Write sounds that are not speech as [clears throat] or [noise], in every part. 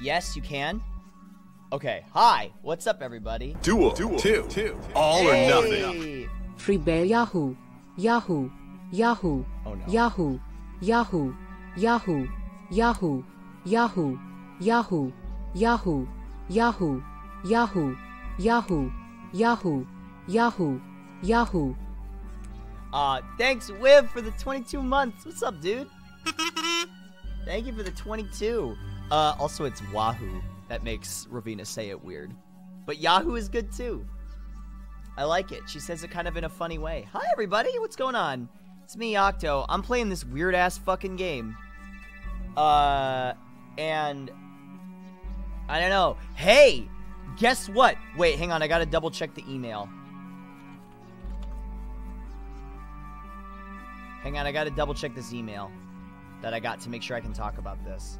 Yes, you can. Okay. Hi. What's up, everybody? Duel. Duel. Two. Two. All or nothing. Hey! Free Bear Yahoo, Yahoo, Yahoo, Oh no. Yahoo, Yahoo, Yahoo, Yahoo, Yahoo, Yahoo, Yahoo, Yahoo, Yahoo, Yahoo, Yahoo, Yahoo, Yahoo. Uh, thanks, Wiv, for the 22 months. What's up, dude? Thank you for the 22. Uh, also, it's Wahoo. That makes Ravina say it weird. But Yahoo is good too. I like it. She says it kind of in a funny way. Hi, everybody. What's going on? It's me, Octo. I'm playing this weird ass fucking game. Uh, and I don't know. Hey, guess what? Wait, hang on. I gotta double check the email. Hang on, I gotta double check this email that I got to make sure I can talk about this.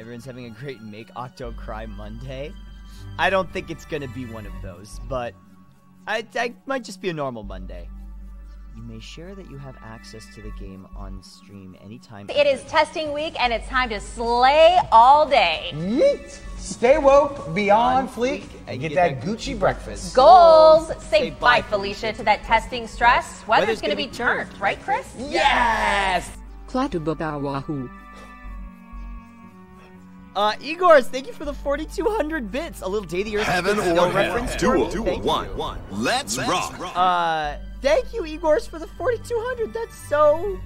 Everyone's having a great Make Octo Cry Monday. I don't think it's gonna be one of those, but I, I might just be a normal Monday. You may share that you have access to the game on stream anytime. It is testing week and it's time to slay all day. Yeet! Stay woke, be on On fleek, fleek, and get that Gucci breakfast. Goals. Say Say bye, bye, Felicia, to that testing stress. Weather's going to be turned, right, Chris? Yes! Klatuba Wahoo. Uh, Igor, thank you for the 4,200 bits. A little Day of the Earth Heaven or hell. reference. for Duel. me. Duel. Thank One. you. One. Let's rock. Uh, thank you, Igors, for the 4,200. That's so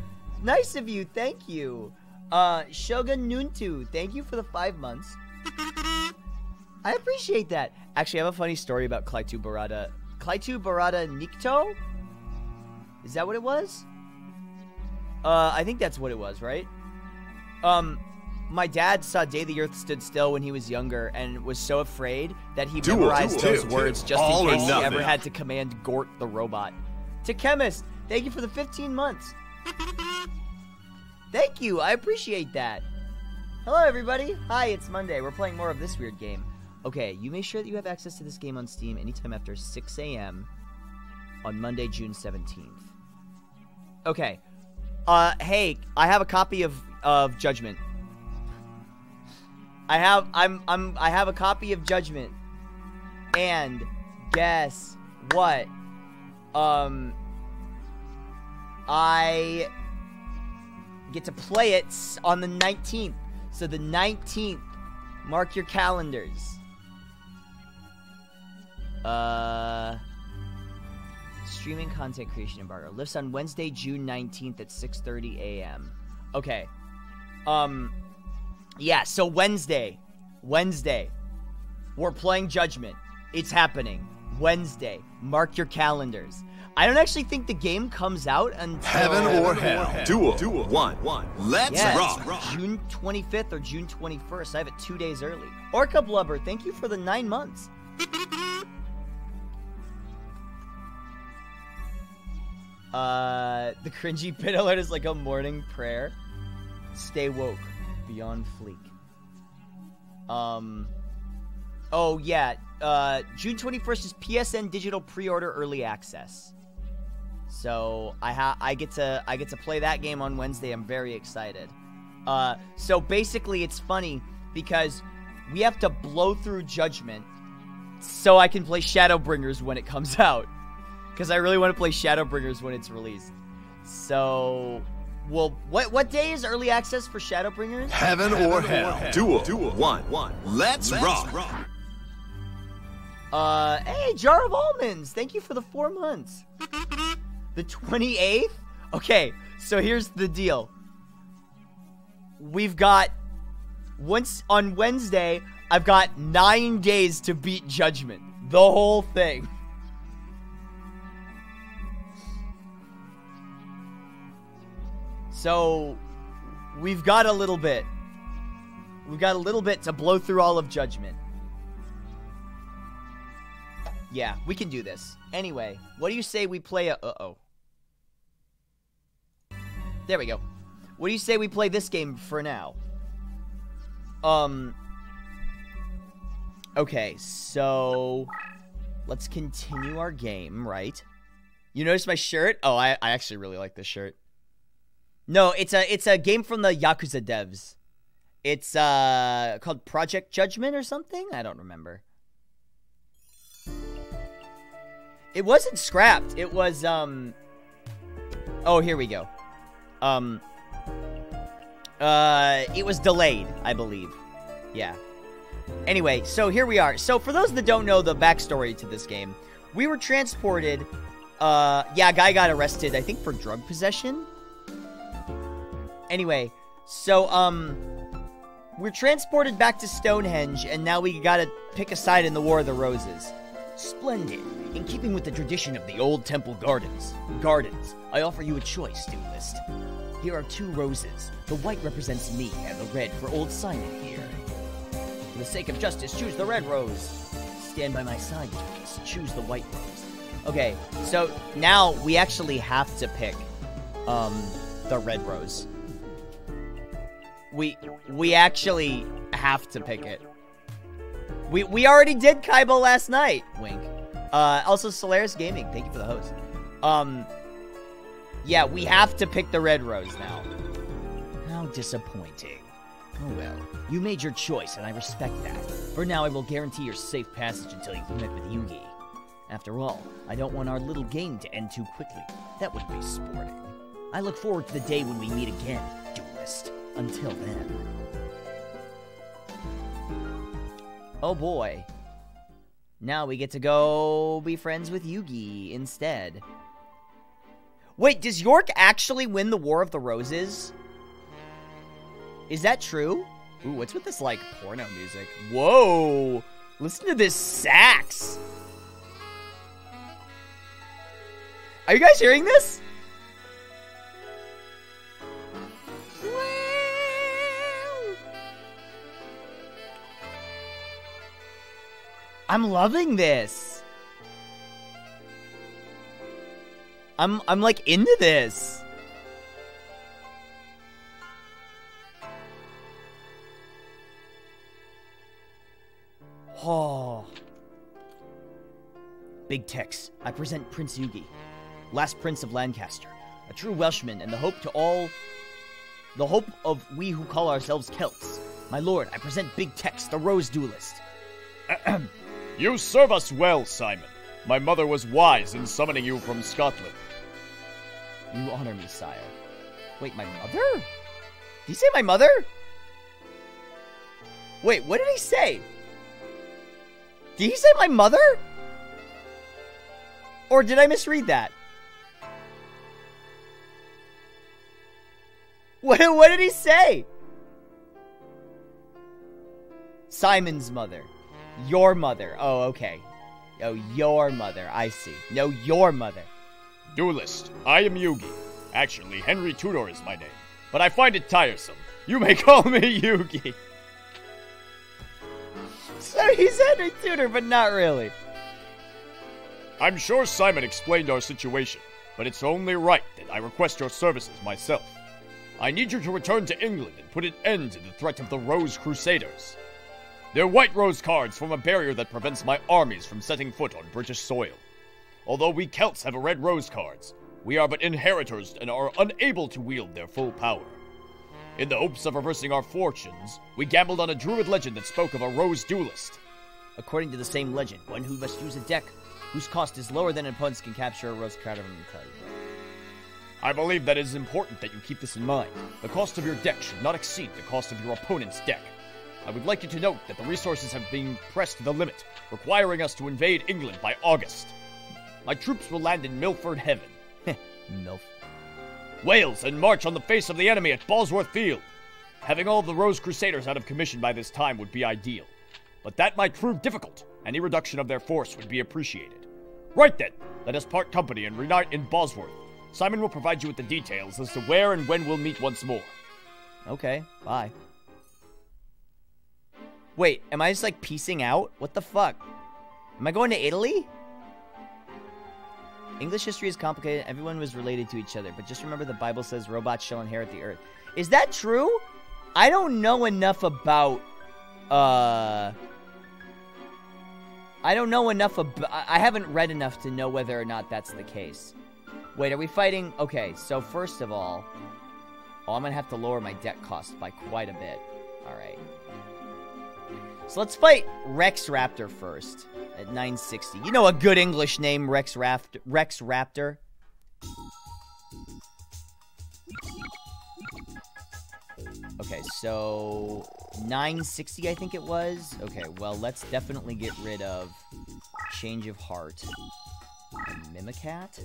nice of you. Thank you. Uh, Shogun Nuntu, thank you for the five months. I appreciate that. Actually, I have a funny story about Klaatu Barada. Klaatu Barada Nikto? Is that what it was? Uh, I think that's what it was, right? Um, my dad saw Day the Earth Stood Still when he was younger and was so afraid that he Duel, memorized duel, those duel, words just All in case he ever had to command Gort the robot. To Chemist, thank you for the 15 months. thank you, I appreciate that. Hello, everybody. Hi, it's Monday. We're playing more of this weird game. Okay, you make sure that you have access to this game on Steam anytime after 6 a.m. on Monday, June 17th. Okay. Uh, hey, I have a copy of of Judgment. I have I'm I'm I have a copy of Judgment. And guess what? Um I get to play it on the 19th. So the 19th, mark your calendars. Uh streaming content creation embargo lifts on Wednesday, June 19th at 6:30 a.m. Okay. Um yeah, so Wednesday, Wednesday, we're playing Judgment. It's happening. Wednesday. Mark your calendars. I don't actually think the game comes out until Heaven or hell. Duel. Duel. One. One. Let's yeah, rock. June 25th or June 21st. I have it two days early. Orca Blubber, thank you for the nine months. uh, the cringy [laughs] pit alert is like a morning prayer. Stay woke, beyond fleek. Um, oh yeah, uh, June 21st is PSN Digital Pre-Order Early Access. So I ha- I get to I get to play that game on Wednesday. I'm very excited. Uh, so basically, it's funny because we have to blow through Judgment so I can play Shadowbringers when it comes [laughs] out. Because I really want to play Shadowbringers when it's released. So, well, what what day is early access for Shadowbringers? Heaven or hell. Duel. Duel. One. One. Let's rock. Uh, hey, Jar of Almonds, thank you for the four months. The 28th? Okay, so here's the deal. We've got, once on Wednesday, I've got nine days to beat Judgment. The whole thing. So, we've got a little bit. We've got a little bit to blow through all of Judgment. Yeah, we can do this. Anyway, what do you say we play a. Uh oh. There we go. What do you say we play this game for now? Um. Okay, so. Let's continue our game, right? You notice my shirt? Oh, I, I actually really like this shirt. No, it's a it's a game from the Yakuza devs. It's uh called Project Judgment or something. I don't remember. It wasn't scrapped. It was um. Oh, here we go. Um. Uh, it was delayed, I believe. Yeah. Anyway, so here we are. So for those that don't know the backstory to this game, we were transported. Uh, yeah, guy got arrested. I think for drug possession. Anyway, so um, we're transported back to Stonehenge, and now we gotta pick a side in the War of the Roses. Splendid. In keeping with the tradition of the old temple gardens, gardens, I offer you a choice, duelist. Here are two roses. The white represents me, and the red for old Simon here. For the sake of justice, choose the red rose. Stand by my side, duelist. Choose the white rose. Okay, so now we actually have to pick um the red rose. We we actually have to pick it. We we already did Kaiba last night. Wink. Uh, also Solaris Gaming. Thank you for the host. Um, yeah, we have to pick the red rose now. How disappointing. Oh well, you made your choice, and I respect that. For now, I will guarantee your safe passage until you've met with Yugi. After all, I don't want our little game to end too quickly. That would be sporting. I look forward to the day when we meet again, duelist. Until then. Oh boy. Now we get to go be friends with Yugi instead. Wait, does York actually win the War of the Roses? Is that true? Ooh, what's with this, like, porno music? Whoa! Listen to this sax! Are you guys hearing this? I'm loving this. I'm I'm like into this. Oh. Big Tex, I present Prince Yugi, last prince of Lancaster, a true Welshman and the hope to all the hope of we who call ourselves Celts. My lord, I present Big Tex, the rose duelist. [clears throat] You serve us well, Simon. My mother was wise in summoning you from Scotland. You honor me, sire. Wait, my mother? Did he say my mother? Wait, what did he say? Did he say my mother? Or did I misread that? [laughs] What, what did he say? Simon's mother. Your mother. Oh, okay. Oh, your mother. I see. No, your mother. Duelist, I am Yugi. Actually, Henry Tudor is my name, but I find it tiresome. You may [laughs] call me Yugi. So he's Henry Tudor, but not really. I'm sure Simon explained our situation, but it's only right that I request your services myself. I need you to return to England and put an end to the threat of the Rose Crusaders. Their white rose cards form a barrier that prevents my armies from setting foot on British soil. Although we Celts have a red rose cards, we are but inheritors and are unable to wield their full power. In the hopes of reversing our fortunes, we gambled on a druid legend that spoke of a rose duelist. According to the same legend, one who must use a deck whose cost is lower than opponents can capture a rose card of an card. I believe that it is important that you keep this in mind. The cost of your deck should not exceed the cost of your opponent's deck. I would like you to note that the resources have been pressed to the limit, requiring us to invade England by August. My troops will land in Milford Haven, [laughs] Milf. Wales, and march on the face of the enemy at Bosworth Field. Having all the Rose Crusaders out of commission by this time would be ideal, but that might prove difficult. Any reduction of their force would be appreciated. Right then, let us part company and reunite in Bosworth. Simon will provide you with the details as to where and when we'll meet once more. Okay, bye. Wait, am I just like piecing out? What the fuck? Am I going to Italy? English history is complicated. Everyone was related to each other, but just remember the Bible says robots shall inherit the earth. Is that true? I don't know enough about uh I don't know enough about I haven't read enough to know whether or not that's the case. Wait, are we fighting? Okay, so first of all, Oh, I'm gonna have to lower my debt cost by quite a bit. Alright. So let's fight Rex Raptor first at 960. You know a good English name, Rex Raptor. Rex Raptor. Okay, so 960 I think it was. Okay, well, let's definitely get rid of Change of Heart and Mimicat.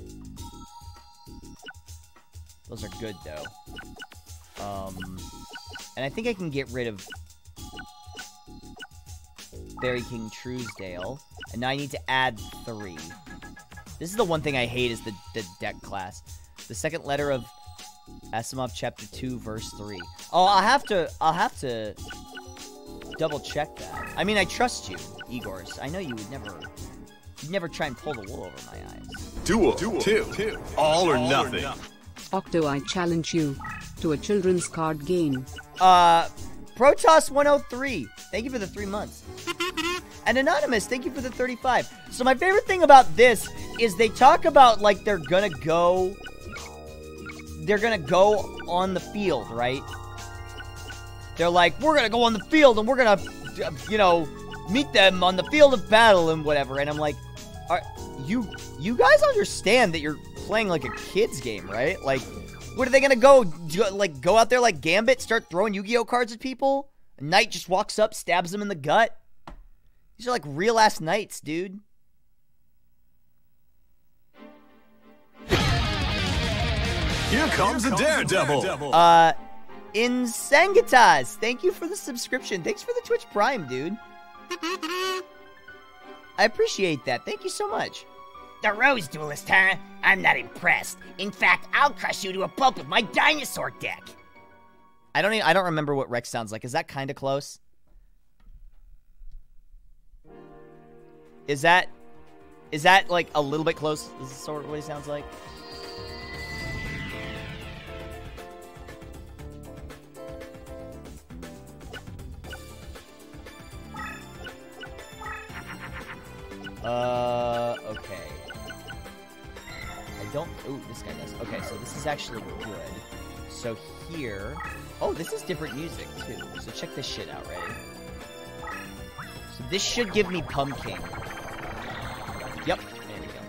Those are good, though. Um, and I think I can get rid of Fairy King Truesdale. And now I need to add three. This is the one thing I hate is the, the deck class. The second letter of Asimov chapter 2 verse 3. Oh, I'll have to I'll have to double check that. I mean, I trust you, Igors. I know you would never you'd never try and pull the wool over my eyes. Duel, Duel. Two. Two. All, or, All nothing. or nothing. Octo, I challenge you to a children's card game. Uh Protoss 103. Thank you for the 3 months. And Anonymous, thank you for the 35. So my favorite thing about this is they talk about like they're gonna go they're gonna go on the field, right? They're like, we're gonna go on the field and we're gonna, you know, meet them on the field of battle and whatever. And I'm like, are you you guys understand that you're playing like a kids game, right? Like, what are they gonna go like go out there like Gambit, start throwing Yu-Gi-Oh cards at people? A knight just walks up, stabs them in the gut. These are like real ass knights, dude. Here comes a daredevil. Uh, in Sangatas, thank you for the subscription. Thanks for the Twitch Prime, dude. [laughs] I appreciate that. Thank you so much. The Rose Duelist, huh? I'm not impressed. In fact, I'll crush you to a pulp with my dinosaur deck. I don't even, I don't remember what Rex sounds like. Is that kind of close? Is that is that like a little bit close? Is sort of what he sounds like? Uh, okay. Don't... Ooh, this guy does. Okay, so this is actually good. So here... Oh, this is different music, too. So check this shit out, ready? So this should give me Pumpkin. Yep, there we go.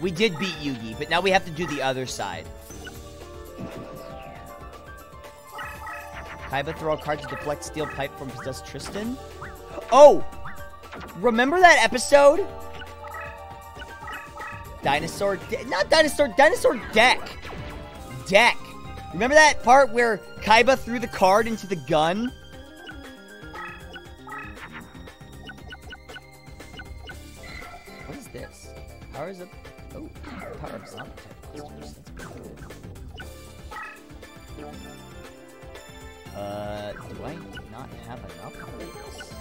We did beat Yugi, but now we have to do the other side. Kaiba throw a card to deflect steel pipe from possessed Tristan? Oh! Remember that episode? Dinosaur, not dinosaur, dinosaur deck. Deck. Remember that part where Kaiba threw the card into the gun? What is this? Powers of, oh, power of zombie. That's pretty good. Uh, do I not have enough of this?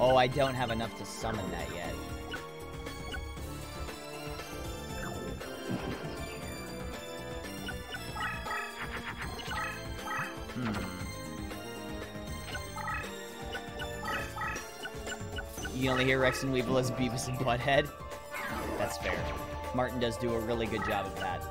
Oh, I don't have enough to summon that yet. Hmm. You only hear Rex and Weevil as Beavis and Butthead? That's fair. Martin does do a really good job of that.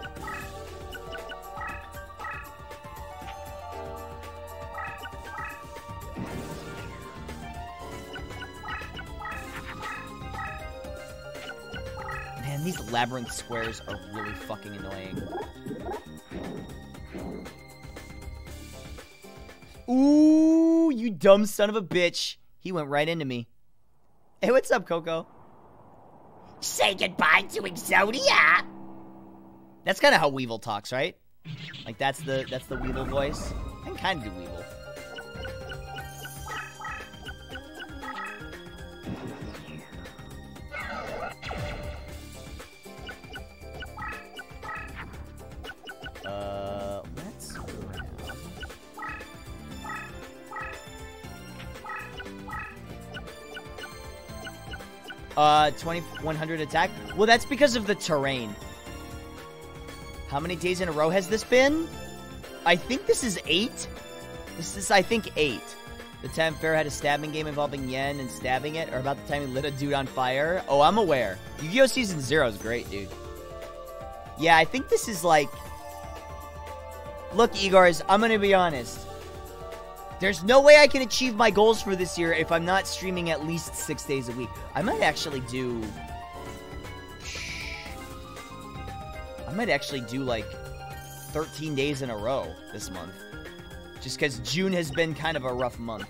Man, these labyrinth squares are really fucking annoying. Ooh, you dumb son of a bitch. He went right into me. Hey, what's up, Coco? Say goodbye to Exodia. That's kind of how Weevil talks, right? Like that's the that's the Weevil voice. I can kind of do Weevil. Uh, 2100 attack? Well, that's because of the terrain. How many days in a row has this been? I think this is eight. This is, I think, eight. The time Fair had a stabbing game involving Yen and stabbing it, or about the time he lit a dude on fire. Oh, I'm aware. Yu-Gi-Oh! Season Zero is great, dude. Yeah, I think this is like... Look, Igors, I'm gonna be honest. There's no way I can achieve my goals for this year if I'm not streaming at least six days a week. I might actually do... I might actually do, like, 13 days in a row this month. Just because June has been kind of a rough month.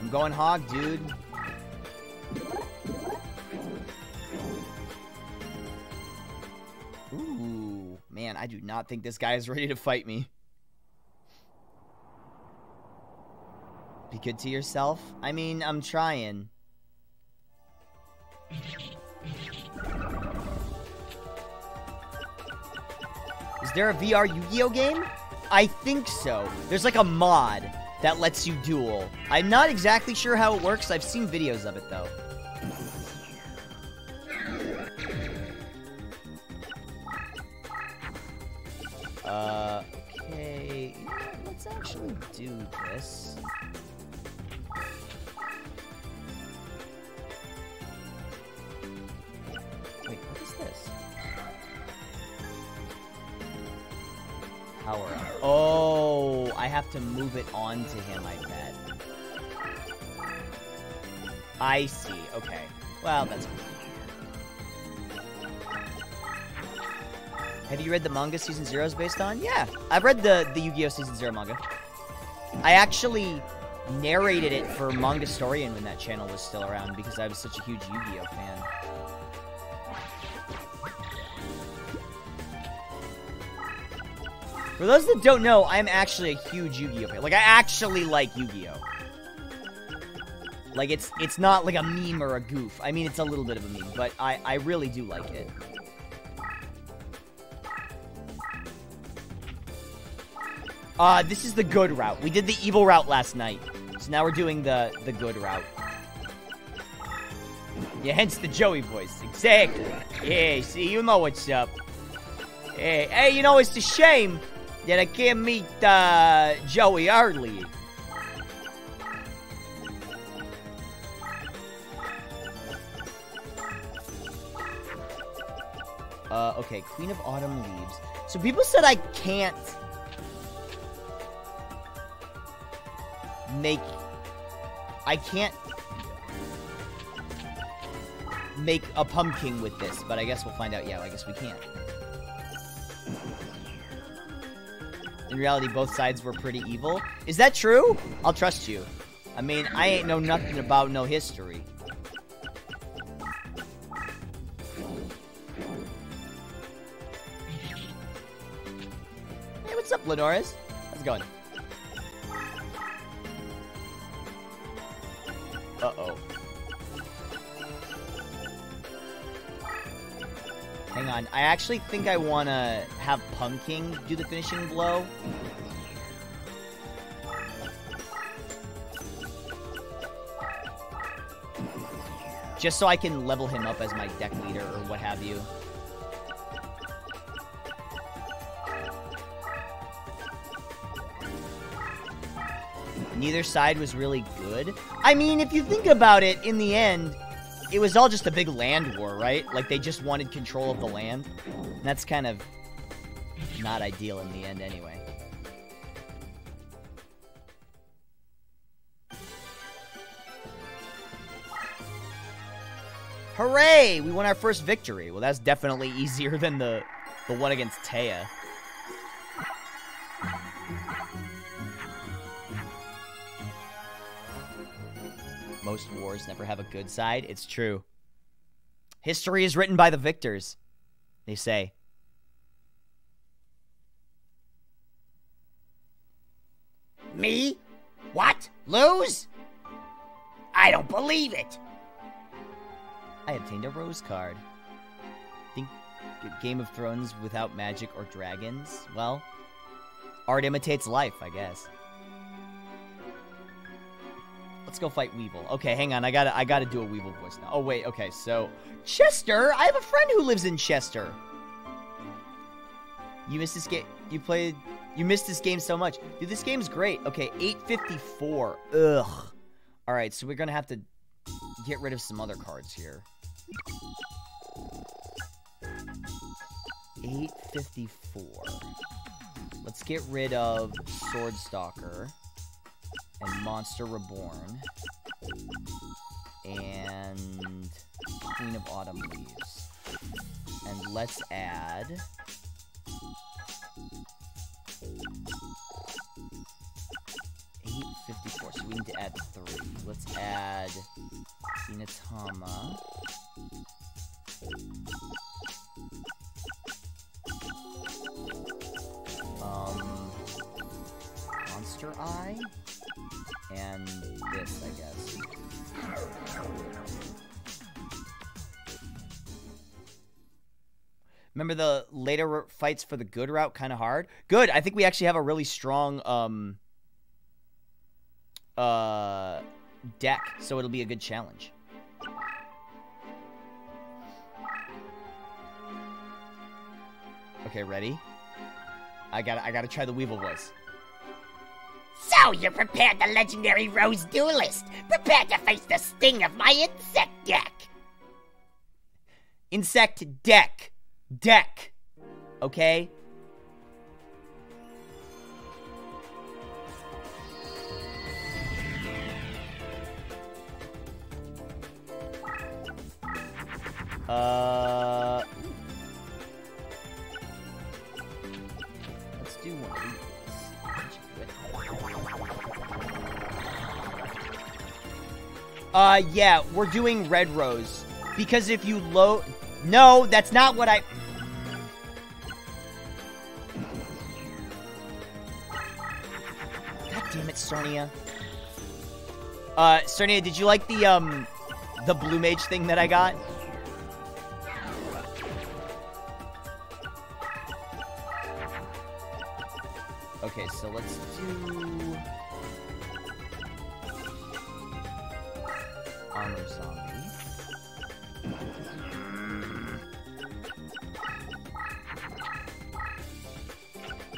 I'm going hog, dude. Ooh, man, I do not think this guy is [laughs] ready to fight me. Be good to yourself? I mean, I'm trying. Is there a VR Yu-Gi-Oh game? I think so. There's like a mod that lets you duel. I'm not exactly sure how it works. I've seen videos of it though. Uh, okay. Let's actually do this. Wait, what is this? Power up. Oh, I have to move it onto him, I bet. I see. Okay. Well, that's Have you read the manga Season Zero is based on? Yeah, I've read the, the Yu-Gi-Oh! Season Zero manga. I actually narrated it for Mangastorian when that channel was still around because I was such a huge Yu-Gi-Oh! fan. For those that don't know, I'm actually a huge Yu-Gi-Oh! fan. Like, I actually like Yu-Gi-Oh! Like, it's it's not like a meme or a goof. I mean, it's a little bit of a meme, but I, I really do like it. Uh, this is the good route. We did the evil route last night. So now we're doing the, the good route. Yeah, hence the Joey voice. Exactly. Yeah, see, you know what's up. Hey, hey, you know, it's a shame that I can't meet, uh, Joey early. Uh, okay, Queen of Autumn leaves. So people said I can't make I can't make a pumpkin with this, but I guess we'll find out. Yeah, I guess we can't. In reality, both sides were pretty evil. Is that true? I'll trust you. I mean, I ain't know nothing about no history. Hey, what's up, Lenoris? How's it going? Hang on. I actually think I want to have Pumpkin do the finishing blow. Just so I can level him up as my deck leader or what have you. Neither side was really good. I mean, if you think about it, in the end, it was all just a big land war, right? Like, they just wanted control of the land. And that's kind of not ideal in the end anyway. Hooray! We won our first victory. Well, that's definitely easier than the, the one against Taya. Most wars never have a good side. It's true. History is written by the victors, they say. Me? What? Lose? I don't believe it. I obtained a rose card. Think Game of Thrones without magic or dragons? Well, art imitates life, I guess. Let's go fight Weevil. Okay, hang on. I gotta, I gotta do a Weevil voice now. Oh wait, okay. So Chester, I have a friend who lives in Chester. You missed this game. You played. You missed this game so much, dude. This game's great. Okay, 854. Ugh. All right, so we're gonna have to get rid of some other cards here. 854. Let's get rid of Sword Stalker and Monster Reborn and Queen of Autumn Leaves. And let's add eight fifty four. So we need to add three. Let's add Hinotama. Um, Monster Eye, and this, I guess. Remember the later fights for the good route kind of hard? Good. I think we actually have a really strong um uh deck, so it'll be a good challenge. Okay, ready? I got I got to try the Weevil voice. So you're prepared, the legendary Rose Duelist. Prepared to face the sting of my insect deck. Insect deck. Deck. Okay? Uh. Let's do one Uh, yeah, we're doing Red Rose. Because if you load. No, that's not what I. God damn it, Sarnia. Uh, Sarnia, did you like the, um, the Blue Mage thing that I got? Okay, so let's do... Armor Zombie.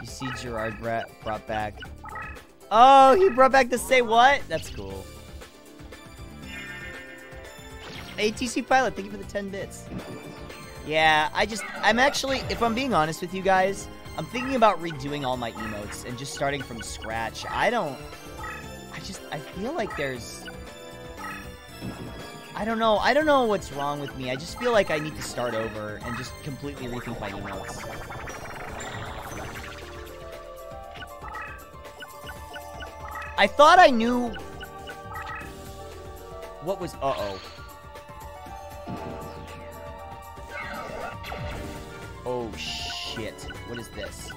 You see Gerard brat brought back... Oh, he brought back the say what? That's cool. ATC Pilot, thank you for the 10 bits. Yeah, I just, I'm actually, if I'm being honest with you guys, I'm thinking about redoing all my emotes and just starting from scratch. I don't, I just, I feel like there's, I don't know, I don't know what's wrong with me. I just feel like I need to start over and just completely rethink my emotes. I thought I knew what was, uh-oh. Oh, shit. What is this?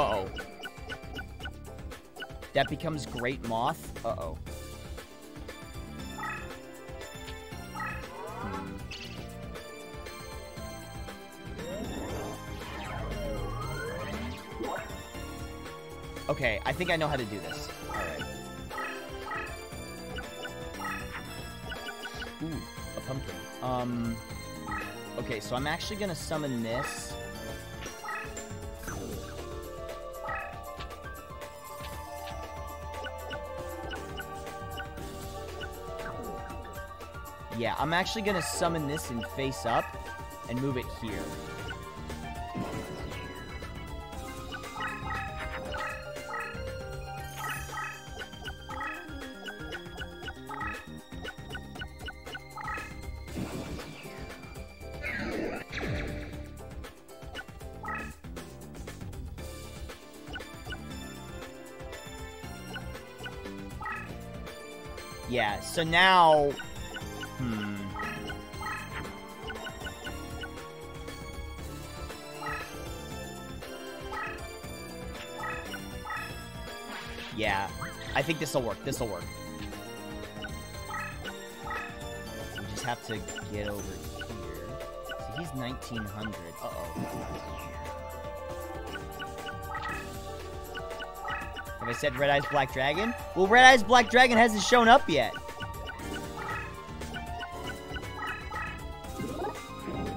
Uh-oh. That becomes Great Moth? Uh-oh. Okay, I think I know how to do this. Alright. Ooh, a pumpkin. Um, okay, so I'm actually gonna summon this. Yeah, I'm actually gonna summon this in face up and move it here. Yeah, so now... I think this'll work. This'll work. We just have to get over here. So he's 1900. Uh-oh. Have I said Red Eyes Black Dragon? Well, Red Eyes Black Dragon hasn't shown up yet.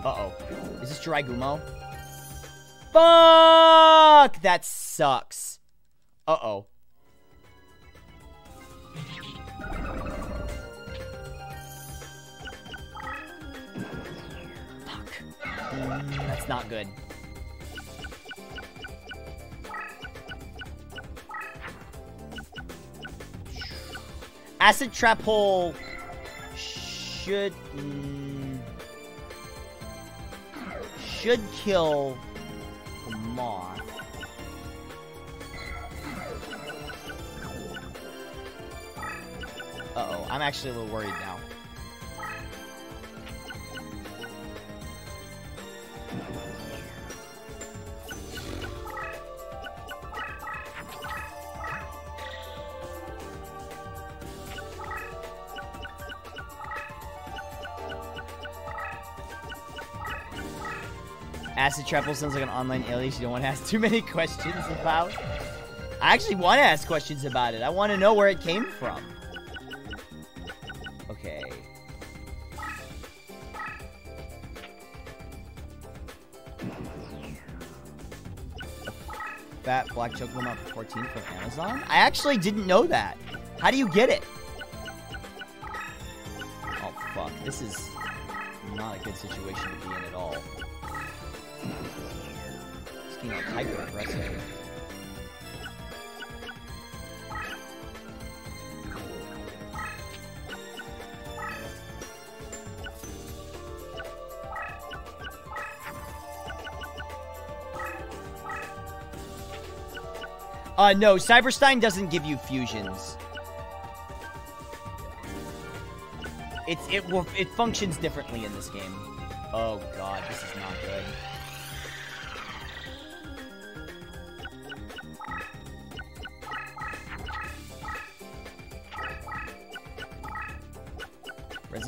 Uh-oh. Is this Dragumo? Fuck! That sucks. Uh-oh. That's not good. Acid Trap Hole should... Mm, should kill the moth. Uh-oh, I'm actually a little worried now. Acid Trapple sounds like an online alias you don't want to [laughs] ask too many questions about. I actually want to ask questions about it. I want to know where it came from. Okay. Fat Black Chocolate for 14 from Amazon? I actually didn't know that. How do you get it? Oh, fuck. This is not a good situation to be in at all. Getting like hyper aggressive. Uh, no, Cyberstein doesn't give you fusions. It's it it functions differently in this game. Oh god, this is not good.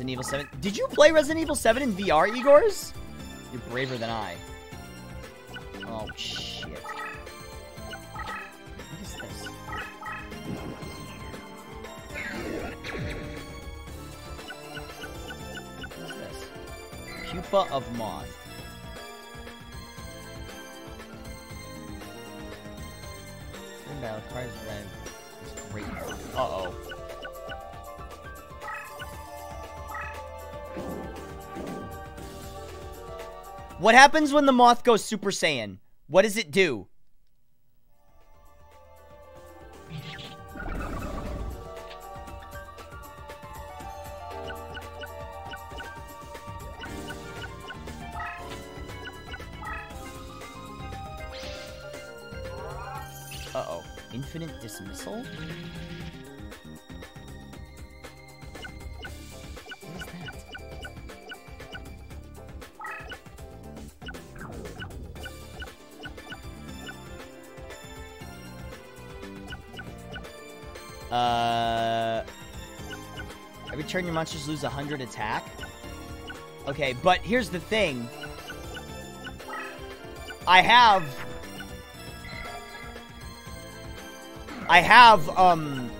Resident Evil 7. Did you play Resident Evil 7 in VR, Igors? You're braver than I. Oh, shit. What is this? What is this? Pupa of Moth. Red. Uh-oh. What happens when the moth goes Super Saiyan? What does it do? Uh-oh. Infinite dismissal? Uh, every turn your monsters lose 100 attack. Okay, but here's the thing. I have... I have, um...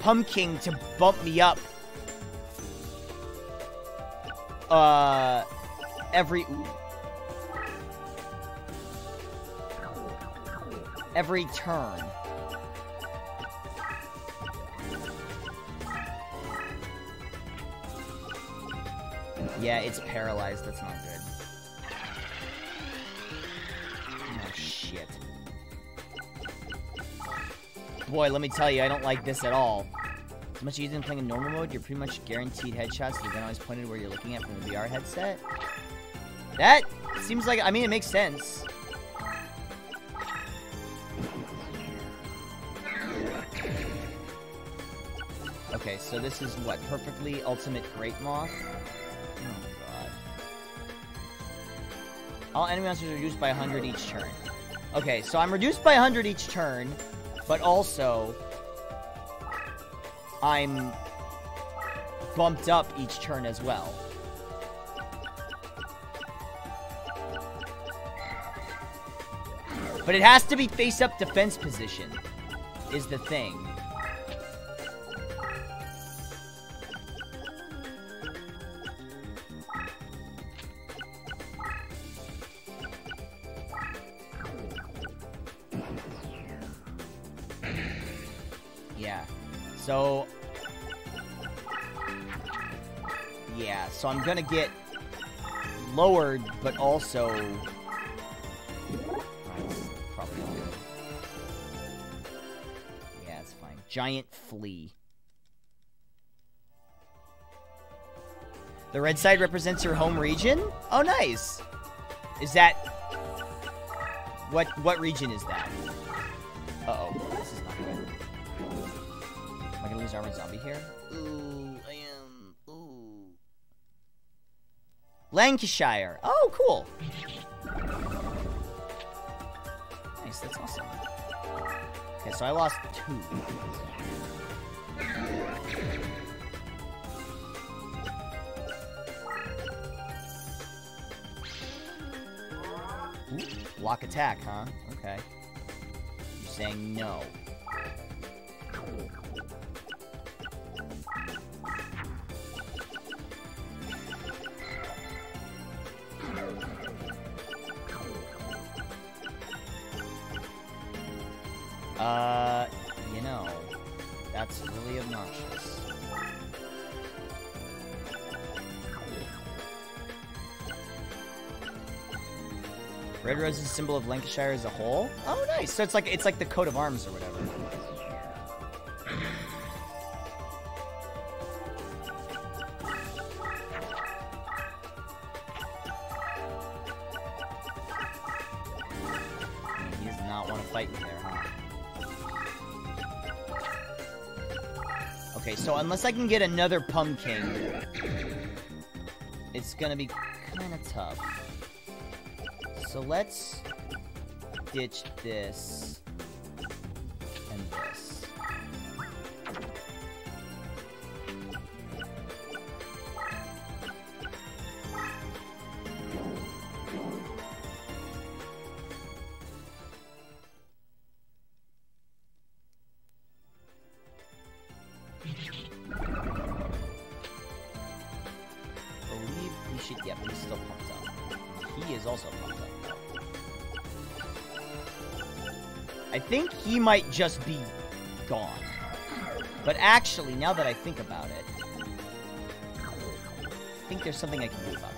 Pumpkin to bump me up. Uh... Every... Every turn. Yeah, it's paralyzed. That's not good. Oh, shit. Boy, let me tell you, I don't like this at all. It's much easier than playing in normal mode. You're pretty much guaranteed headshots. Gun always pointed where you're looking at from the VR headset. That seems like... I mean, it makes sense. Okay, so this is what? Perfectly Ultimate Great Moth? All enemy monsters are reduced by 100 each turn. Okay, so I'm reduced by 100 each turn, but also... I'm bumped up each turn as well. But it has to be face-up defense position, is the thing. Gonna get lowered, but also... Yeah, it's fine. Giant flea. The red side represents your home region? Oh, nice. Is that... What what region is that? Uh-oh. This is not good. Am I gonna lose Armored Zombie here? Ooh, Lancashire. Oh, cool. Nice, that's awesome. Okay, so I lost two. Ooh, block attack, huh? Okay. You're saying no. Uh, you know, that's really obnoxious. Red Rose is a symbol of Lancashire as a whole. Oh, nice. So it's like it's like the coat of arms or whatever. Unless I can get another pumpkin, it's gonna be kind of tough. So let's ditch this might just be gone. But actually, now that I think about it, I think there's something I can do about that.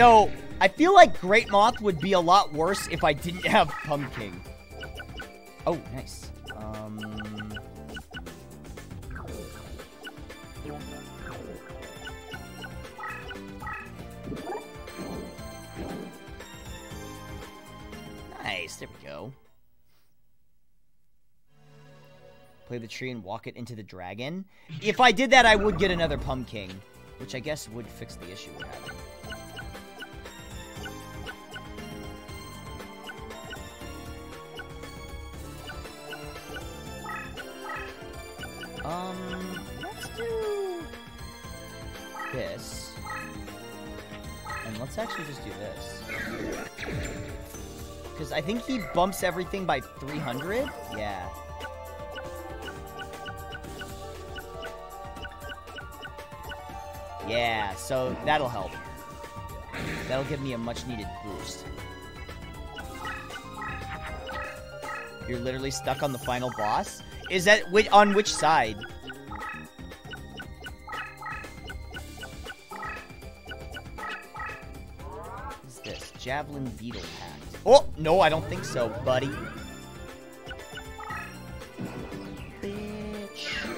So, I feel like Great Moth would be a lot worse if I didn't have Pumpkin. Oh, nice. Um... Nice, there we go. Play the tree and walk it into the dragon. If I did that, I would get another Pumpkin, which I guess would fix the issue we're having. Actually just do this. Because I think he bumps everything by 300? Yeah. Yeah, so that'll help. That'll give me a much needed boost. You're literally stuck on the final boss? Is that on which side? Javelin Beetle Pact. Oh, no, I don't think so, buddy. Bitch.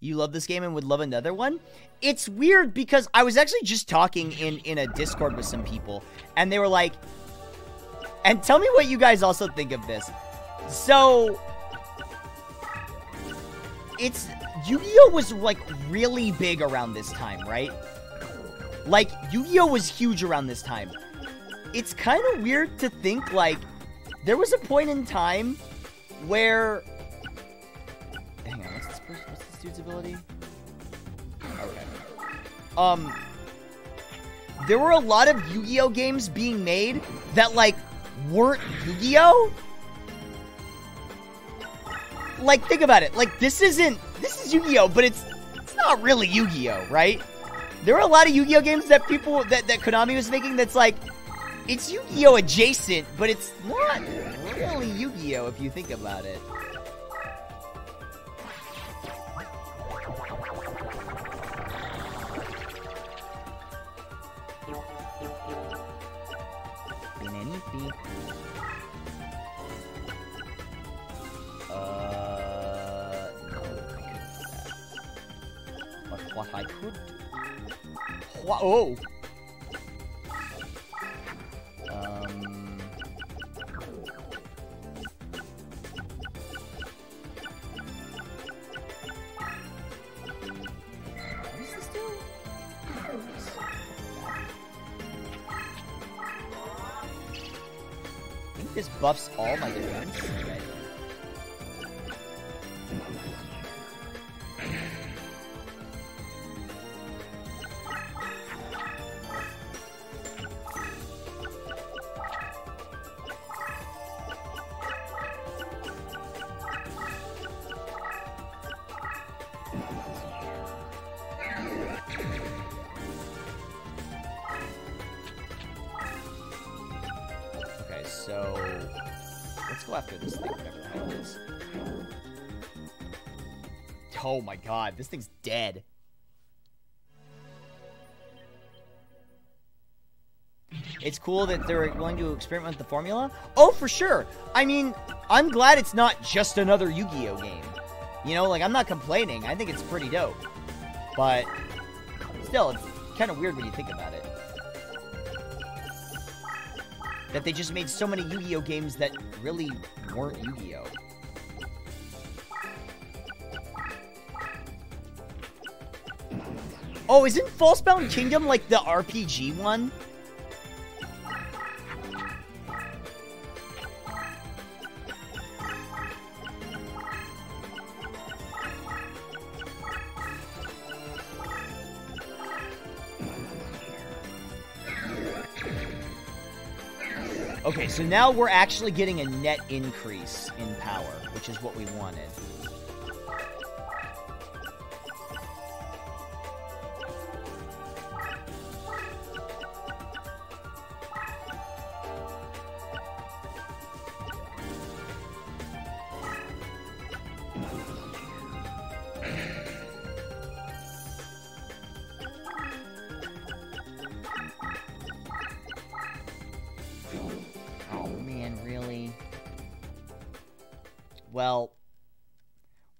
you love this game and would love another one. It's weird because I was actually just talking in in a Discord with some people and they were like and tell me what you guys also think of this. So it's Yu-Gi-Oh was like really big around this time, right? Like Yu-Gi-Oh was huge around this time. It's kind of weird to think like there was a point in time where hang on, what's this, what's this dude's ability? Okay. Um there were a lot of Yu-Gi-Oh games being made that like weren't Yu-Gi-Oh like, think about it. Like, this isn't this is Yu-Gi-Oh, but it's it's not really Yu-Gi-Oh, right? There are a lot of Yu-Gi-Oh games that people that that Konami was making that's like it's Yu-Gi-Oh adjacent, but it's not really Yu-Gi-Oh if you think about it. Uh, Could. Oh! Um. This? I think this buffs all my defense. This thing's dead. It's cool that they're willing to experiment with the formula. Oh, for sure. I mean, I'm glad it's not just another Yu-Gi-Oh game. You know, like I'm not complaining. I think it's pretty dope. But still, it's kind of weird when you think about it. That they just made so many Yu-Gi-Oh games that really weren't Yu-Gi-Oh. Oh, isn't Falsebound Kingdom like the RPG one? Okay, so now we're actually getting a net increase in power, which is what we wanted.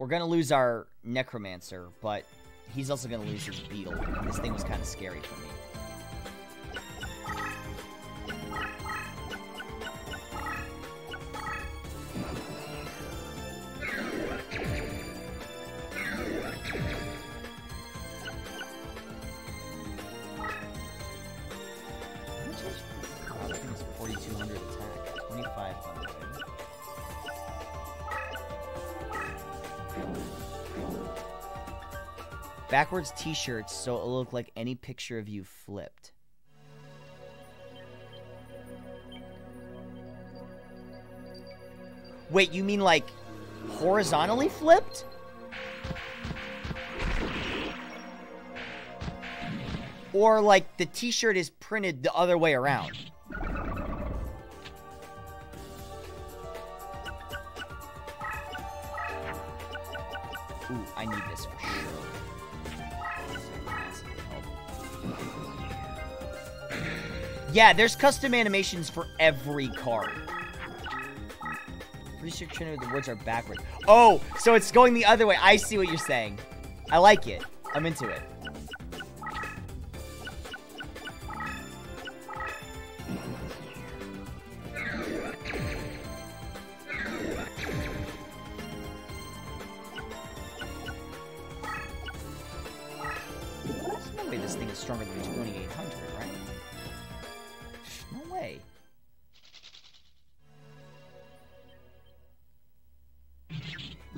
We're gonna lose our necromancer, but he's also gonna lose his beetle. This thing was kind of scary for me. Backwards t-shirts so it'll look like any picture of you flipped. Wait, you mean like horizontally flipped? Or like the t-shirt is printed the other way around? Ooh, I need this for sure. Yeah, there's custom animations for every card. Sure Trinity the words are backwards. Oh, so it's going the other way. I see what you're saying. I like it. I'm into it.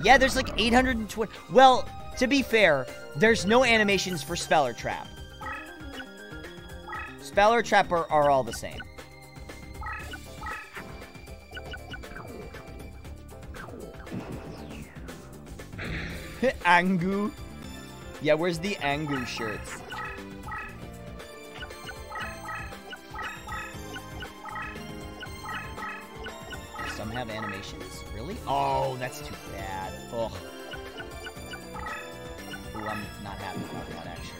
Yeah, there's like 820. Well, to be fair, there's no animations for Speller Trap. Valor Trapper are all the same. [laughs] Angu. Yeah, where's the Angu shirts? Some have animations. Really? Oh, that's too bad. Ugh. Ooh, I'm not happy about that, actually.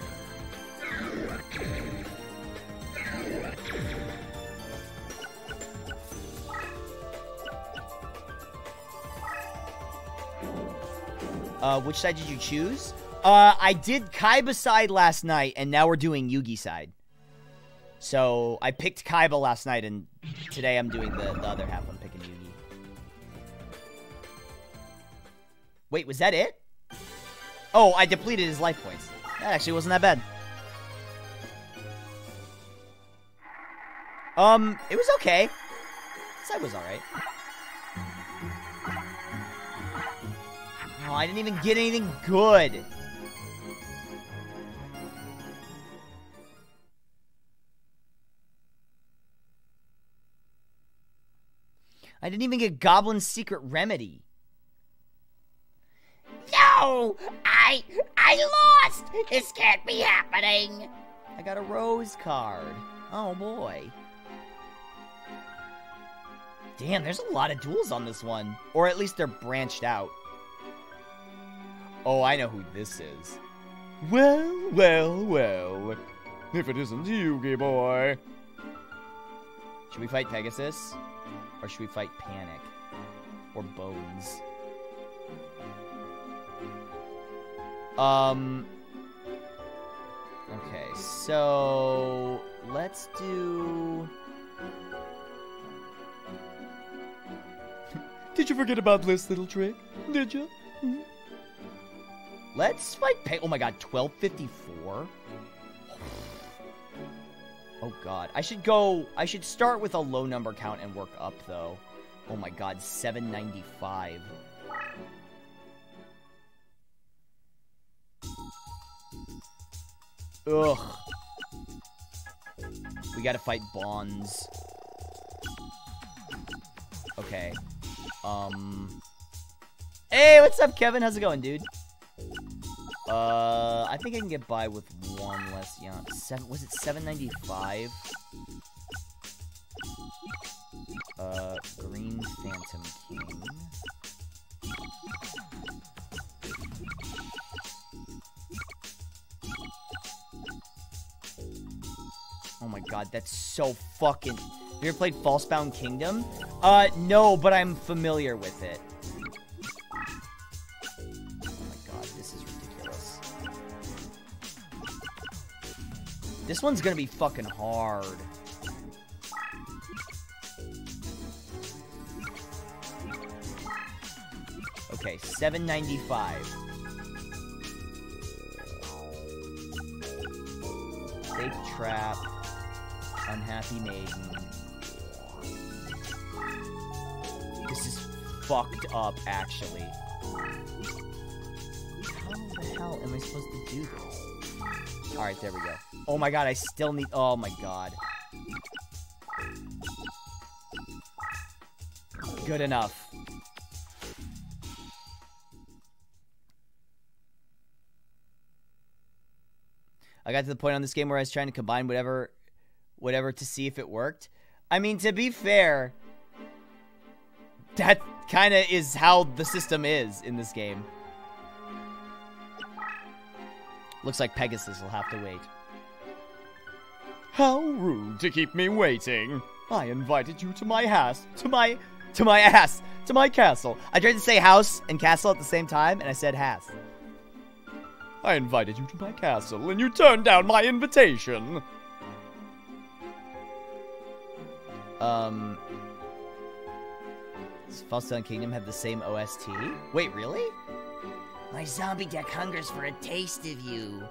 Uh, which side did you choose? Uh, I did Kaiba side last night, and now we're doing Yugi side. So I picked Kaiba last night, and today I'm doing the, the other half. I'm Wait, was that it? Oh, I depleted his life points. That actually wasn't that bad. Um, it was okay. Side was alright. Oh, I didn't even get anything good. I didn't even get Goblin's Secret Remedy. No! I I lost! This can't be happening! I got a rose card. Oh boy. Damn, there's a lot of duels on this one. Or at least they're branched out. Oh, I know who this is. Well, well, well. If it isn't Yugi boy. Should we fight Pegasus? Or should we fight Panik? Or Bones? Um. Okay, so let's do. [laughs] Did you forget about this little trick? Did you? Let's fight Pe- Oh my god, 1254? [sighs] Oh god. I should go. I should start with a low number count and work up though. Oh my god, 795. Ugh. We gotta fight Bones. Okay. Um. Hey, what's up, Kevin? How's it going, dude? Uh, I think I can get by with one less yawn. Seven was it seven ninety five? Uh, Green Phantom King. Oh my god, that's so fucking. Have You ever played Falsebound Kingdom? Uh, no, but I'm familiar with it. Oh my god, this is ridiculous. This one's gonna be fucking hard. Okay, 795. Safe trap. Unhappy maiden. This is fucked up, actually. How the hell am I supposed to do this? Alright, there we go. Oh my god, I still need- oh my god. Good enough. I got to the point on this game where I was trying to combine whatever whatever to see if it worked. I mean, to be fair, that kind of is how the system is in this game. Looks like Pegasus will have to wait. How rude to keep me waiting. I invited you to my house. To my to my ass, to my castle. I tried to say house and castle at the same time, and I said house. I invited you to my castle, and you turned down my invitation. Um, does Falsebound Kingdom have the same OST? Wait, really? My zombie deck hungers for a taste of you.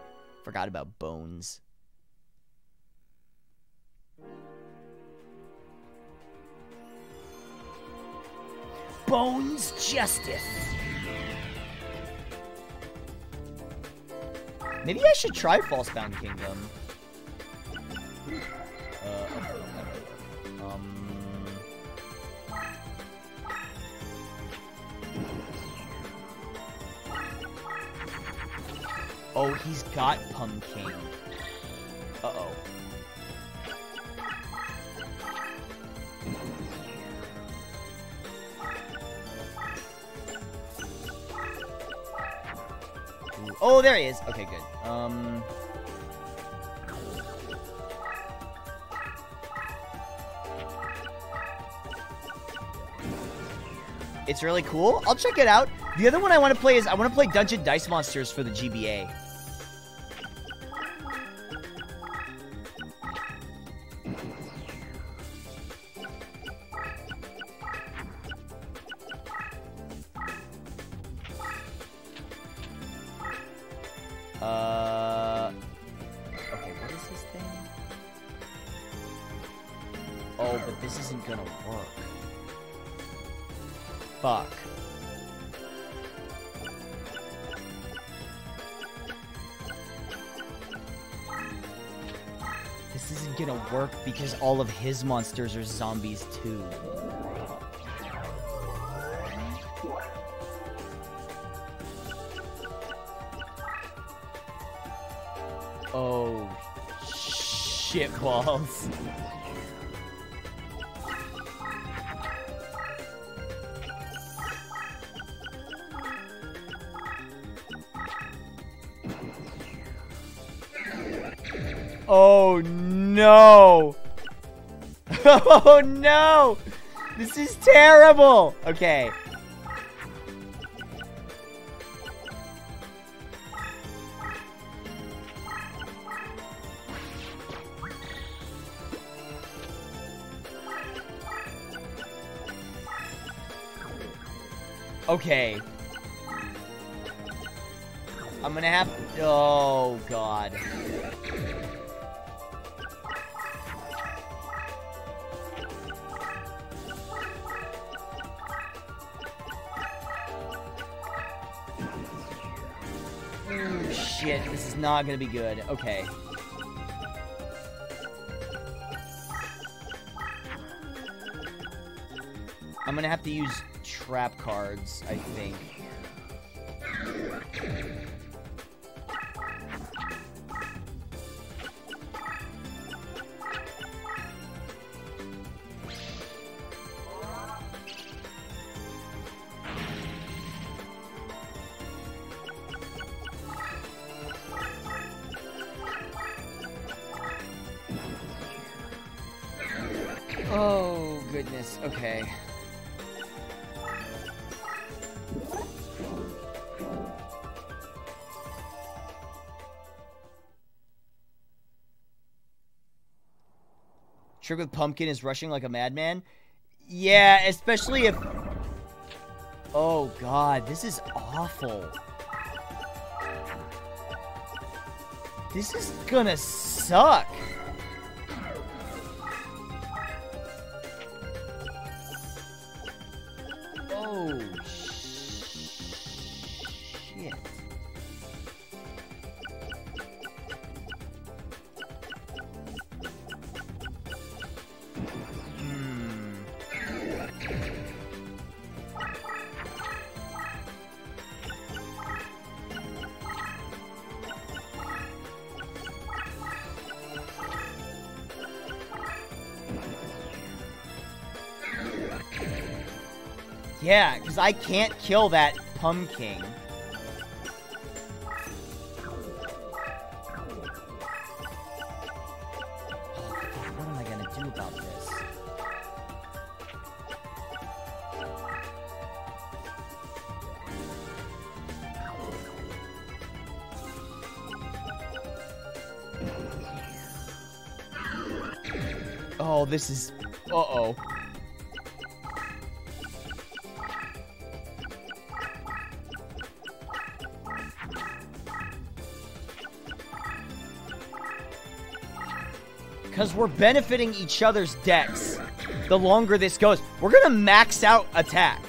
Forgot about Bones. Bones Justice. Maybe I should try Falsebound Kingdom. Uh. Um. Oh, he's got pumpkin. Uh oh. Oh, there he is. Okay, good. Um. It's really cool. I'll check it out. The other one I want to play is I want to play Dungeon Dice Monsters for the GBA. Uh, okay, what is this thing? Oh, but this isn't gonna work. Fuck. This isn't gonna work because all of his monsters are zombies too. Shit balls. Oh no! [laughs] Oh no! This is terrible! Okay. Okay. I'm gonna have. Oh god. Ooh, shit, this is not gonna be good. Okay. I'm gonna have to use trap cards, I think. With Pumpkin is rushing like a madman? Yeah, especially if... Oh, God. This is awful. This is gonna suck. I can't kill that pumpkin. Oh, what am I gonna do about this? Oh, this is... Uh-oh. because we're benefiting each other's decks the longer this goes. We're going to max out attack.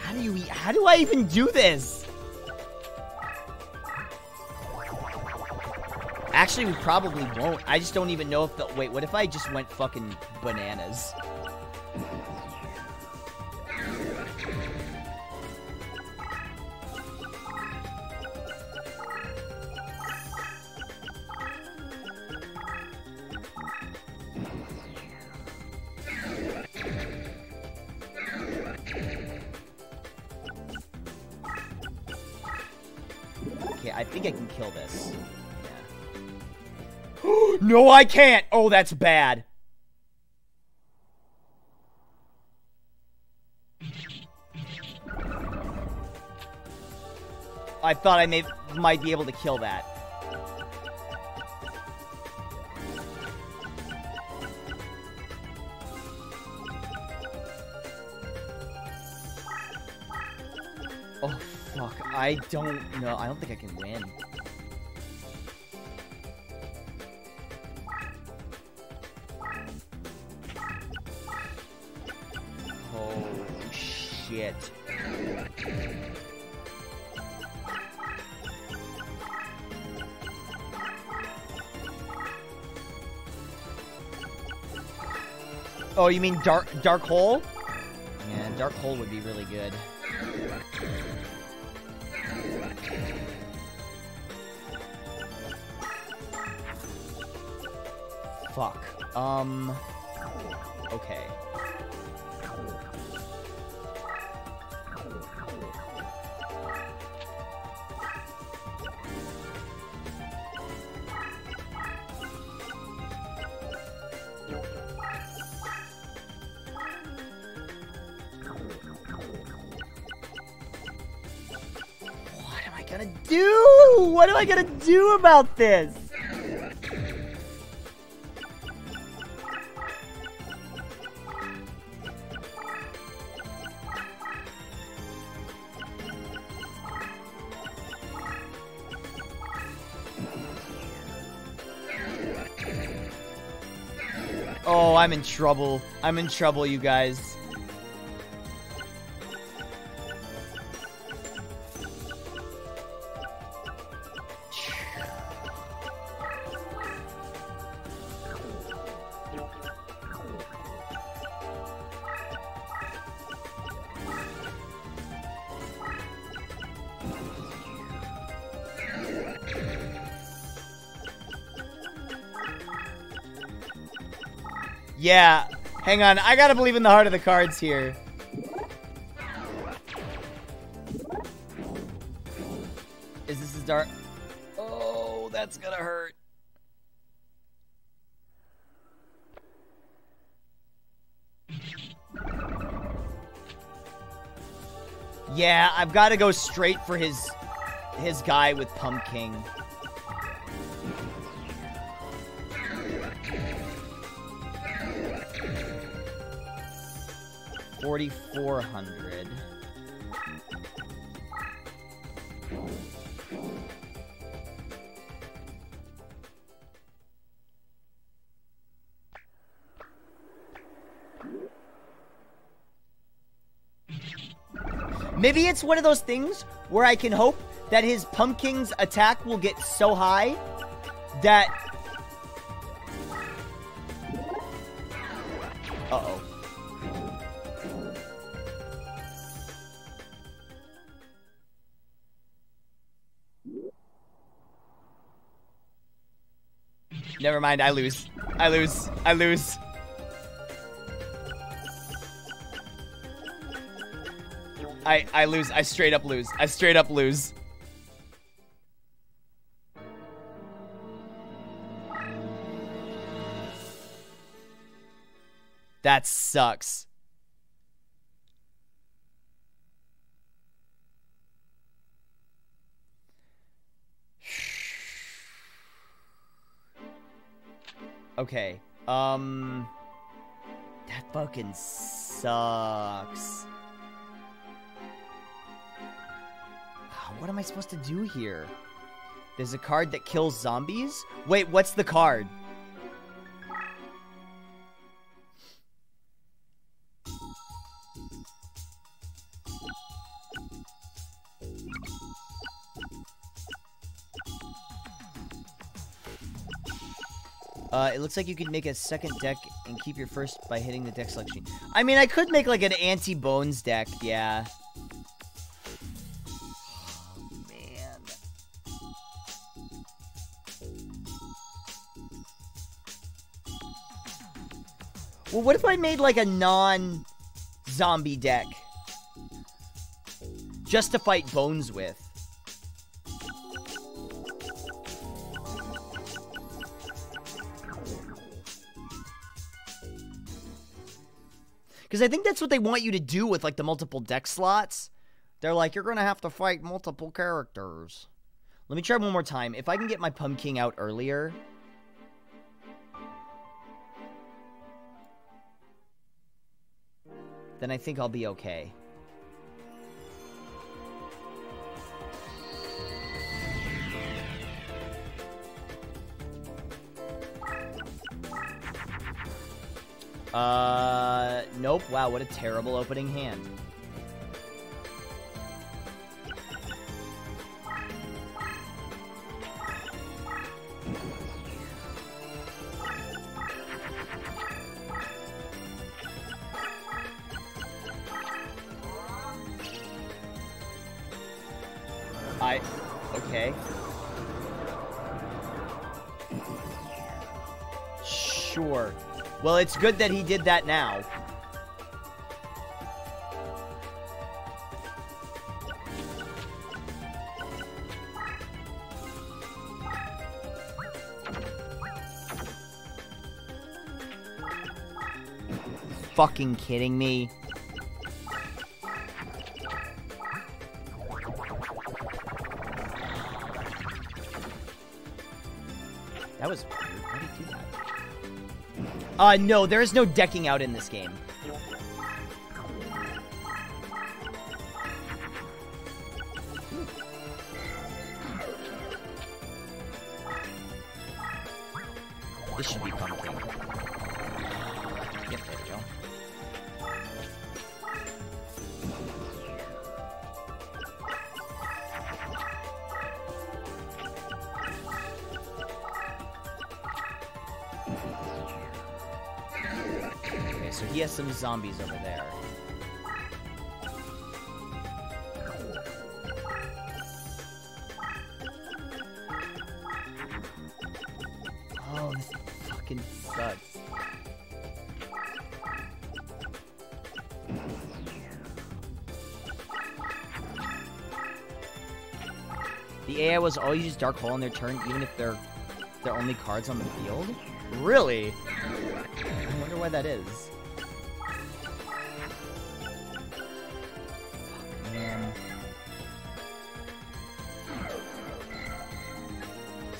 How do you eat? How do I even do this? Actually, we probably won't. I just don't even know if the- Wait, what if I just went fucking bananas? I can't! Oh, that's bad. I thought I may might be able to kill that. Oh fuck, I don't know. I don't think I can win. Oh, you mean dark dark hole? Yeah, dark hole would be really good. Fuck. Um. I gonna do about this? Oh, I'm in trouble. I'm in trouble, you guys. Yeah. Hang on. I gotta believe in the heart of the cards here. Is this as dark? Oh, that's gonna hurt. Yeah, I've got to go straight for his his guy with pumpkin. Forty-four hundred. Maybe it's one of those things where I can hope that his pumpkin's attack will get so high that. Never mind, I lose. I lose. I lose. I I lose. I straight up lose. I straight up lose. That sucks. Okay. Um that fucking sucks. What am I supposed to do here? There's a card that kills zombies? Wait, what's the card? Looks like you could make a second deck and keep your first by hitting the deck selection. I mean, I could make like an anti-bones deck, yeah. Man. Well, what if I made like a non-zombie deck? Just to fight bones with. Because I think that's what they want you to do with like the multiple deck slots. They're like, you're gonna have to fight multiple characters. Let me try one more time. If I can get my pumpkin out earlier. Then I think I'll be okay. Uh, nope. Wow, what a terrible opening hand. Well, it's good that he did that now. Fucking kidding me? Uh, no, there is no decking out in this game. Zombies over there. Oh, this fucking sucks. The AI was always use Dark Hole on their turn, even if they're their only cards on the field? Really? I wonder why that is.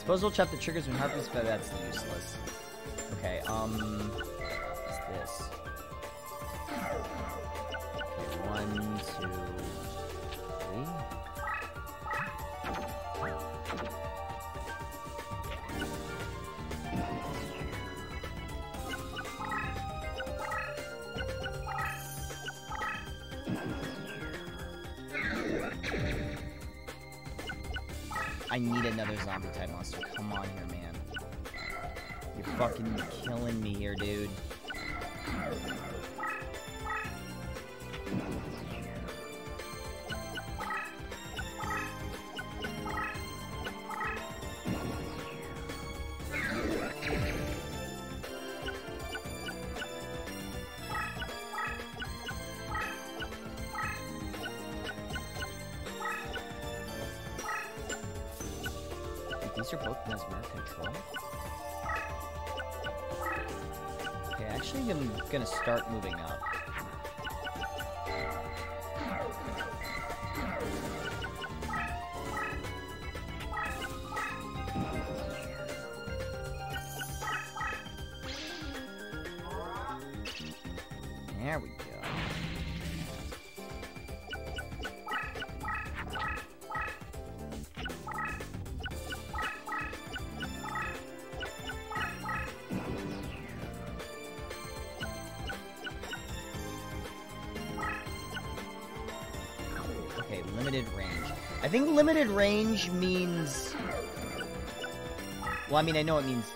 Suppose we'll chop the triggers when harpies, but that's useless. Okay, um... These are both Mesmer control? Okay, actually I'm gonna start moving up. Limited range means... Well, I mean, I know it means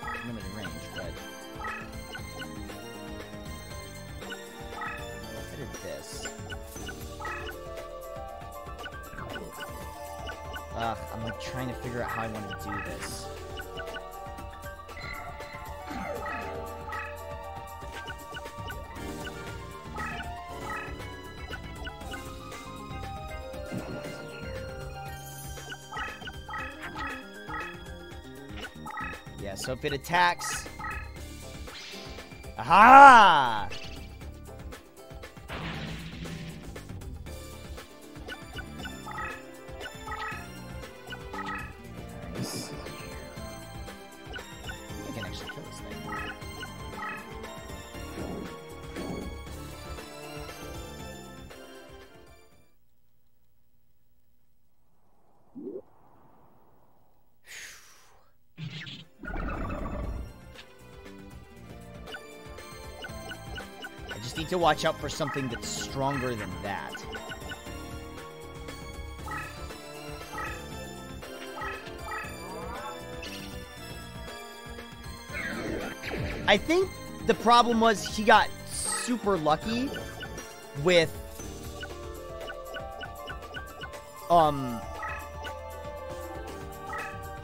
If it attacks... Aha! To watch out for something that's stronger than that. I think the problem was he got super lucky with um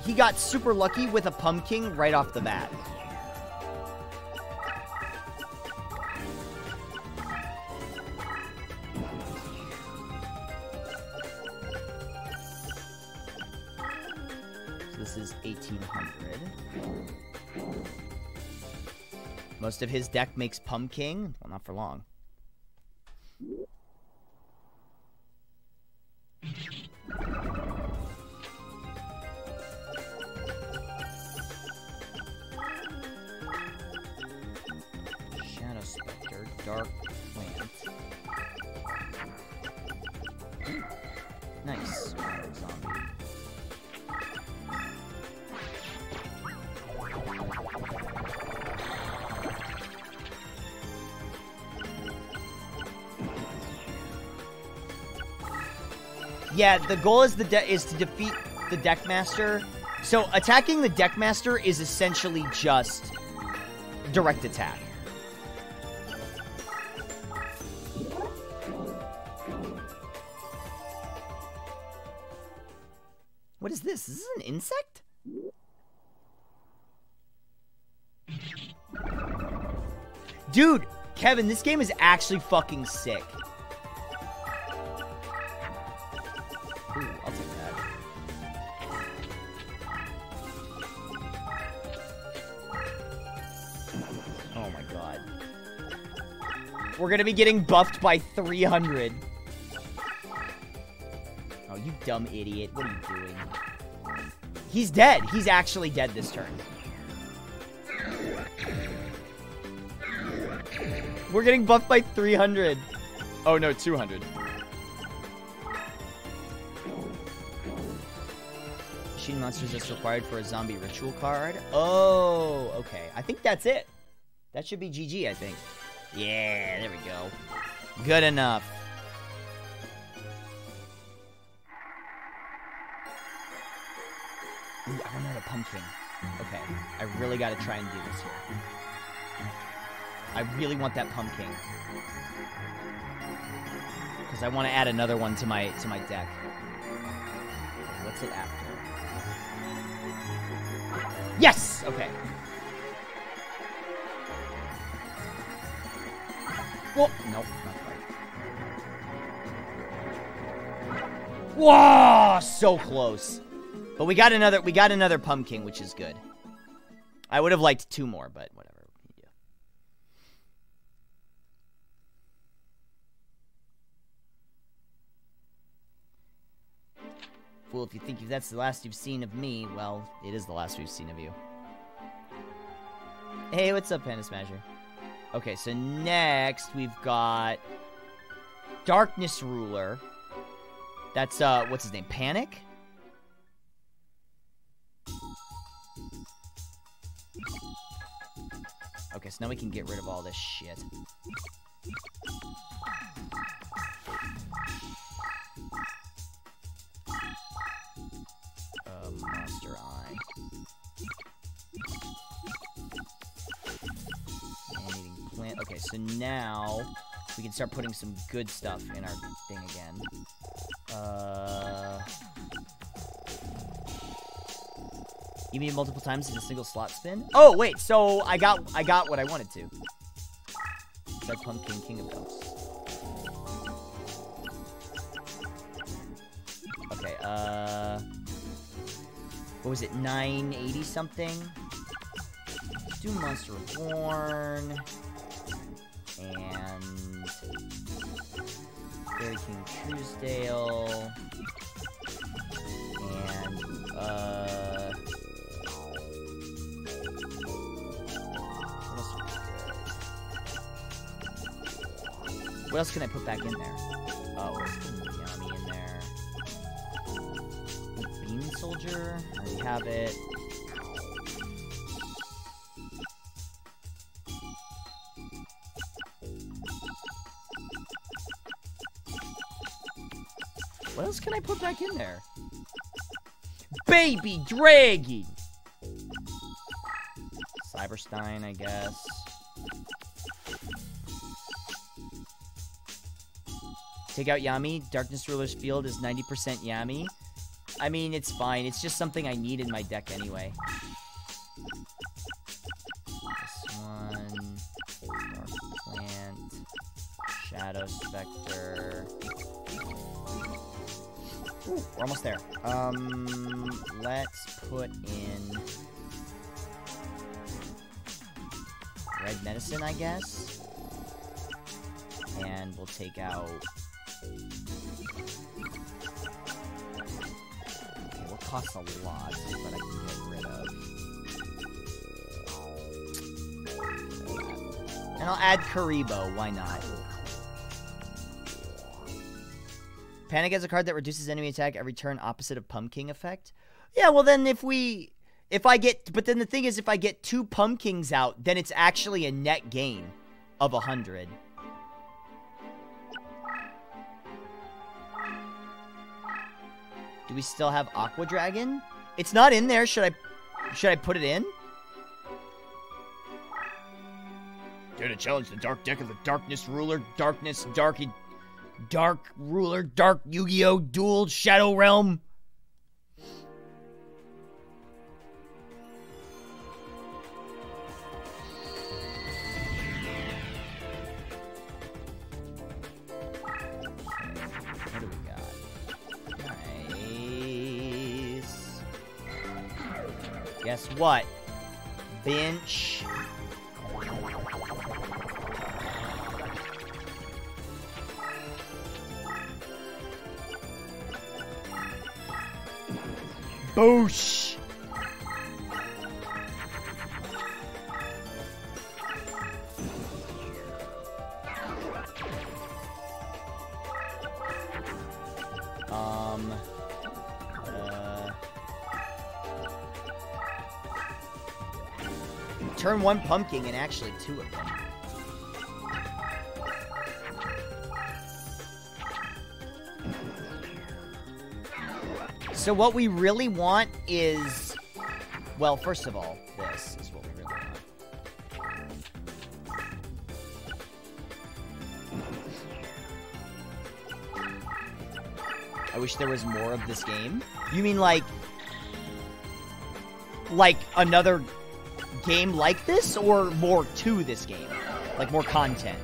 he got super lucky with a pumpkin right off the bat. Most of his deck makes Pumpkin. Well, not for long. Yeah, the goal is the is to defeat the Deckmaster. So attacking the Deckmaster is essentially just direct attack. What is this? Is this an insect? Dude, Kevin, this game is actually fucking sick. We're gonna be getting buffed by 300. Oh, you dumb idiot. What are you doing? He's dead. He's actually dead this turn. We're getting buffed by 300. Oh no, 200. Machine monsters that's required for a zombie ritual card. Oh, okay. I think that's it. That should be GG, I think. Yeah, there we go. Good enough. Ooh, I want another pumpkin. Okay, I really gotta try and do this here. I really want that pumpkin. Because I want to add another one to my to my deck. What's it after? Yes! Okay. Well, nope, not quite. So close. But we got another we got another pumpkin, which is good. I would have liked two more, but whatever. Fool, if you think that's the last you've seen of me, well, it is the last we've seen of you. Hey, what's up, Panda Smasher? Okay, so next we've got Darkness Ruler. That's uh what's his name? Panik? Okay, so now we can get rid of all this shit. Uh, Monster Okay, so now we can start putting some good stuff in our thing again. Uh, you mean multiple times in a single slot spin? Oh wait, so I got I got what I wanted to. Said Pumpkin King of Dumps. Okay, uh, what was it? 980 something. Do Monster Reborn and Fairy King Truesdale and uh. What else, we what else can I put back in there? Oh, let's put Yami in there. Bean Soldier. Already have it. I put back in there? Baby Dragon! Cyberstein, I guess. Take out Yami. Darkness Ruler's Field is 90% Yami. I mean, it's fine. It's just something I need in my deck anyway. This one. Dark Plant. Shadow Spectre. Ooh, we're almost there. Um, let's put in red medicine, I guess. And we'll take out. Okay, will cost a lot, but I can get rid of. And I'll add Kuriboh. Why not? Panik has a card that reduces enemy attack every turn opposite of Pumpkin effect. Yeah, well then if we if I get but then the thing is if I get two pumpkins out, then it's actually a net gain of a hundred. Do we still have Aqua Dragon? It's not in there. Should I should I put it in? Dare to challenge the dark deck of the Darkness Ruler, Darkness, Darky, Dark Ruler, Dark Yu-Gi-Oh! Duel, Shadow Realm. Guess what? Bench. Boosh! Um. Uh, turn one pumpkin and actually two of them. So what we really want is, well, first of all, this is what we really want. I wish there was more of this game. You mean like, like another game like this, or more to this game, like more content?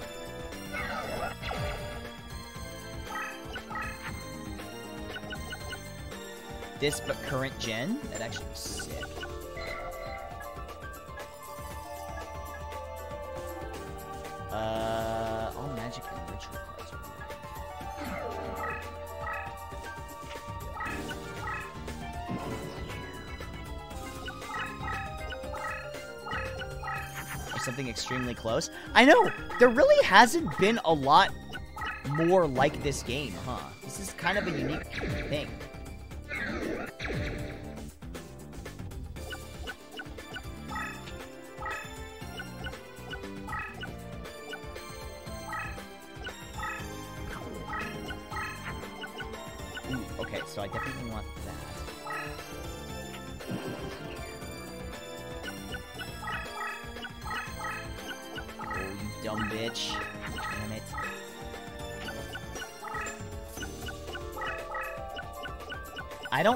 This but current gen? That actually was sick. Uh, all magic and ritual cards. Or something extremely close. I know, there really hasn't been a lot more like this game, huh? This is kind of a unique thing.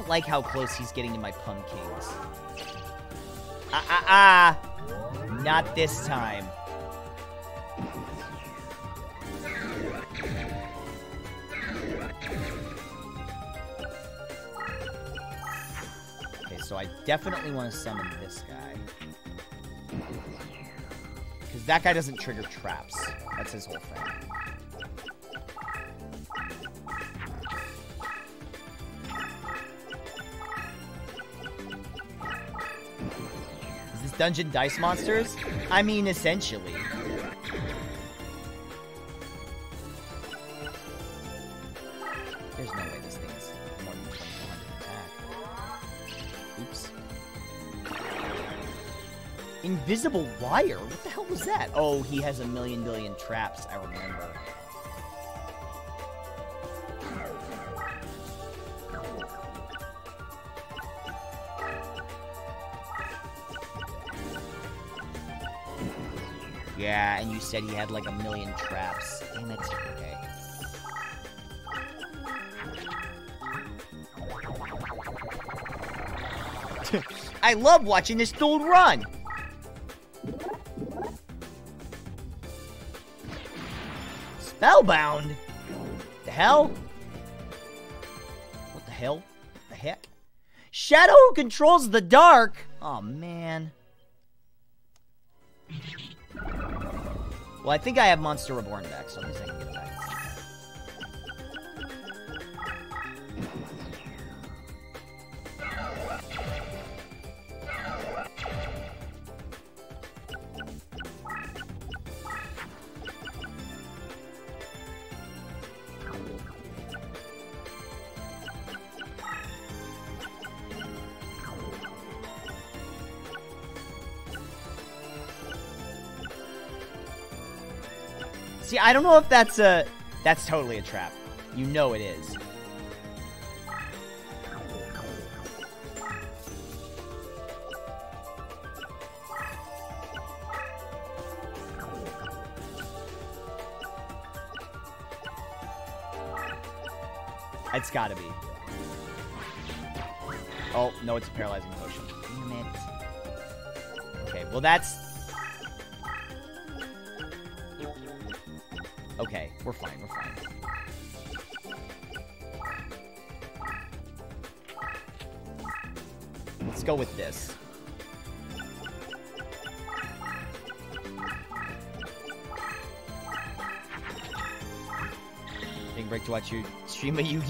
Like how close he's getting to my pumpkins. Ah, ah, ah! Not this time. Okay, so I definitely want to summon this guy. Because that guy doesn't trigger traps. That's his whole thing. Dungeon dice monsters? I mean, essentially. There's no way this thing's more than 2400 attack. Oops. Invisible wire? What the hell was that? Oh, he has a million billion traps, I remember. Said he had like a million traps. Damn it. Okay. [laughs] I love watching this dude run. Spellbound? The hell? What the hell? The heck? Shadow who controls the dark? Well, I think I have Monster Reborn back, so at least I don't know if that's a... That's totally a trap. You know it is. It's gotta be. Oh, no, it's a paralyzing potion. Damn it. Okay, well that's...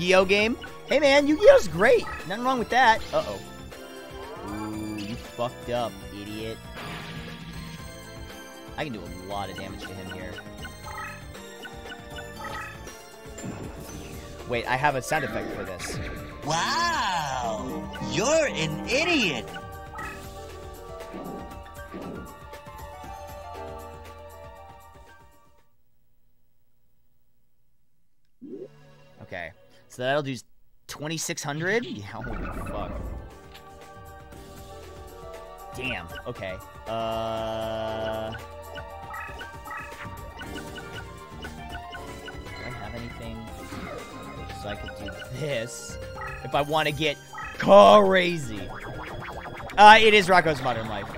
Yu-Gi-Oh game? Hey man, Yu-Gi-Oh's great! Nothing wrong with that. Uh-oh. Ooh, you fucked up, idiot. I can do a lot of damage to him here. Wait, I have a sound effect for this. Wow! You're an idiot! So that'll do 2,600? [laughs] Yeah, holy fuck. Damn. Okay. Uh... Do I have anything? So I could do this. If I want to get crazy. Uh, it is Rocko's Modern Life.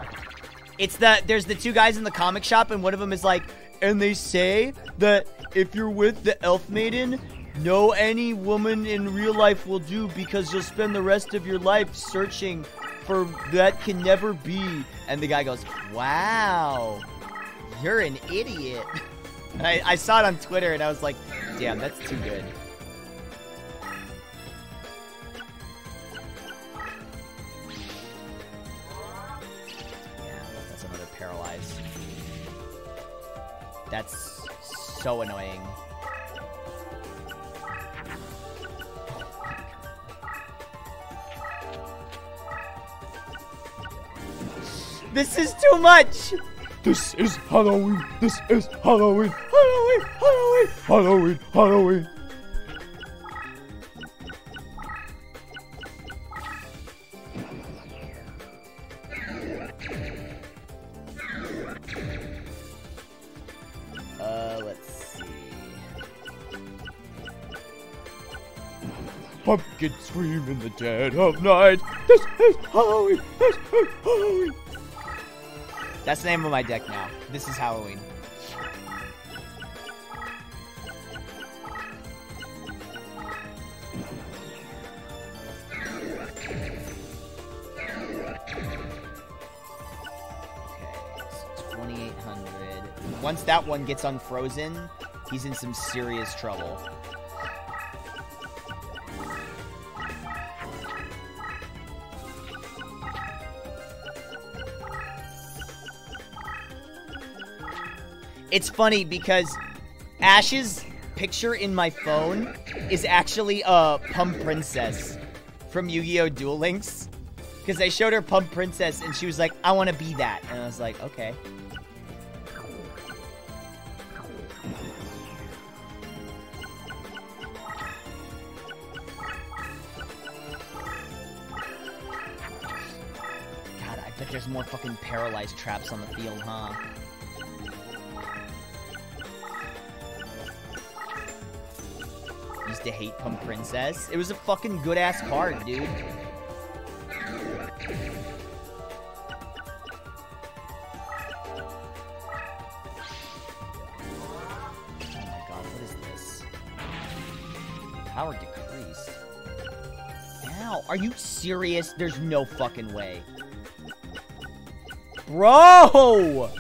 It's the, there's the two guys in the comic shop, and one of them is like, and they say that if you're with the elf maiden, no any woman in real life will do because you'll spend the rest of your life searching for that can never be. And the guy goes, wow, you're an idiot. And [laughs] I, I saw it on Twitter and I was like, damn, that's too good. Yeah, that's another. That's so annoying. This is too much. This is Halloween. This is Halloween. Halloween. Halloween. Halloween. Halloween. Uh, let's see. Pumpkin scream in the dead of night. This is Halloween. This is Halloween. That's the name of my deck now. This is Halloween. Okay, 2800. Once that one gets unfrozen, he's in some serious trouble. It's funny because Ash's picture in my phone is actually a Pump Princess from Yu-Gi-Oh! Duel Links. Because I showed her Pump Princess and she was like, I want to be that. And I was like, okay. God, I bet there's more fucking paralyzed traps on the field, huh? To hate Pump Princess. It was a fucking good ass card, dude. Oh my god, what is this? Power decreased. Ow, are you serious? There's no fucking way. Bro!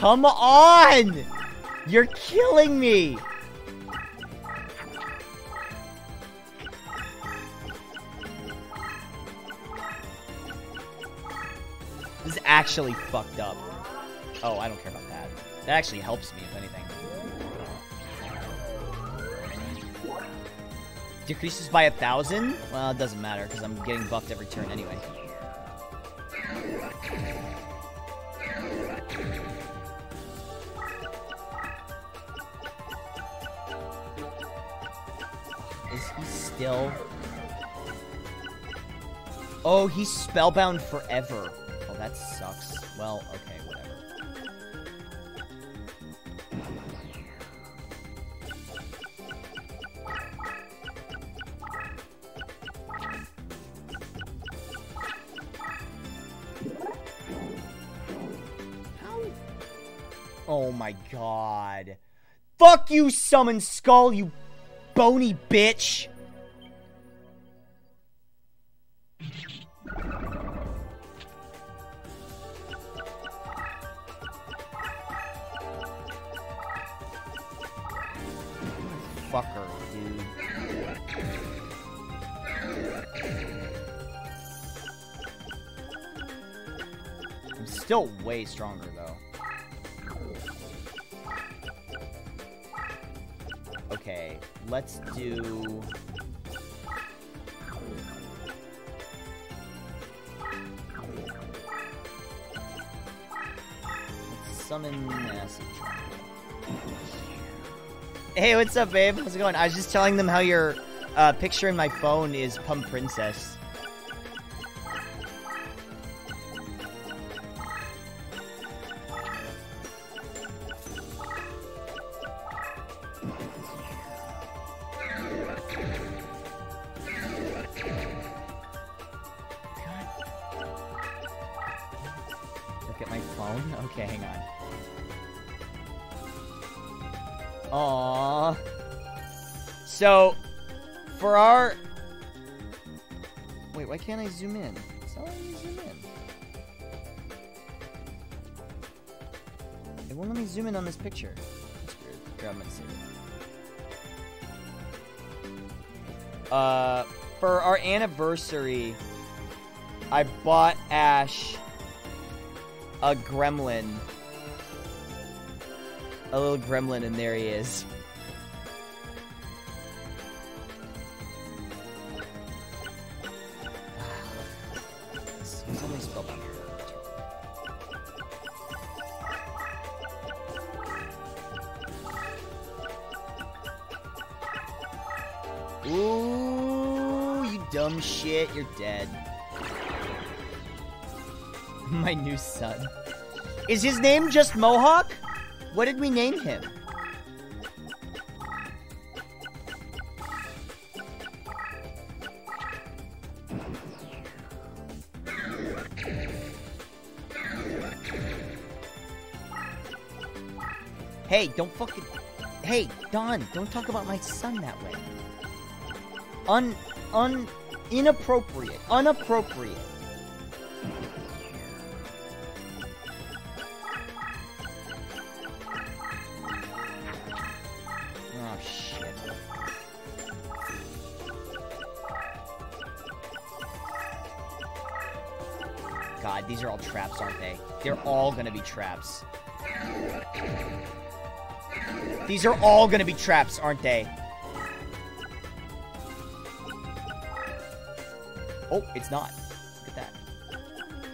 Come on! You're killing me! This is actually fucked up. Oh, I don't care about that. That actually helps me, if anything. Decreases by a thousand? Well, it doesn't matter, because I'm getting buffed every turn anyway. Still... Oh, he's spellbound forever. Oh, that sucks. Well, okay, whatever. Oh my god. Fuck you, Summon Skull, you bony bitch! Way stronger, though. Okay, let's do... Let's summon Hey, what's up, babe? How's it going? I was just telling them how your uh, picture in my phone is Pump Princess. Uh, for our anniversary, I bought Ash a gremlin. A little gremlin, and there he is. Ooh, you dumb shit, you're dead. [laughs] My new son. Is his name just Mohawk? What did we name him? Hey, don't fucking... Hey, Don, don't talk about my son that way. Un... Un... Inappropriate. Unappropriate. Oh, shit. God, these are all traps, aren't they? They're all gonna be traps. These are all gonna be traps, aren't they? Oh, it's not. Look at that.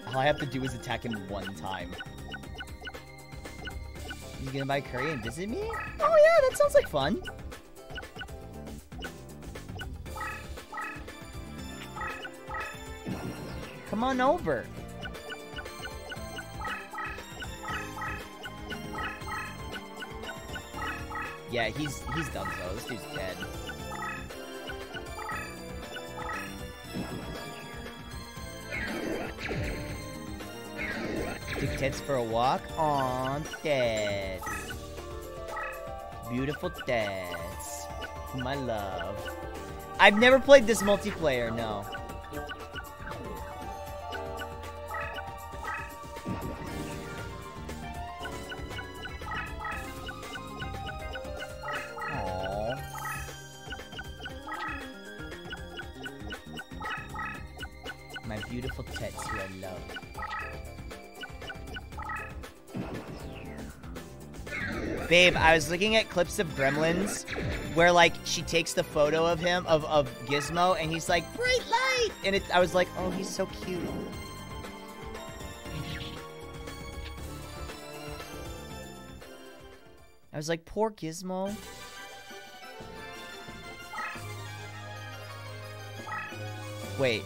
All I have to do is attack him one time. You gonna buy curry and visit me? Oh yeah, that sounds like fun. Come on over. Yeah, he's he's done so. This dude's dead. Take tits for a walk on tits. Beautiful tits. My love. I've never played this multiplayer, no. Beautiful tits Babe, I was looking at clips of Gremlins where like she takes the photo of him of, of Gizmo and he's like, bright light! And it, I was like, oh, he's so cute. I was like, poor Gizmo. Wait.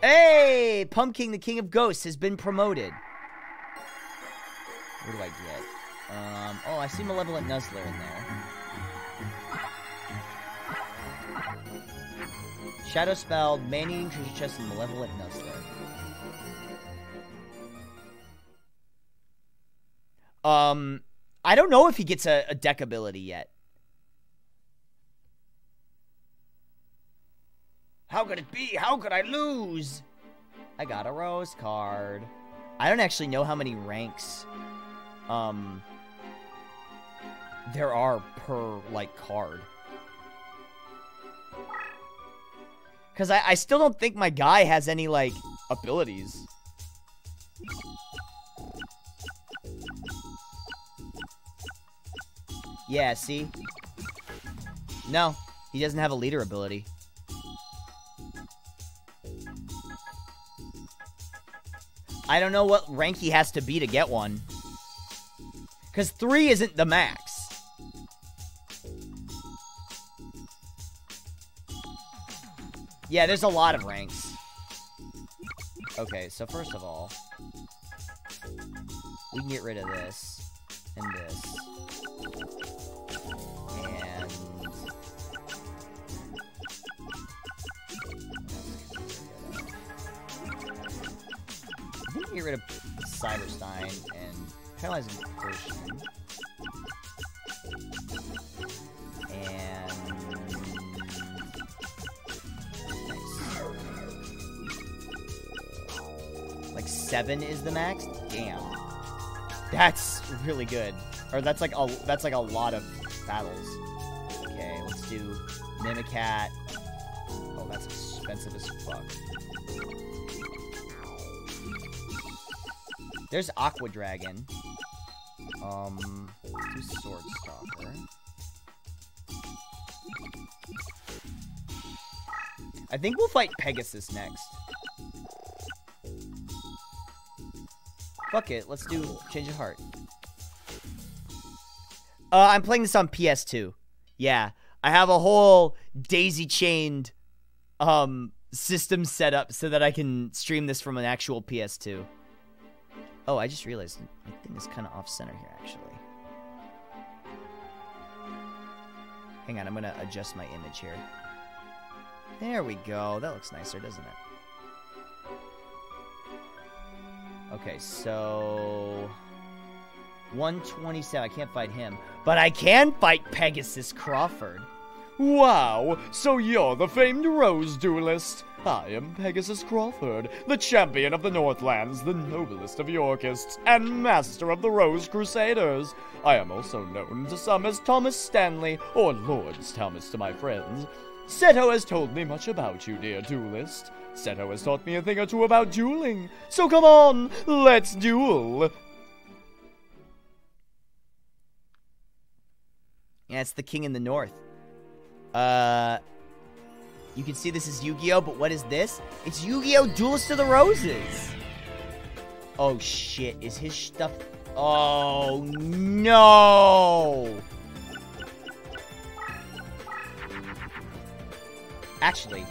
Hey! Pumpkin, the king of ghosts, has been promoted. What do I get? Um, oh, I see Malevolent Nuzzler in there. Shadow Spell, Man-Eating Treasure Chest, and Malevolent Nuzzler. Um, I don't know if he gets a, a deck ability yet. How could it be? How could I lose? I got a rose card. I don't actually know how many ranks um there are per like card. Cause I, I still don't think my guy has any like abilities. Yeah, see? No, he doesn't have a leader ability. I don't know what rank he has to be to get one. Because 3 isn't the max. Yeah, there's a lot of ranks. Okay, so first of all, we can get rid of this and this. And we can get rid of Cyberstein and Paralyzing Potion. And. Like seven is the max? Damn. That's really good. Or that's like a that's like a lot of battles. Okay, let's do Mimicat. Oh, that's expensive as fuck. There's Aqua Dragon. Um, do Sword Stalker. I think we'll fight Pegasus next. Fuck it, let's do Change of Heart. Uh, I'm playing this on PS2. Yeah, I have a whole daisy-chained um system set up so that I can stream this from an actual PS2. Oh, I just realized my thing is kind of off center here, actually. Hang on, I'm gonna adjust my image here. There we go. That looks nicer, doesn't it? Okay, so 127. I can't fight him, but I can fight Pegasus Crawford. Wow, so you're the famed Rose Duelist. I am Pegasus Crawford, the champion of the Northlands, the noblest of Yorkists, and master of the Rose Crusaders. I am also known to some as Thomas Stanley, or Lord's Thomas to my friends. Seto has told me much about you, dear duelist. Seto has taught me a thing or two about dueling. So come on, let's duel. Yeah, it's the king in the north. Uh, you can see this is Yu-Gi-Oh, but what is this? It's Yu-Gi-Oh! Duelist of the Roses. Oh shit, is his stuff... Oh no! Actually,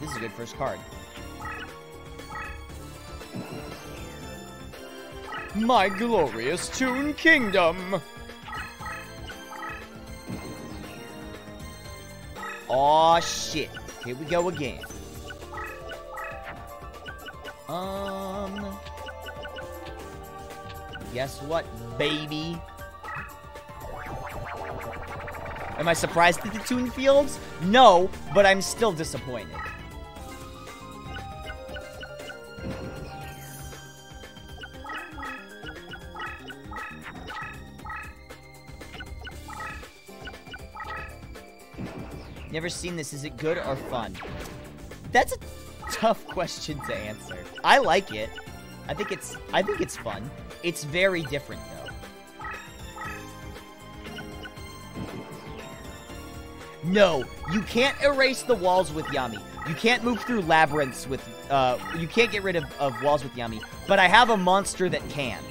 this is a good first card. My glorious Toon Kingdom. Aw, shit. Here we go again. Um... Guess what, baby? Am I surprised at the Toon Fields? No, but I'm still disappointed. Never seen this. Is it good or fun? That's a [laughs] tough question to answer. I like it. I think it's I think it's fun. It's very different though. No, you can't erase the walls with Yami. You can't move through labyrinths with uh you can't get rid of, of walls with Yami. But I have a monster that can.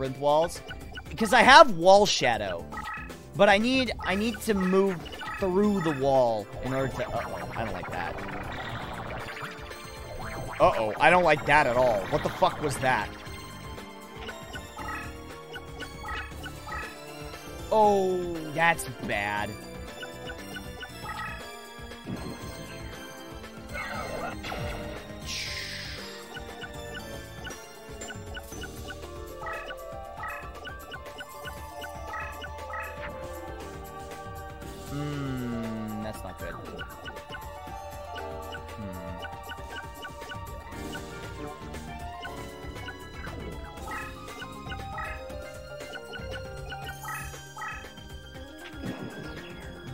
Labyrinth walls. Because I have wall shadow. But I need I need to move through the wall in order to uh -oh, I don't like that. Uh-oh, I don't like that at all. What the fuck was that? Oh, that's bad. Hmm, that's not good. Hmm.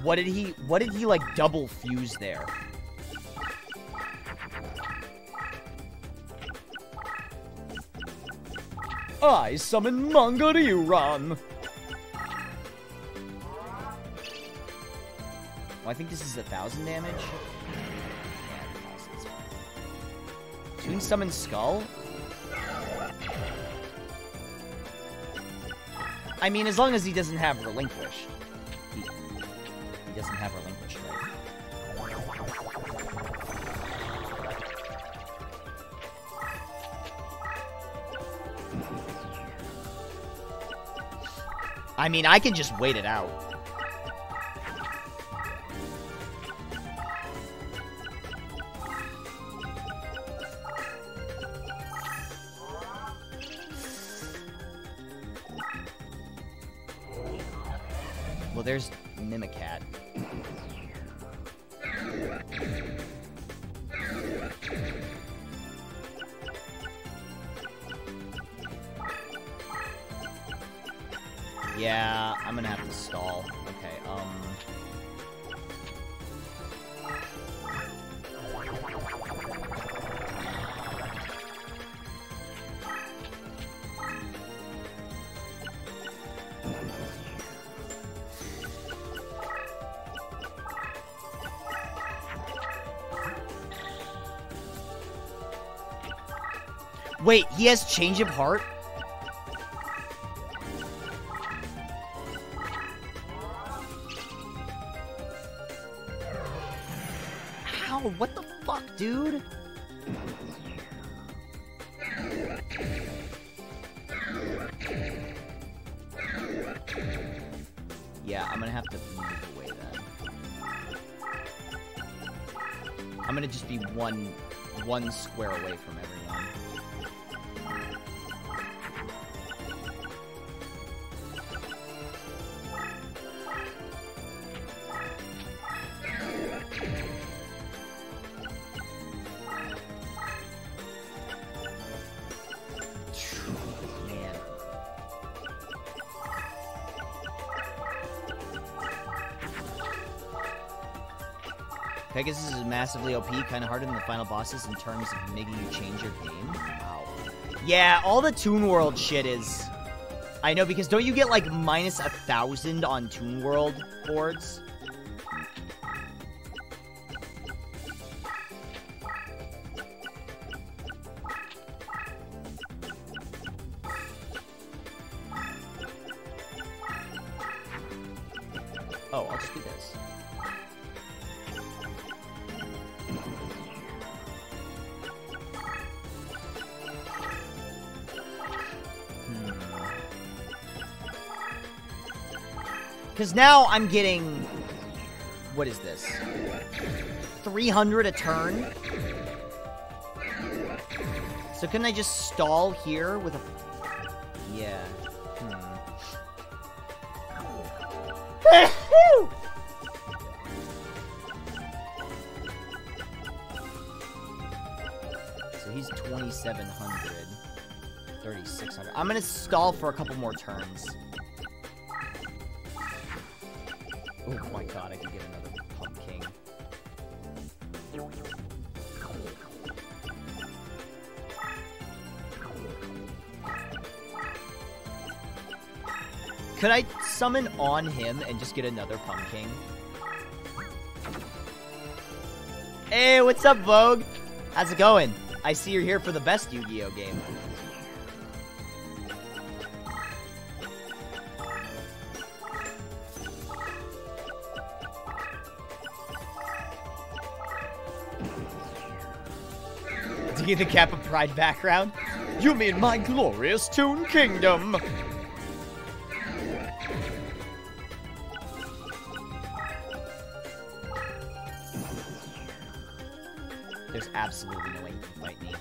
What did he, what did he, like, double fuse there? I summon Manga Ryu-Ran. Well, I think this is a thousand damage. Toon summon Skull? I mean, as long as he doesn't have Relinquish. He, he doesn't have Relinquish, right? I mean, I can just wait it out. Well, there's Mimicat. Yeah, I'm gonna have to stall. Wait, he has change of heart? Ow, what the fuck, dude? Yeah, I'm gonna have to move away then. I'm gonna just be one one square away from everyone. Massively OP, kind of harder than the final bosses in terms of making you change your game. Wow. Yeah, all the Toon World shit is... I know, because don't you get, like, minus a thousand on Toon World boards? Now I'm getting... What is this? 300 a turn? So couldn't I just stall here with a... Yeah. Hmm. [coughs] so he's 2,700. 3,600. I'm gonna stall for a couple more turns. I could get another. Could I summon on him and just get another pumpkin? Hey, what's up, Vogue? How's it going? I see you're here for the best Yu-Gi-Oh game. The Kappa Pride background? You mean my glorious Toon Kingdom? There's absolutely no way you can fight me.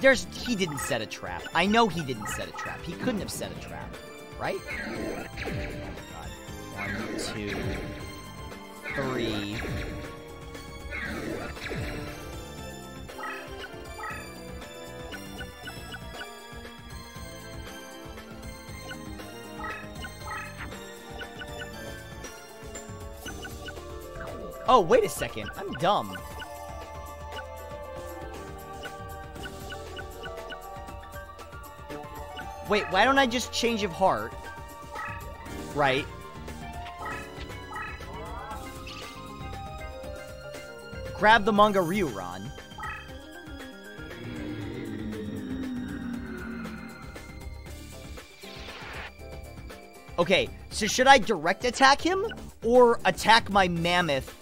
There's he didn't set a trap. I know he didn't set a trap. He couldn't have set a trap, right? Oh, wait a second. I'm dumb. Wait, why don't I just change of heart? Right. Grab the Manga Ryu-Ran. Okay, so should I direct attack him or attack my mammoth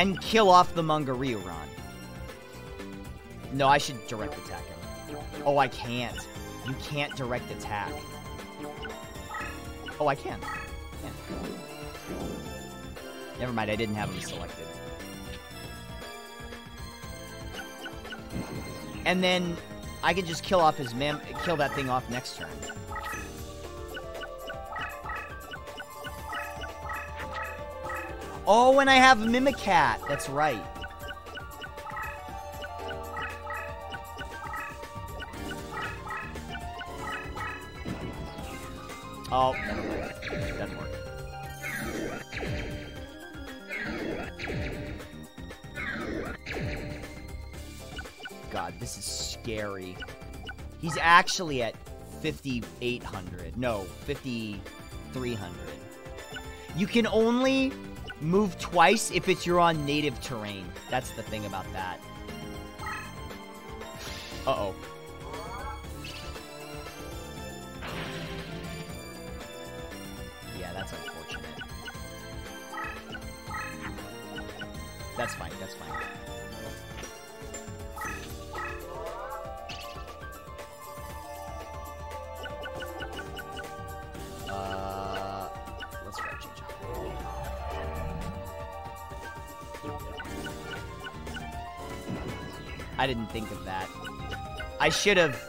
and kill off the Manga Ryu-Ran? No, I should direct attack him. Oh, I can't. You can't direct attack. Oh, I can. Yeah. Never mind, I didn't have him selected. And then I can just kill off his mam kill that thing off next turn. Oh, and I have Mimicat. That's right. Oh, never mind. Doesn't work. God, this is scary. He's actually at 5,800. No, 5,300. You can only move twice if it's you're on native terrain. That's the thing about that. Uh-oh. I should have.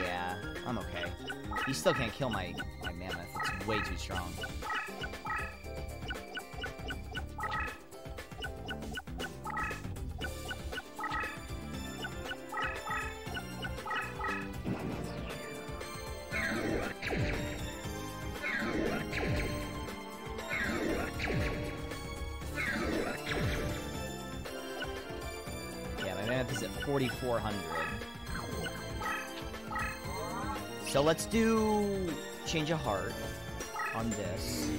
Yeah, I'm okay. You still can't kill my, change a heart on this.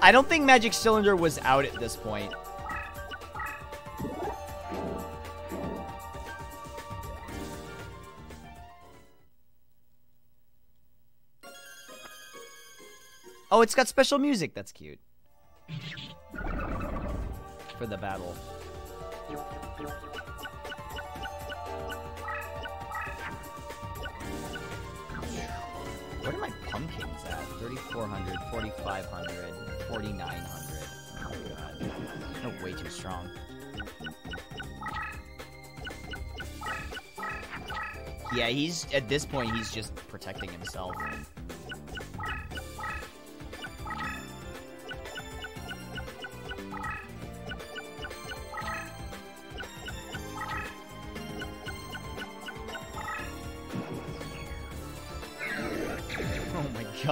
I don't think Magic Cylinder was out at this point. Oh, it's got special music. That's cute. For the battle. 3,400, 4,500, 4,900. Oh my god. They're way too strong. Yeah, he's, at this point, he's just protecting himself.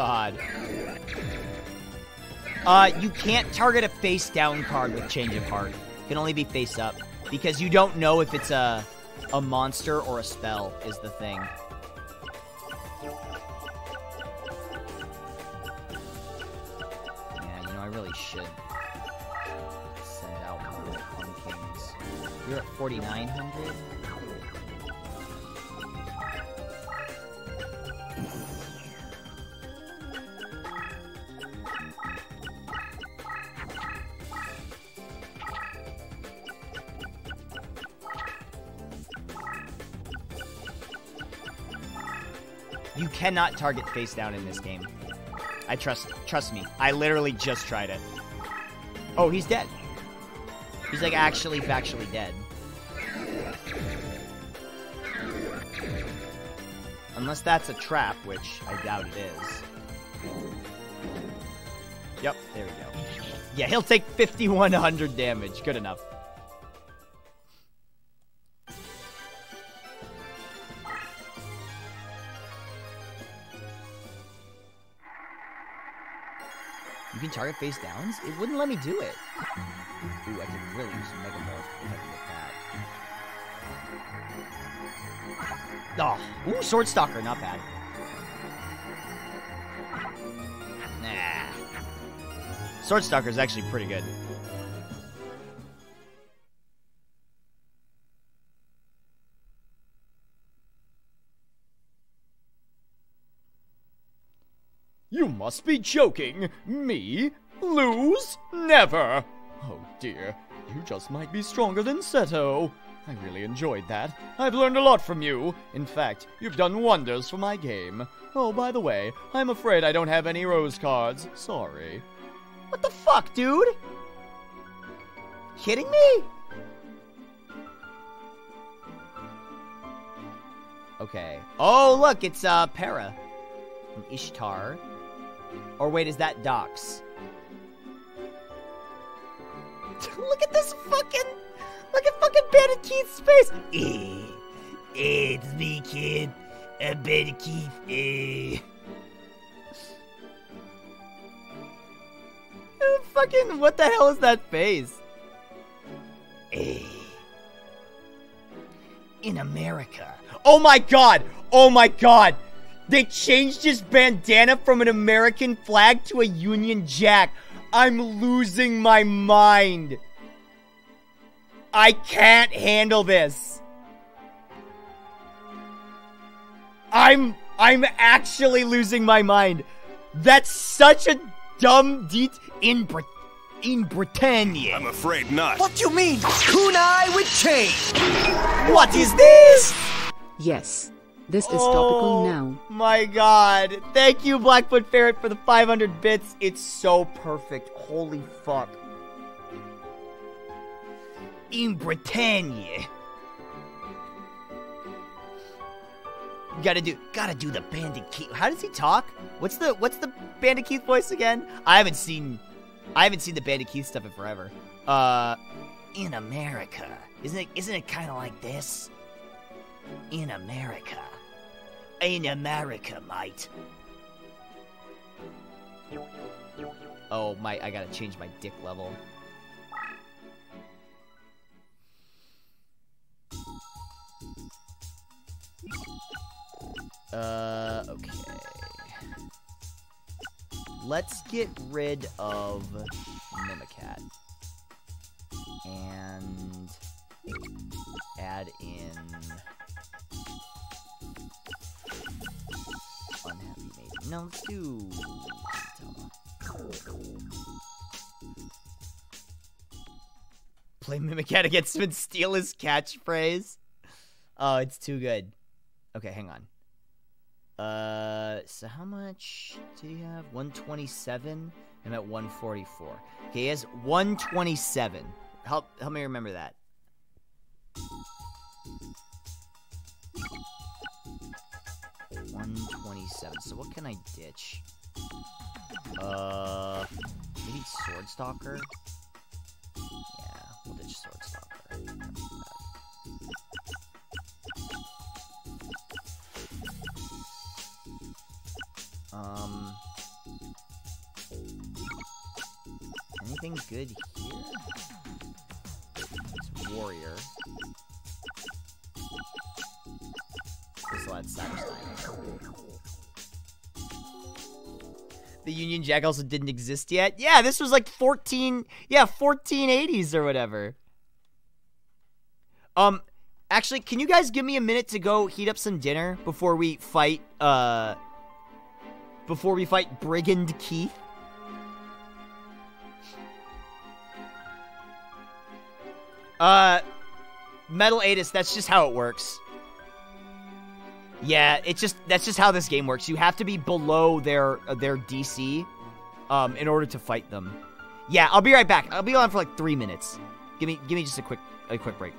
God. Uh, you can't target a face down card with Change of Heart. It can only be face up. Because you don't know if it's a a monster or a spell is the thing. Yeah, you know, I really should send out more pumpkins. You're at 4,900? Cannot target face down in this game. I trust trust me. I literally just tried it. Oh, he's dead. He's like actually factually dead. Unless that's a trap, which I doubt it is. Yep, there we go. Yeah, he'll take 5100 damage. Good enough. You can target face downs? It wouldn't let me do it. Ooh, I could really use Mega if I can get that. Oh, ooh, Sword Stalker, not bad. Nah. Sword Stalker is actually pretty good. You must be joking. Me? Lose? Never! Oh dear, you just might be stronger than Seto. I really enjoyed that. I've learned a lot from you. In fact, you've done wonders for my game. Oh, by the way, I'm afraid I don't have any rose cards. Sorry. What the fuck, dude? Kidding me? Okay. Oh, look, it's uh Para Ishtar. Or wait, is that Dox? [laughs] look at this fucking look at fucking Bandit Keith's face. Eh, it's me, kid. Betty Keith, eh. [laughs] fucking what the hell is that face? Eh. in America. Oh my god! Oh my god! They changed his bandana from an American flag to a Union Jack. I'm losing my mind. I can't handle this. I'm I'm actually losing my mind. That's such a dumb deed in Brit- in Britannia. I'm afraid not. What do you mean? Kunai with chain! What is this? Yes. This is topical now. My god. Thank you, Blackfoot Ferret, for the 500 bits. It's so perfect. Holy fuck. In Britannia. Gotta do gotta do the Bandit Keith. How does he talk? What's the what's the Bandit Keith voice again? I haven't seen I haven't seen the Bandit Keith stuff in forever. Uh in America. Isn't it isn't it kinda like this? In America. In America, mate. Oh my I gotta change my dick level. Uh, okay. Let's get rid of Mimicat. And add in Unhappy Maiden. No, let's do Play Mimicat against him and steal his catchphrase. Oh, it's too good. Okay, hang on. Uh, so how much do you have? 127? I'm at 144. Okay, he has 127. Help, help me remember that. So what can I ditch? Uh, maybe Sword Stalker. Yeah, we'll ditch Sword Stalker. Um, anything good here? It's warrior. So that's Saturstein. The Union Jack also didn't exist yet. Yeah, this was like 14, yeah, 1480s or whatever. Um, actually, can you guys give me a minute to go heat up some dinner before we fight, uh, before we fight Brigand Keith? Uh, Metal Atis, that's just how it works. Yeah, it's just that's just how this game works. You have to be below their uh, their DC um in order to fight them. Yeah, I'll be right back. I'll be on for like 3 minutes. Give me give me just a quick a quick break.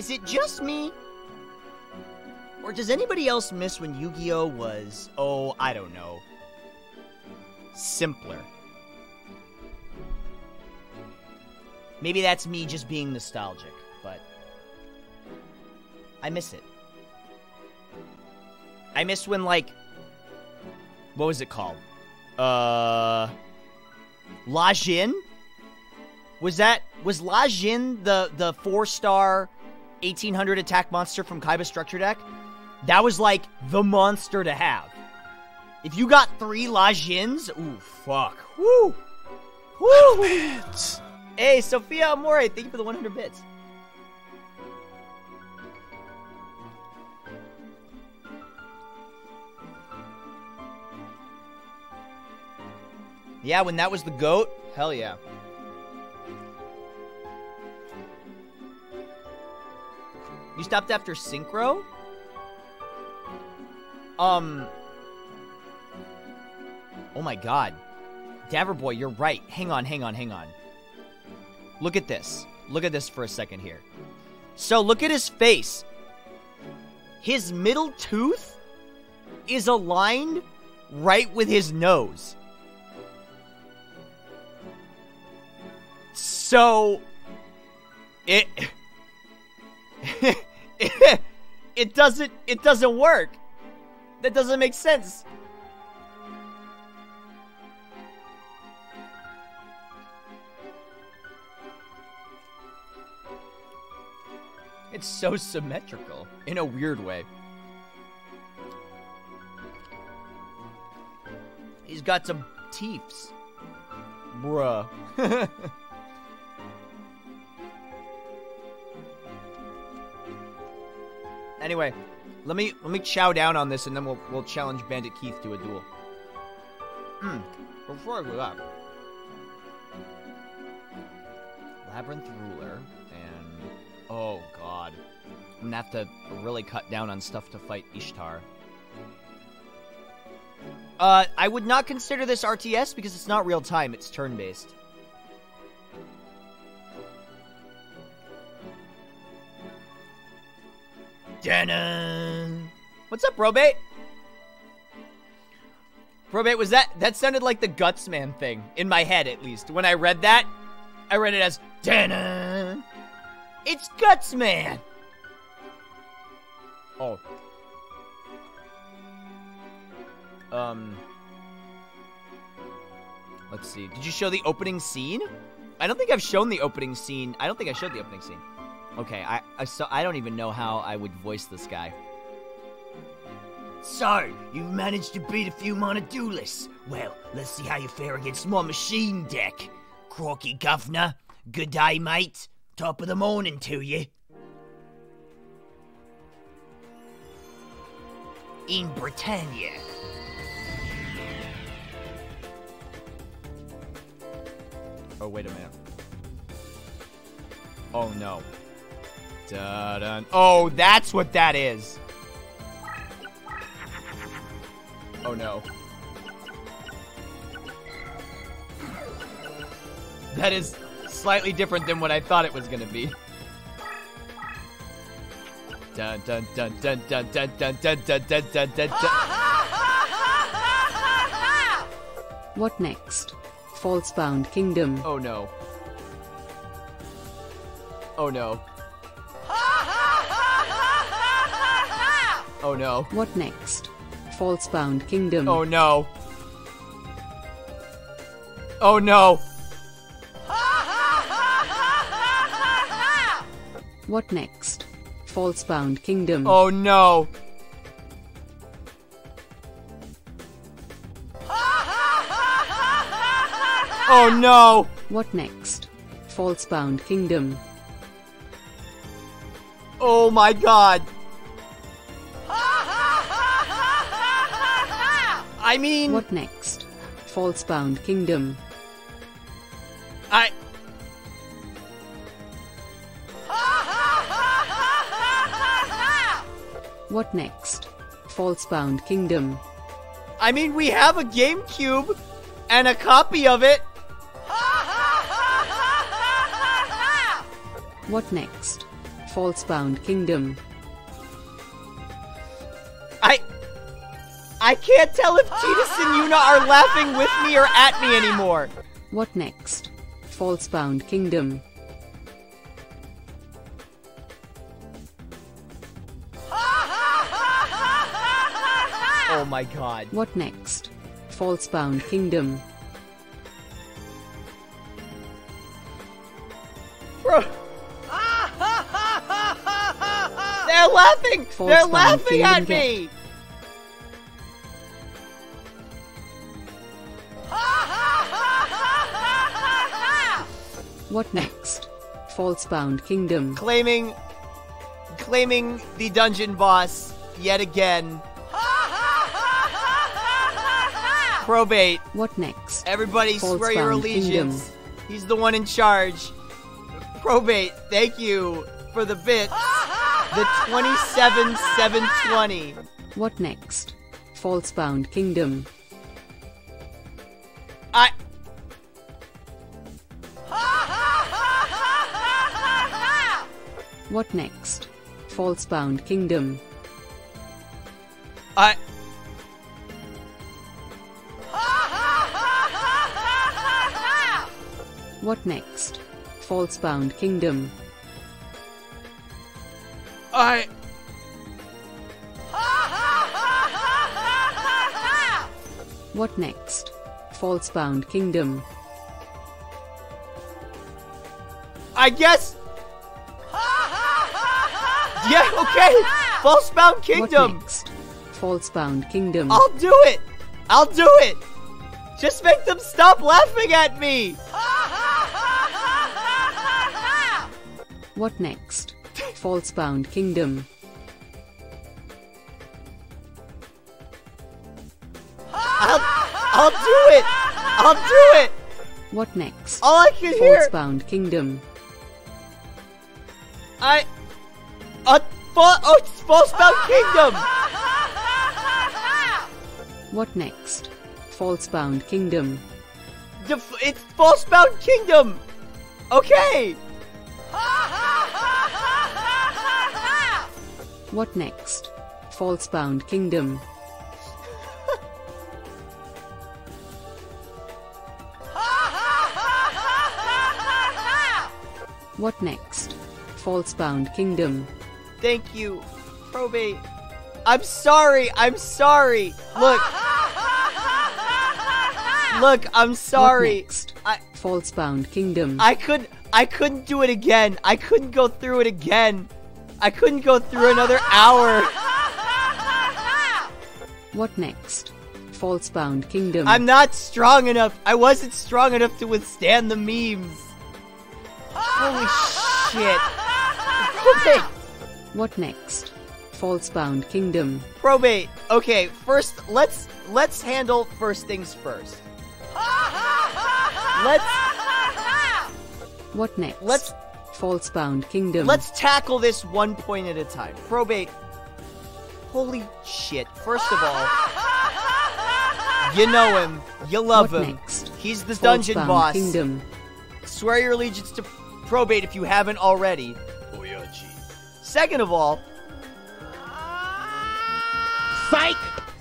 Is it just me? Or does anybody else miss when Yu Gi Oh! was, oh, I don't know, simpler? Maybe that's me just being nostalgic, but I miss it. I miss when, like, what was it called? Uh, La Jinn? Was that was La Jinn the the four star 1800 attack monster from Kaiba Structure Deck? That was like the monster to have. If you got three La Jinns, ooh fuck, woo, woo. Hey, Sophia Amore, thank you for the 100 bits. Yeah, when that was the goat, hell yeah. Stopped after synchro? Um. Oh my god. Daverboy, you're right. Hang on, hang on, hang on. Look at this. Look at this for a second here. So look at his face. His middle tooth is aligned right with his nose. So it [laughs] [laughs] it doesn't it doesn't work. That doesn't make sense. It's so symmetrical in a weird way. He's got some teeths. Bruh. [laughs] anyway, let me let me chow down on this and then we'll we'll challenge Bandit Keith to a duel. Hmm. Before I do that. Labyrinth Ruler and oh god. I'm gonna have to really cut down on stuff to fight Ishtar. Uh, I would not consider this RTS because it's not real time, it's turn based. Dun What's up, Probate? Probate, was that that sounded like the Gutsman thing in my head at least. When I read that, I read it as Dun It's Gutsman. Oh. Um Let's see. Did you show the opening scene? I don't think I've shown the opening scene. I don't think I showed the opening scene. Okay, I, I so I don't even know how I would voice this guy. So, you've managed to beat a few minor duelists. Well, let's see how you fare against my machine deck. Crocky Governor, good day, mate. Top of the morning to you. In Britannia. Oh, wait a minute. Oh, no. Da-dun. Oh, that's what that is. Oh no. That is slightly different than what I thought it was gonna be. Dun dun dun dun dun dun dun dun dun dun dun dun What next? Falsebound Kingdom. Oh no. Oh no. [laughs] Oh no. What next? Falsebound Kingdom. Oh no. Oh no. What next? Falsebound Kingdom. Oh no. Oh no. What next? Falsebound Kingdom. Oh my god. I mean, What next? Falsebound Kingdom. I. What next? Falsebound Kingdom. I mean, we have a GameCube and a copy of it. What next? Falsebound Kingdom. I I can't tell if Tidus and Yuna are laughing with me or at me anymore. What next? Falsebound Kingdom. Oh my god. What next? Falsebound Kingdom. Bro. They're laughing! They're laughing at me! What next? Falsebound Kingdom. Claiming claiming the dungeon boss yet again. Probate. What next? Everybody swear your Falsebound allegiance. Kingdom. He's the one in charge. Probate, thank you for the bits. The 27720. What next? Falsebound Kingdom. I What next? Falsebound Kingdom. I What next? Falsebound Kingdom. I What next? Falsebound Kingdom. I guess Yeah, okay. Falsebound Kingdom. What next? Falsebound Kingdom. I'll do it. I'll do it. Just make them stop laughing at me. What next? Falsebound Kingdom. I'll I'll do it. I'll do it. What next? All I can hear Falsebound Kingdom. I uh fa- oh it's Falsebound Kingdom. What next? Falsebound Kingdom. The it's Falsebound Kingdom. Okay. [laughs] What next? Falsebound Kingdom. [laughs] What next? Falsebound Kingdom. Thank you, probate. I'm sorry. I'm sorry. Look. [laughs] Look, I'm sorry. What next? I Falsebound Kingdom. I could I couldn't do it again. I couldn't go through it again. I couldn't go through another hour. What next? Falsebound Kingdom. I'm not strong enough. I wasn't strong enough to withstand the memes. Holy shit. Probate. What next? Falsebound Kingdom. Probate. Okay, first let's let's handle first things first. Let's What next? Let's- Falsebound Kingdom. let's tackle this one point at a time. Probate. Holy shit. First of all, [laughs] you know him. You love What him. next? He's the dungeon Falsebound boss. Kingdom. Swear your allegiance to probate if you haven't already. Oh yeah, gee. Second of all, Psych!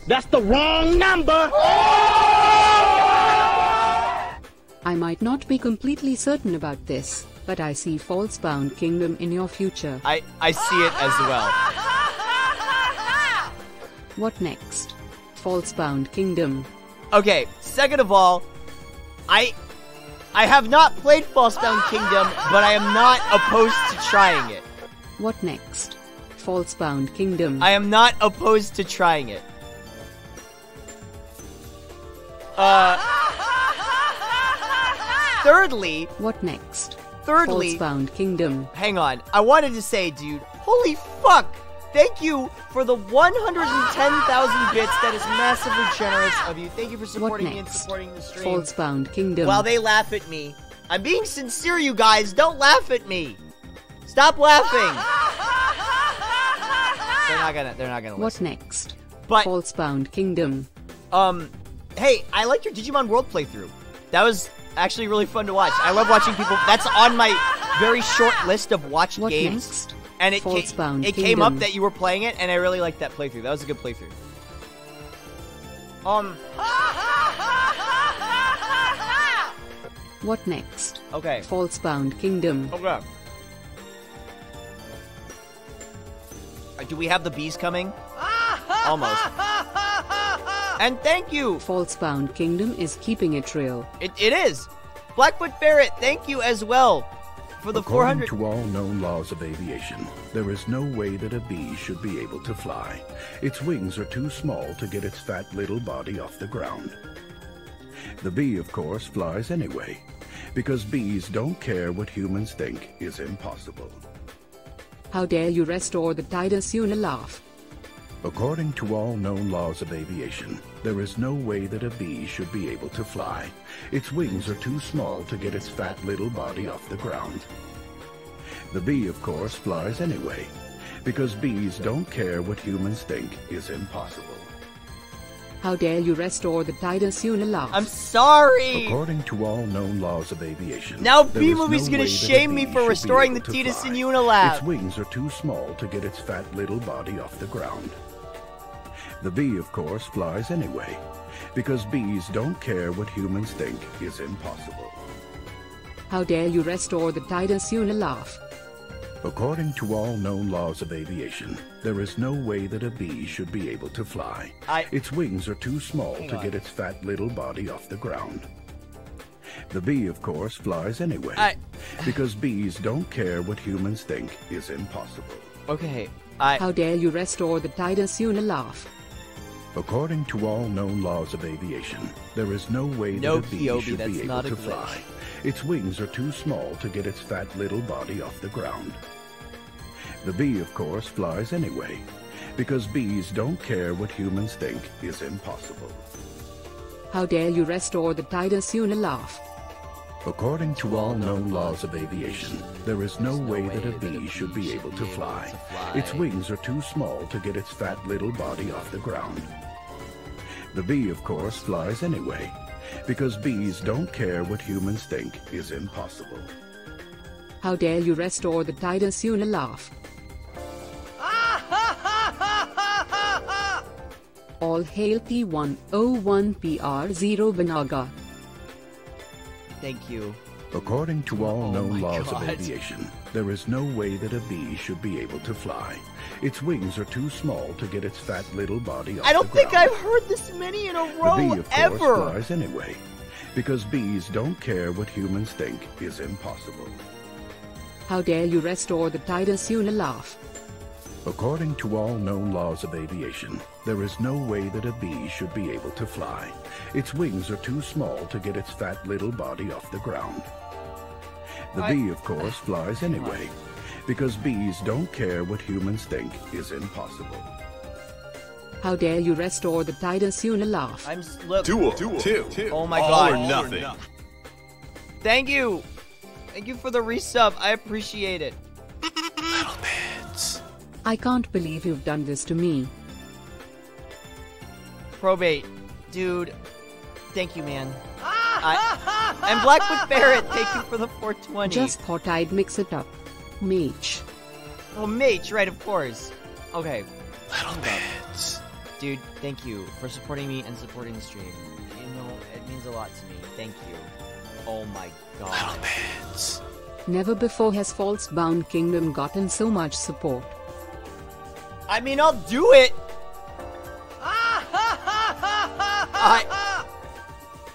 That's the wrong number! Oh! I might not be completely certain about this, but I see Falsebound Kingdom in your future. I I see it as well. What next? Falsebound Kingdom. Okay, second of all, I I have not played Falsebound Kingdom, but I am not opposed to trying it. What next? Falsebound Kingdom. I am not opposed to trying it. Uh Thirdly, What next? thirdly, Falsebound Kingdom. hang on. I wanted to say, dude, holy fuck! Thank you for the 110,000 bits. That is massively generous of you. Thank you for supporting me and supporting the stream. Falsebound Kingdom. While they laugh at me. I'm being sincere, you guys. Don't laugh at me. Stop laughing. [laughs] they're not gonna. They're not gonna What listen. next? But Falsebound Kingdom. um, hey, I like your Digimon World playthrough. That was actually really fun to watch. I love watching people. That's on my. very short list of watched What games, next? and it ca- Falsebound it came up that you were playing it, and I really liked that playthrough. That was a good playthrough. Um. What next? Okay. Falsebound Kingdom. Okay. Uh, Do we have the bees coming? Almost. And thank you. Falsebound Kingdom is keeping it real. It, it is. Blackfoot Ferret, thank you as well for the According 400. to all known laws of aviation, there is no way that a bee should be able to fly. Its wings are too small to get its fat little body off the ground. The bee, of course, flies anyway, because bees don't care what humans think is impossible. How dare you restore the Tidus Unilaf? According to all known laws of aviation, there is no way that a bee should be able to fly. Its wings are too small to get its fat little body off the ground. The bee, of course, flies anyway, because bees don't care what humans think is impossible. How dare you restore the Tidus Unilaf? I'm sorry. According to all known laws of aviation, Now there B is Movie's no gonna way that a shame me for restoring the to Tidus fly. Its wings are too small to get its fat little body off the ground. The bee, of course, flies anyway, because bees don't care what humans think is impossible. How dare you restore the Tidus Unilaf? According to all known laws of aviation, there is no way that a bee should be able to fly. I- Its wings are too small Hang to on. get its fat little body off the ground. The bee, of course, flies anyway, I- because bees don't care what humans think is impossible. Okay. I. How dare you restore the Tidus Unilaf? According to all known laws of aviation, there is no way No, that a bee Kyobi, should be able to glitch. fly. Its wings are too small to get its fat little body off the ground. The bee, of course, flies anyway, because bees don't care what humans think is impossible. How dare you restore the Tidus Unilaf? According to all known laws of aviation, there is no way that a bee should be able to fly. Its wings are too small to get its fat little body off the ground. The bee, of course, flies anyway, because bees don't care what humans think is impossible. How dare you restore the Tidus Unilaf? [laughs] All hail P101PR0 Banaga. Thank you. According to all Oh known laws God. of aviation, there is no way that a bee should be able to fly. Its wings are too small to get its fat little body off the ground. I don't the think i've heard this many in a row The row bee, of course, ever flies anyway, because bees don't care what humans think is impossible. How dare you restore the Tidus Unilaf? According to all known laws of aviation, there is no way that a bee should be able to fly. Its wings are too small to get its fat little body off the ground. The bee, of course, flies anyway, because bees don't care what humans think is impossible. How dare you restore the Tidus Unilaf? i'm s- look Duel. Two. oh my All god or nothing. thank you thank you for the resub i appreciate it Little bits. I can't believe you've done this to me. probate dude thank you man I, and blackwood barrett thank you for the 420 Just thought I'd mix it up. Mage. oh mage right of course okay little bits dude thank you for supporting me and supporting the stream you know it means a lot to me thank you oh my god Little bits. Never before has Falsebound Kingdom gotten so much support. I mean, I'll do it. Ah, I,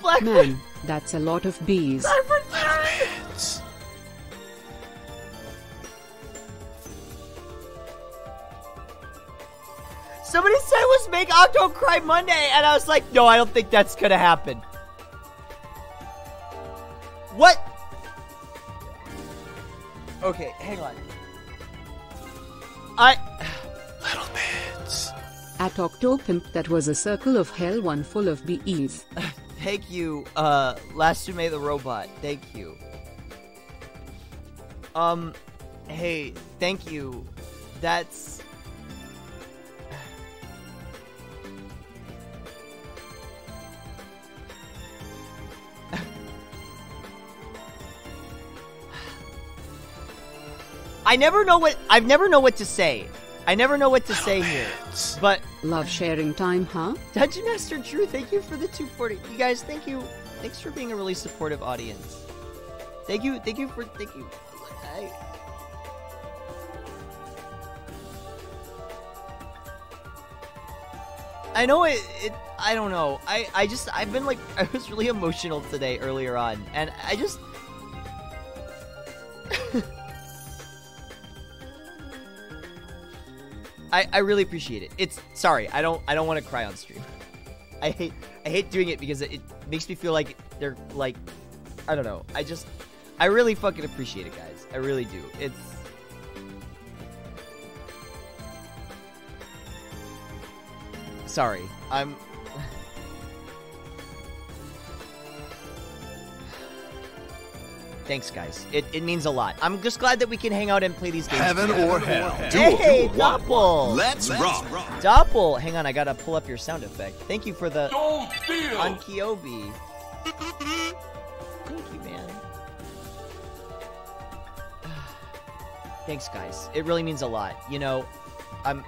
Black Man, that's a lot of bees. Somebody said it was Make Octo Cry Monday, and I was like, no, I don't think that's gonna happen. What? Okay, hang on. I. Little bits. At Octopimp, that was a circle of hell, one full of bees. [laughs] Thank you, uh, Lasume the robot. Thank you. Um, hey, thank you. That's. I never know what I've never know what to say. I never know what to say here. But Love sharing time, huh? Dungeon Master Drew, thank you for the 240. You guys, thank you. Thanks for being a really supportive audience. Thank you, thank you for thank you. I, I know it, it I don't know. I I just I've been like [laughs] I was really emotional today earlier on and I just [laughs] I, I really appreciate it. It's sorry, I don't I don't want to cry on stream. I hate I hate doing it because it, it makes me feel like they're like I don't know. I just I really fucking appreciate it, guys. I really do. It's sorry. I'm Thanks, guys. It, it means a lot. I'm just glad that we can hang out and play these games. Heaven together. or hell. Duel. Hey, Duel. One, Doppel! Let's rock. Doppel! Hang on, I gotta pull up your sound effect. Thank you for the on Kyobi. Thank you, man. [sighs] Thanks, guys. It really means a lot. You know, I'm.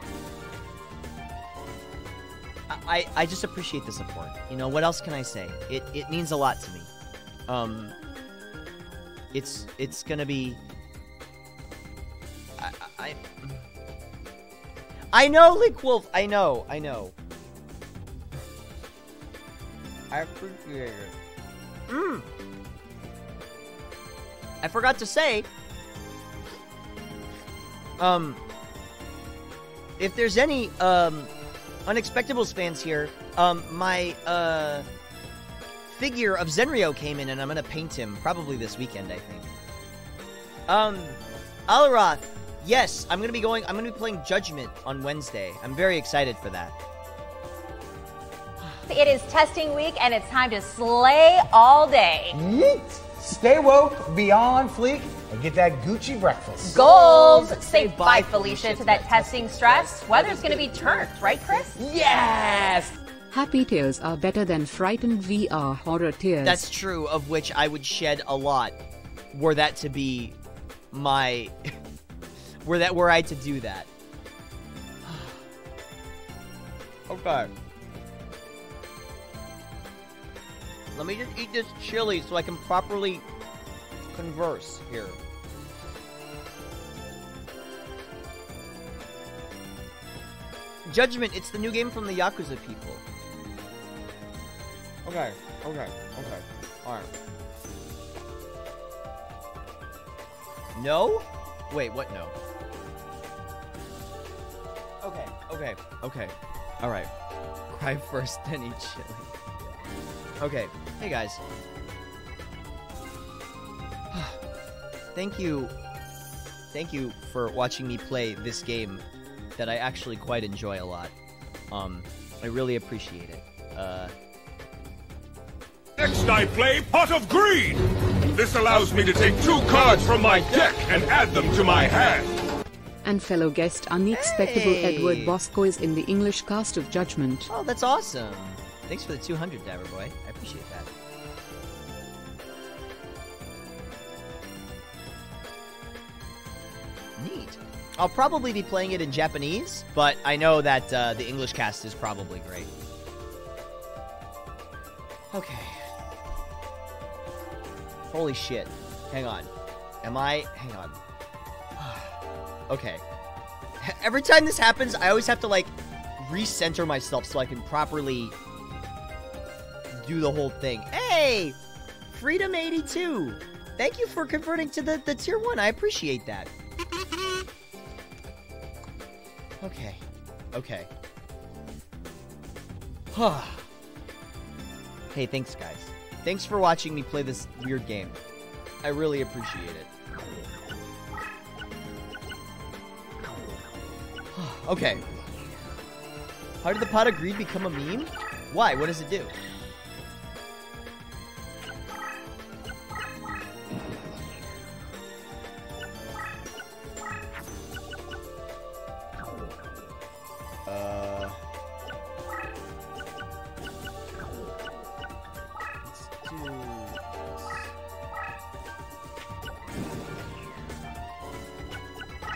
I, I just appreciate the support. You know, what else can I say? It it means a lot to me. Um, it's it's gonna be. I I, I know, Link Wolf. I know. I know. I appreciate it. Mm. I forgot to say. Um. If there's any um, Unexpectables fans here, um, my uh figure of Zenryo came in, and I'm gonna paint him probably this weekend. I think. Um, Alaroth, yes, I'm gonna be going. I'm gonna be playing Judgment on Wednesday. I'm very excited for that. It is testing week and it's time to slay all day. Yeet! Stay woke, be on fleek, and get that Gucci breakfast. Goals! Say bye, Felicia, to that testing stress. Weather's gonna be turned, right, Chris? Yes! Happy tears are better than frightened VR horror tears. That's true, of which I would shed a lot were that to be my [laughs] were that were I to do that. [sighs] okay. Let me just eat this chili so I can properly converse here. Judgment, it's the new game from the Yakuza people. Okay, okay, okay. Alright. No? Wait, what no? Okay, okay, okay. Alright. Cry first, then eat chili. Okay, hey guys. [sighs] Thank you. Thank you for watching me play this game that I actually quite enjoy a lot. Um, I really appreciate it. Uh, Next I play Pot of Greed! This allows me to take two cards from my deck and add them to my hand. And fellow guest unexpectable Hey! Edward Bosco is in the English cast of Judgment. oh, that's awesome. Thanks for the 200, Diver Boy. I appreciate that. Neat. I'll probably be playing it in Japanese, but I know that uh, the English cast is probably great. Okay. Holy shit. Hang on. Am I. Hang on. [sighs] okay. [laughs] Every time this happens, I always have to, like, recenter myself so I can properly do the whole thing. Hey! Freedom82! Thank you for converting to the, the tier 1. I appreciate that. Okay. Okay. [sighs] hey, thanks, guys. Thanks for watching me play this weird game. I really appreciate it. [sighs] okay. How did the pot of greed become a meme? Why? What does it do?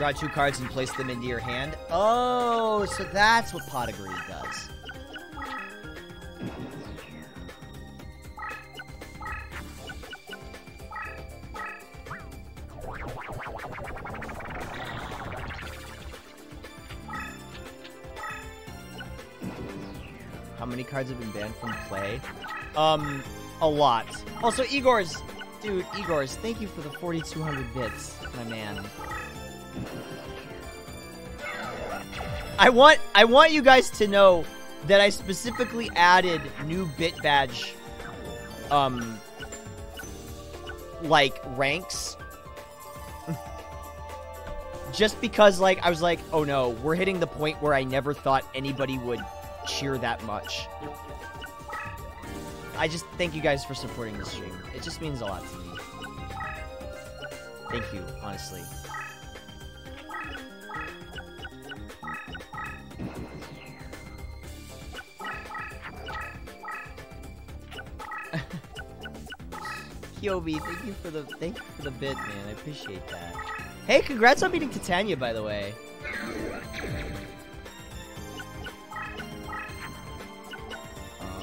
Draw two cards and place them into your hand. Oh, so that's what Pot of Greed does. How many cards have been banned from play? Um, a lot. Also, Igor's, dude, Igor's, thank you for the 4,200 bits, my man. I want, I want you guys to know that I specifically added new bit badge, um, like ranks. Just because, like, I was like, oh no, we're hitting the point where I never thought anybody would cheer that much. I just thank you guys for supporting the stream. It just means a lot to me. Thank you, honestly. Kyobi, thank you for the thank you for the bit, man. I appreciate that. Hey, congrats on beating Titania, by the way. Um,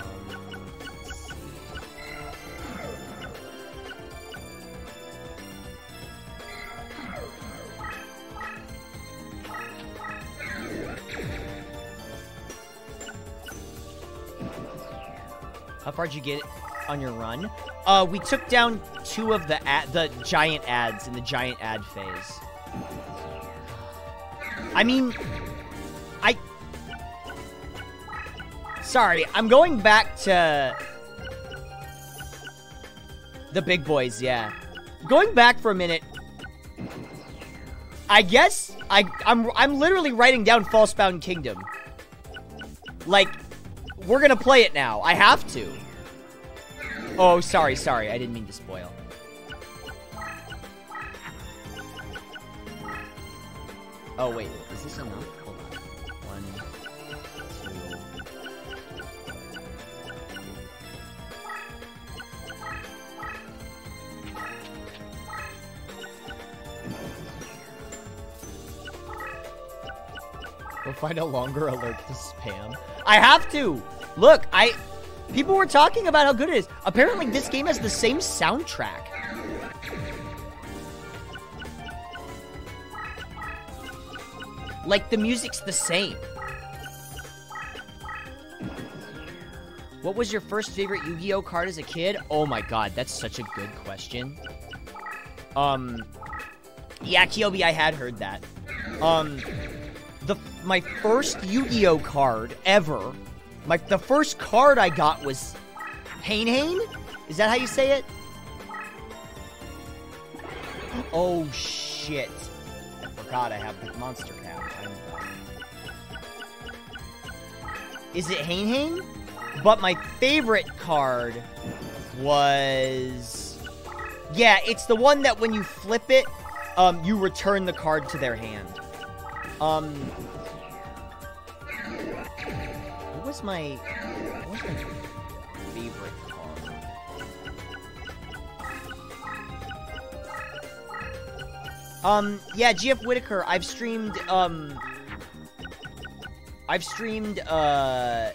How far did you get on your run? Uh, we took down two of the ad, the giant ads in the giant ad phase. I mean, I. Sorry, I'm going back to the big boys. Yeah, going back for a minute. I guess I I'm I'm literally writing down Falsebound Kingdom. Like, we're gonna play it now. I have to. Oh, sorry, sorry. I didn't mean to spoil. Oh, wait. Is this enough? Hold on. One, two... We'll find a longer alert to spam. I have to! Look, I... People were talking about how good it is. Apparently, this game has the same soundtrack. Like, the music's the same. What was your first favorite Yu-Gi-Oh card as a kid? Oh my god, that's such a good question. Um, yeah, Kyobi, I had heard that. Um, the my first Yu-Gi-Oh card ever, the first card I got was Hane-Hane? Is that how you say it? Oh shit. I forgot I have the monster. I'm. Is it Hane-Hane? But my favorite card was Yeah, it's the one that when you flip it, um, you return the card to their hand. Um was my what was my favorite card? Um, yeah, GF Whitaker, I've streamed, um... I've streamed, uh...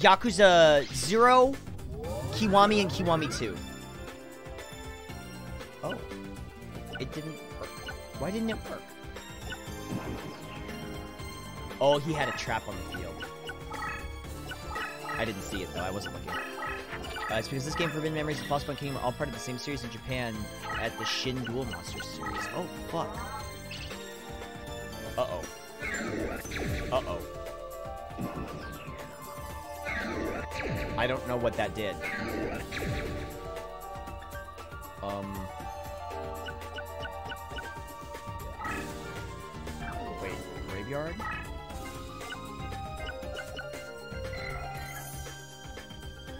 Yakuza 0, Kiwami, and Kiwami 2. Oh. It didn't work. Why didn't it work? Oh, he had a trap on the field. I didn't see it, though. I wasn't looking. Uh, it's because this game, Forbidden Memories and Falsebound Kingdom, are all part of the same series in Japan at the Shin Duel Monsters series. Oh, fuck. Uh-oh. Uh-oh. I don't know what that did. Um... Wait, graveyard?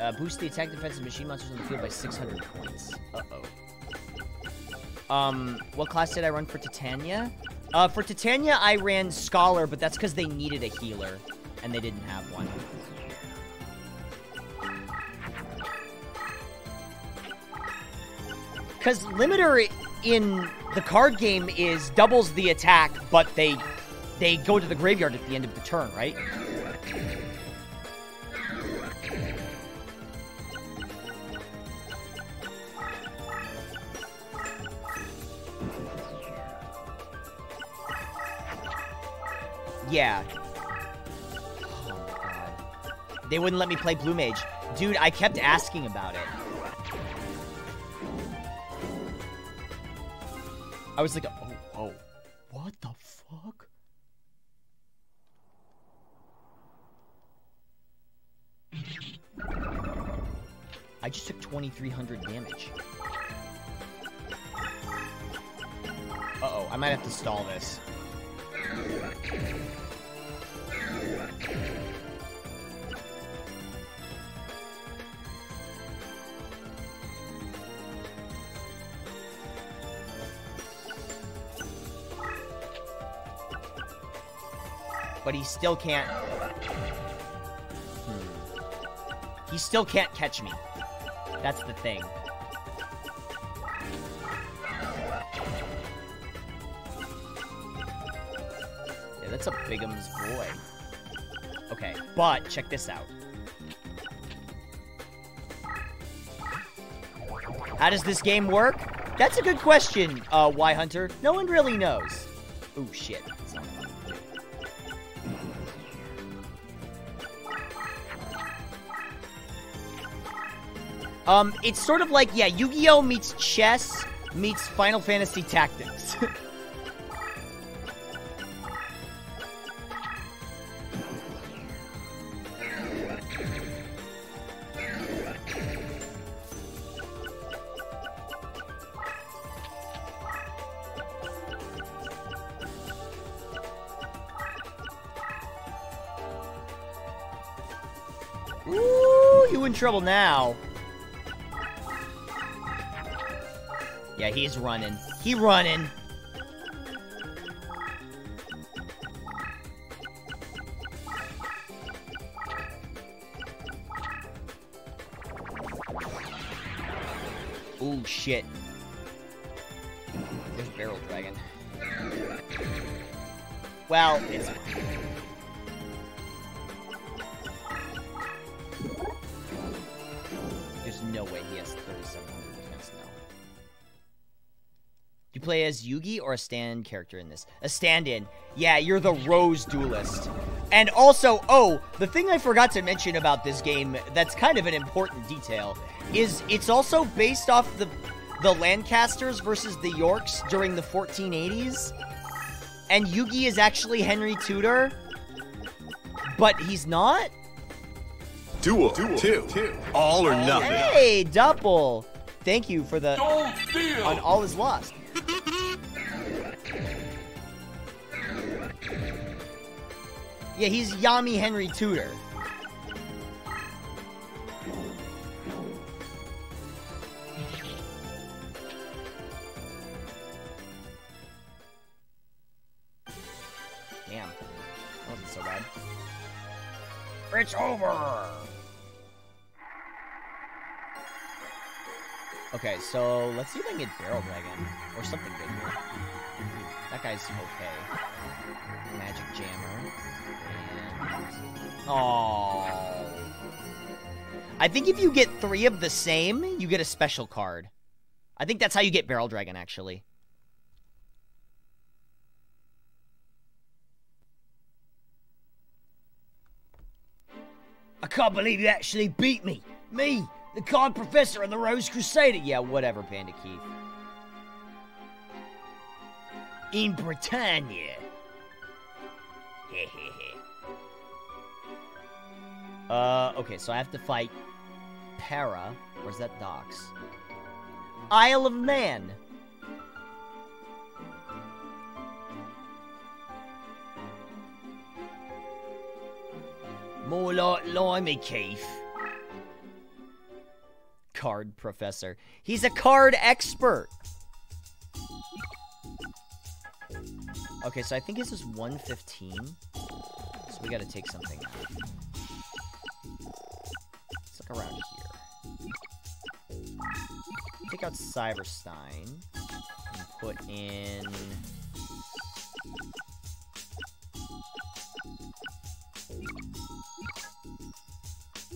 Uh, boost the attack defense of machine monsters on the field by 600 points. Uh-oh. Um, what class did I run for Titania? Uh, for Titania, I ran Scholar, but that's because they needed a healer, and they didn't have one. Because Limiter in the card game is doubles the attack, but they they go to the graveyard at the end of the turn, right? Yeah. Oh my god. They wouldn't let me play Blue Mage. Dude, I kept asking about it. I was like, oh, oh, what the fuck? I just took 2,300 damage. Uh-oh, I might have to stall this. But he still can't... Hmm. He still can't catch me. That's the thing. That's a Bigum's boy. Okay, but check this out. How does this game work? That's a good question, uh, Y Hunter. No one really knows. Oh shit. Um, it's sort of like, yeah, Yu-Gi-Oh! meets chess meets Final Fantasy Tactics. [laughs] trouble now. Yeah, he's running. He running. Oh shit. There's Barrel Dragon. Well, it's as Yugi or a stand character in this? A stand-in. Yeah, you're the Rose Duelist. And also, oh, the thing I forgot to mention about this game that's kind of an important detail is it's also based off the the Lancasters versus the Yorks during the 1480s. And Yugi is actually Henry Tudor, but he's not? Duel, Duel. Two. Two. All or nothing. Hey, Double! Thank you for the on All Is Lost. Yeah, he's Yami Henry Tudor. Damn. That wasn't so bad. It's over! Okay, so let's see if I can get Barrel Dragon or something good here. That guy's okay. Magic Jammer. Oh. I think if you get three of the same, you get a special card. I think that's how you get Barrel Dragon, actually. I can't believe you actually beat me. Me, the card professor and the Rose Crusader. Yeah, whatever, Panda Keith. In Britannia. [laughs] uh, okay, so I have to fight Para. Is that Docks? Isle of Man. More like limey, Keith. Card professor. He's a card expert. Okay, so I think this is 115. So we gotta take something out. Around here. Take out Cyberstein. And put in...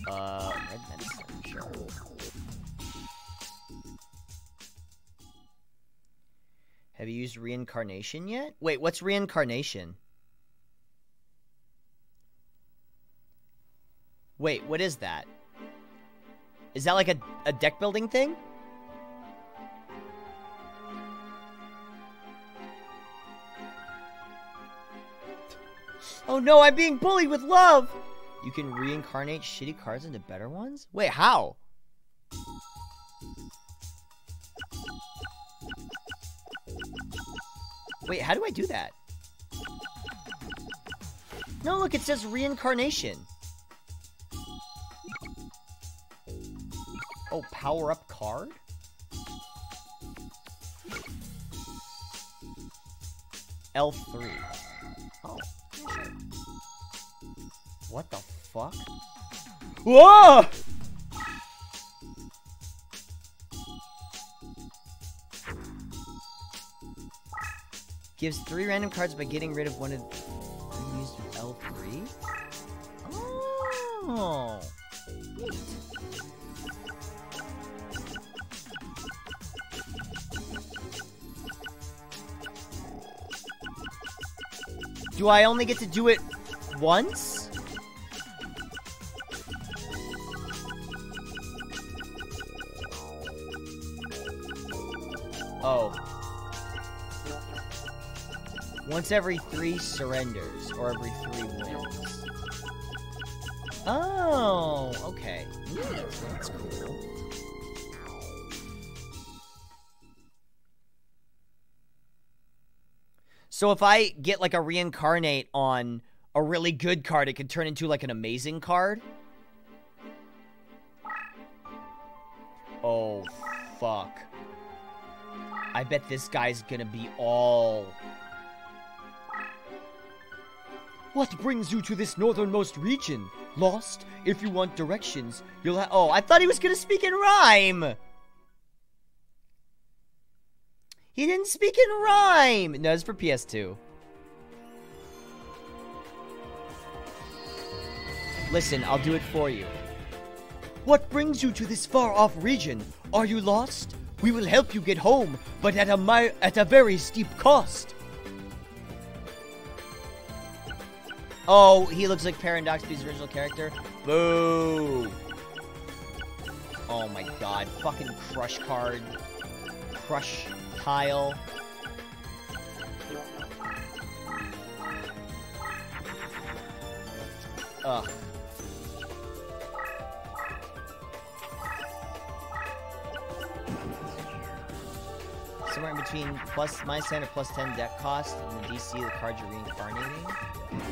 Uh, red medicine, sure. Have you used reincarnation yet? Wait, what's reincarnation? Wait, what is that? Is that like a, a deck building thing? Oh no, I'm being bullied with love! You can reincarnate shitty cards into better ones? Wait, how? Wait, how do I do that? No, look, it says reincarnation. Oh, power up card? L3. Oh. What the fuck? Whoa! Gives three random cards by getting rid of one of used with L3? Oh. Do I only get to do it once? Oh. Once every three surrenders, or every three wins. Oh, okay. Neat. That's cool. So if I get like a reincarnate on a really good card, it could turn into like an amazing card? Oh, fuck. I bet this guy's gonna be all... What brings you to this northernmost region? Lost? If you want directions, you'll have... Oh, I thought he was gonna speak in rhyme! He didn't speak in rhyme! No, it's for PS2. Listen, I'll do it for you. What brings you to this far-off region? Are you lost? We will help you get home, but at a at a very steep cost. Oh, he looks like Paradoxby's original character. Boo! Oh my god, fucking crush card. Crush tile. Ugh. Somewhere in between plus 10 or plus 10 deck cost and the DC the card you're reincarnating.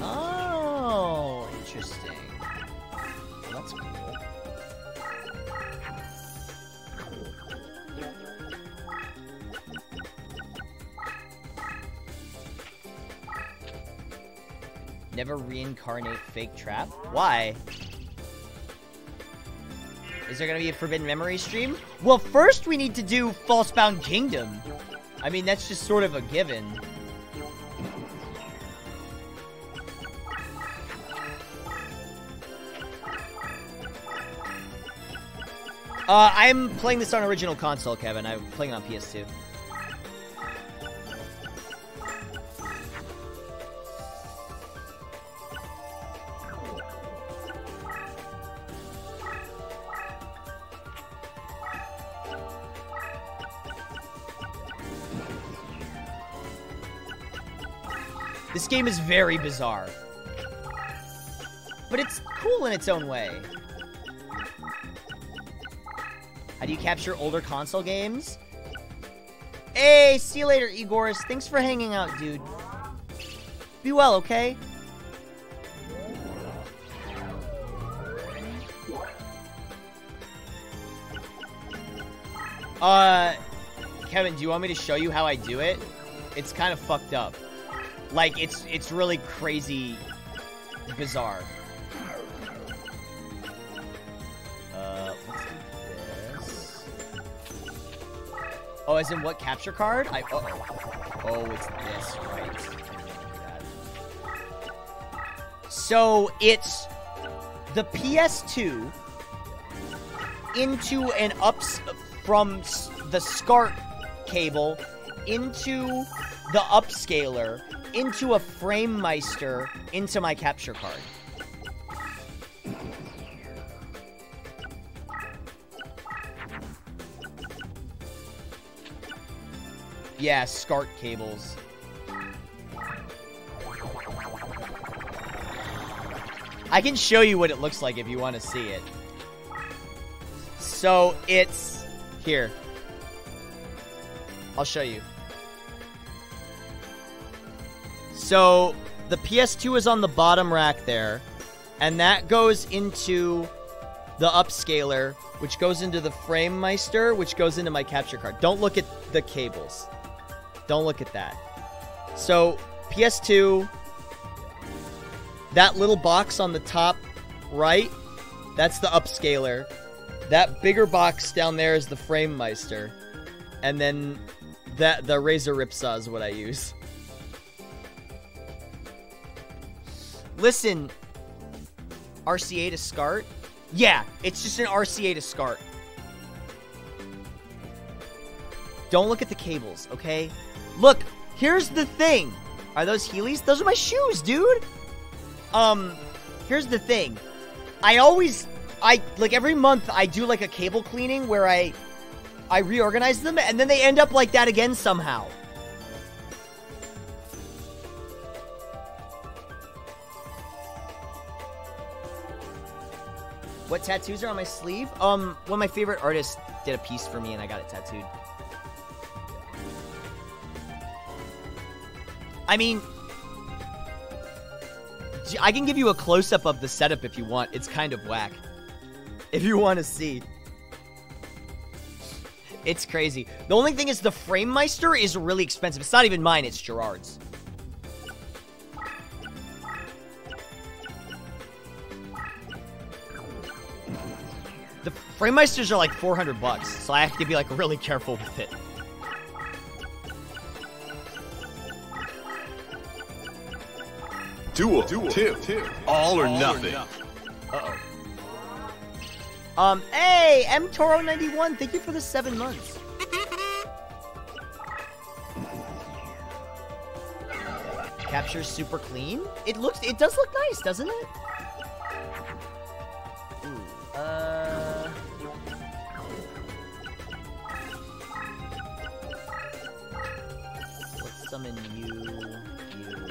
Oh, interesting. That's cool. Never reincarnate fake trap? Why? Is there gonna be a Forbidden Memory stream? Well, first we need to do Falsebound Kingdom. I mean, that's just sort of a given. Uh, I'm playing this on original console, Kevin. I'm playing on PS2. Game is very bizarre. But it's cool in its own way. How do you capture older console games? Hey, see you later, Igorus. Thanks for hanging out, dude. Be well, okay? Uh, Kevin, do you want me to show you how I do it? It's kind of fucked up. Like, it's it's really crazy bizarre. Uh. Oh, as in what capture card? I oh. Oh, it's this, right. So it's the PS2 into an ups from the SCART cable into the upscaler into a FrameMeister into my capture card. Yeah, SCART cables. I can show you what it looks like if you want to see it. So it's here. I'll show you. So the PS2 is on the bottom rack there, and that goes into the upscaler, which goes into the FrameMeister, which goes into my capture card. Don't look at the cables. Don't look at that. So PS2, that little box on the top right, that's the upscaler. That bigger box down there is the FrameMeister. And then that the Razer Ripsaw is what I use. Listen, RCA to SCART? Yeah, it's just an RCA to SCART. Don't look at the cables, okay? Look, here's the thing. Are those Heelys? Those are my shoes, dude. Um, here's the thing. I always, I, like every month I do like a cable cleaning where I, I reorganize them and then they end up like that again somehow. What tattoos are on my sleeve? Um, one of my favorite artists did a piece for me and I got it tattooed. I mean, I can give you a close-up of the setup if you want. It's kind of whack. If you want to see. It's crazy. The only thing is the FrameMeister is really expensive. It's not even mine, it's Gerard's. The FrameMeisters are like 400 bucks, so I have to be like really careful with it. Duel, Duel two. two. All or All nothing. nothing. Uh-oh. Um, hey, M Toro 91, thank you for the seven months. Captures super clean. It looks, it does look nice, doesn't it? Ooh, uh... summon you, you.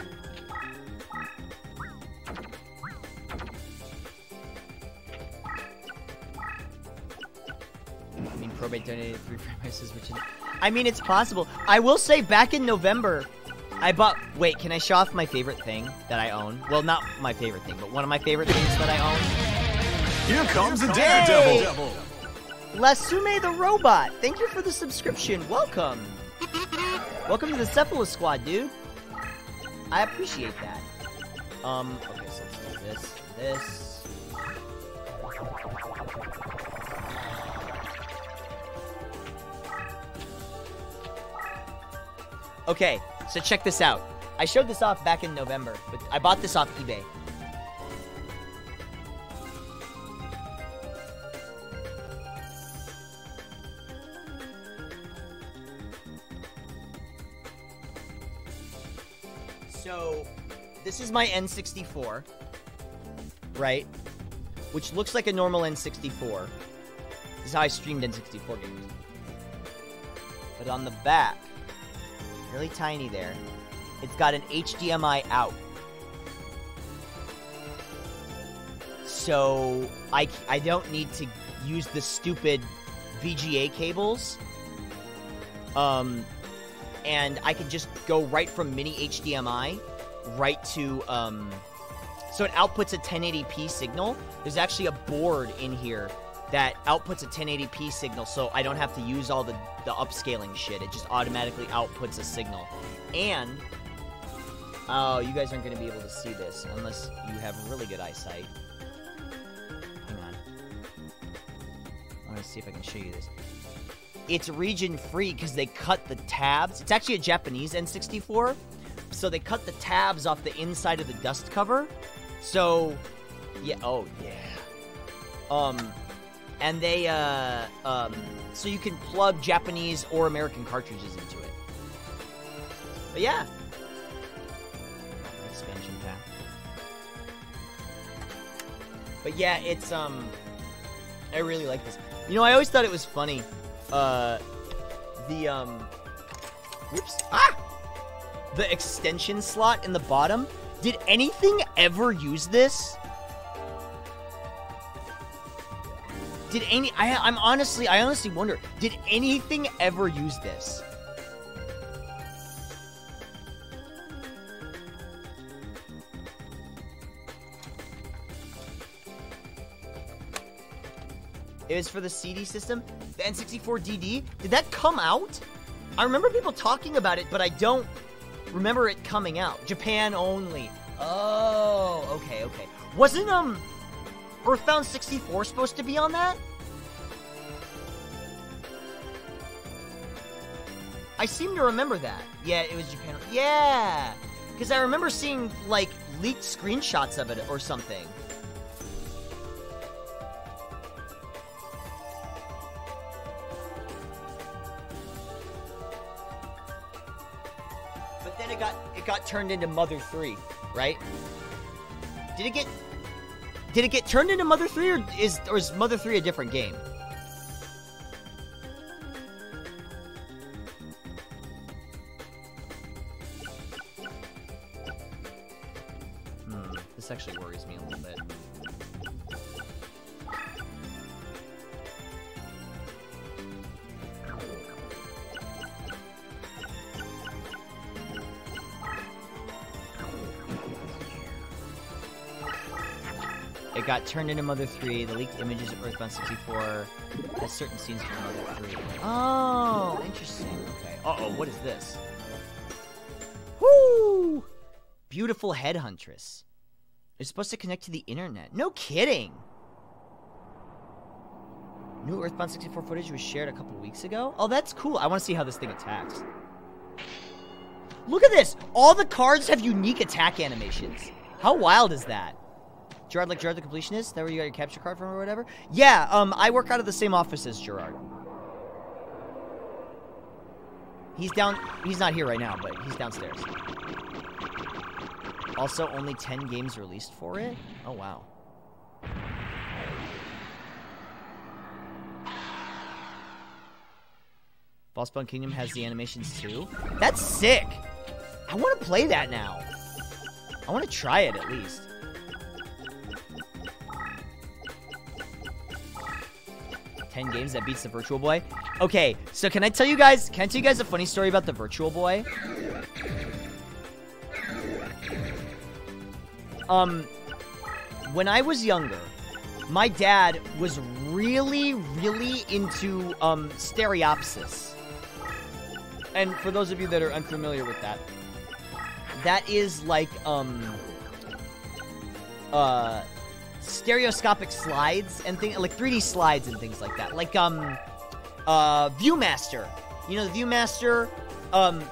I mean, probate donated three [laughs] premises, which is... I mean, it's possible. I will say, back in November, I bought... Wait, can I show off my favorite thing that I own? Well, not my favorite thing, but one of my favorite things that I own. Here comes the Hey! daredevil. Lasume the Robot, thank you for the subscription. Welcome. Welcome to the Cephalus Squad, dude. I appreciate that. Um, okay, so let's do this, this. Okay, so check this out. I showed this off back in November, but I bought this off eBay. So, this is my N64, right? Which looks like a normal N64. This is how I streamed N64 games. But on the back, really tiny there, it's got an HDMI out. So, I, I don't need to use the stupid VGA cables. Um, and I could just go right from mini HDMI right to um, so it outputs a 1080p signal. There's actually a board in here that outputs a 1080p signal, so I don't have to use all the the upscaling shit. It just automatically outputs a signal, and oh, you guys aren't going to be able to see this unless you have really good eyesight. Hang on. I want to see if I can show you this. It's region free because they cut the tabs. It's actually a Japanese N64, so they cut the tabs off the inside of the dust cover. So, yeah, oh yeah. Um, and they uh um, so you can plug Japanese or American cartridges into it. But yeah, expansion pack. But yeah, it's um, I really like this. You know, I always thought it was funny. Uh, the um, whoops, ah, the extension slot in the bottom. Did anything ever use this? Did any? I, I'm honestly, I honestly wonder. Did anything ever use this? It was for the CD system, the N64DD. Did that come out? I remember people talking about it, but I don't remember it coming out. Japan only. Oh, okay, okay. Wasn't um Earthbound 64 supposed to be on that? I seem to remember that. Yeah, it was Japan. Yeah, because I remember seeing like leaked screenshots of it or something. It got it got turned into Mother 3, right? Did it get did it get turned into Mother 3 or is or is Mother 3 a different game? Hmm, this actually worries me It got turned into Mother 3. The leaked images of Earthbound 64 has certain scenes from Mother 3. Oh, interesting. Okay. Uh-oh, what is this? Woo! Beautiful Headhuntress. It's supposed to connect to the internet. No kidding! New Earthbound 64 footage was shared a couple weeks ago? Oh, that's cool. I want to see how this thing attacks. Look at this! All the cards have unique attack animations. How wild is that? Jirard, like Jirard the completionist? That where you got your capture card from or whatever? Yeah, um, I work out of the same office as Jirard. He's down, he's not here right now, but he's downstairs. Also, only 10 games released for it? Oh, wow. Falsebound Kingdom has the animations too? That's sick! I want to play that now. I want to try it at least. Ten games that beats the Virtual Boy. Okay, so can I tell you guys? Can I tell you guys a funny story about the Virtual Boy? Um, when I was younger, my dad was really, really into um stereopsis. And for those of you that are unfamiliar with that, that is like um uh stereoscopic slides and things like 3D slides and things like that. Like um uh Viewmaster. You know the Viewmaster um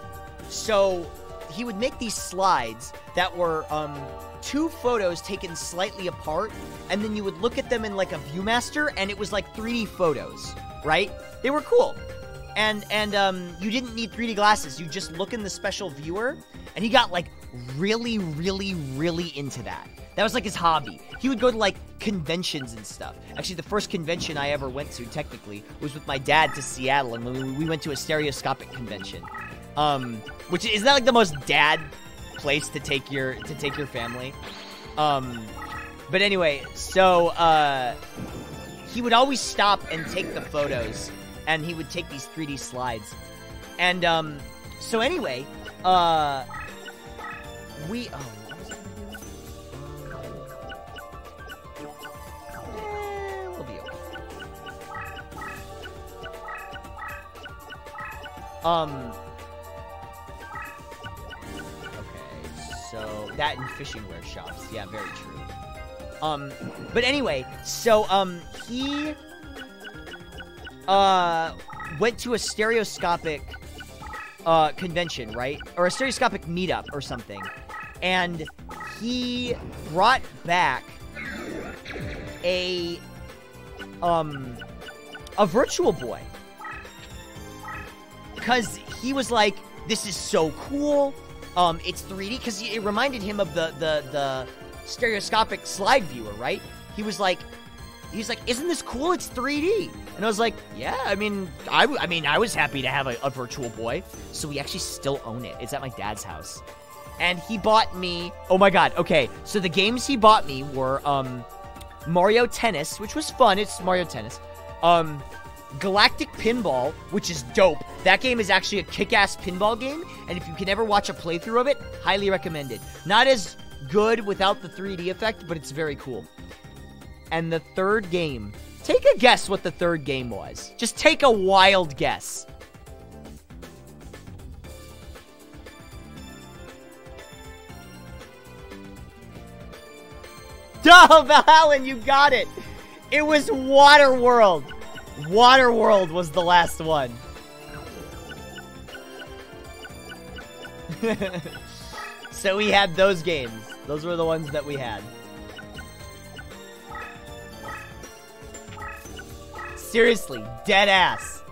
so he would make these slides that were um two photos taken slightly apart and then you would look at them in like a Viewmaster and it was like 3D photos, right? They were cool. And and um you didn't need 3D glasses. You just look in the special viewer and he got like really really really into that. That was like his hobby. He would go to like conventions and stuff. Actually, the first convention I ever went to, technically, was with my dad to Seattle, and we, we went to a stereoscopic convention. Um, which is that like the most dad place to take your to take your family. Um, but anyway, so uh, he would always stop and take the photos and he would take these 3D slides. And um, so anyway, uh, we oh. Eh, we'll be okay. Um. Okay, so that and fishing wear shops. Yeah, very true. Um, but anyway, so um, he uh went to a stereoscopic uh convention, right? Or a stereoscopic meetup or something. And he brought back a um a virtual boy. Cuz he was like this is so cool. Um it's 3D cuz it reminded him of the the the stereoscopic slide viewer, right? He was like he's like, "Isn't this cool? It's 3D." And I was like, "Yeah, I mean, I, I mean, I was happy to have a, a virtual boy." So we actually still own it. It's at my dad's house, and he bought me. Oh my god! Okay, so the games he bought me were um, Mario Tennis, which was fun. It's Mario Tennis. Um, Galactic Pinball, which is dope. That game is actually a kick-ass pinball game, and if you can ever watch a playthrough of it, highly recommended. Not as good without the 3D effect, but it's very cool. And the third game, take a guess what the third game was. Just take a wild guess. Duh, Valhalla, you got it. It was Waterworld. Waterworld was the last one. [laughs] so we had those games. Those were the ones that we had. Seriously, dead ass.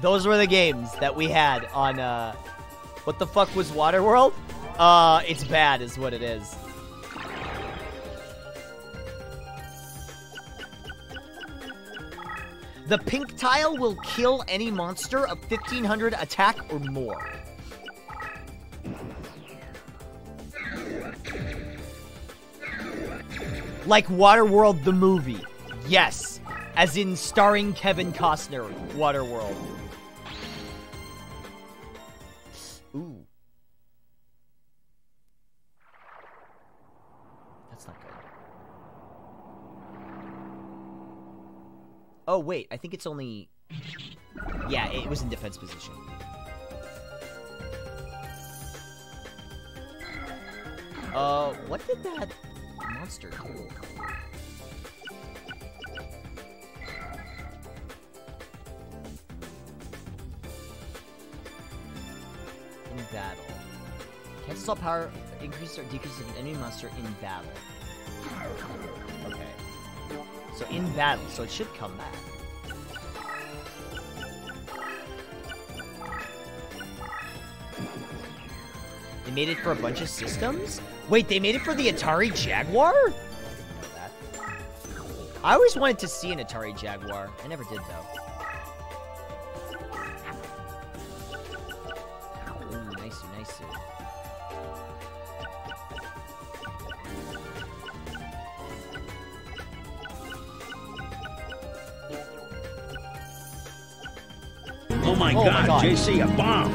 Those were the games that we had on, uh... What the fuck was Waterworld? Uh, it's bad is what it is. The pink tile will kill any monster of 1500 attack or more. Like Waterworld the movie. Yes. As in starring Kevin Costner, Waterworld. Oh, wait. I think it's only... Yeah, it was in defense position. Uh, what did that monster do? In battle. Cancels all power, increase or decrease of an enemy monster in battle. So in battle, so it should come back. They made it for a bunch of systems? Wait, they made it for the Atari Jaguar? I always wanted to see an Atari Jaguar. I never did, though. Ooh, nice, nice. Oh my, Oh my god, God. JC, a bomb!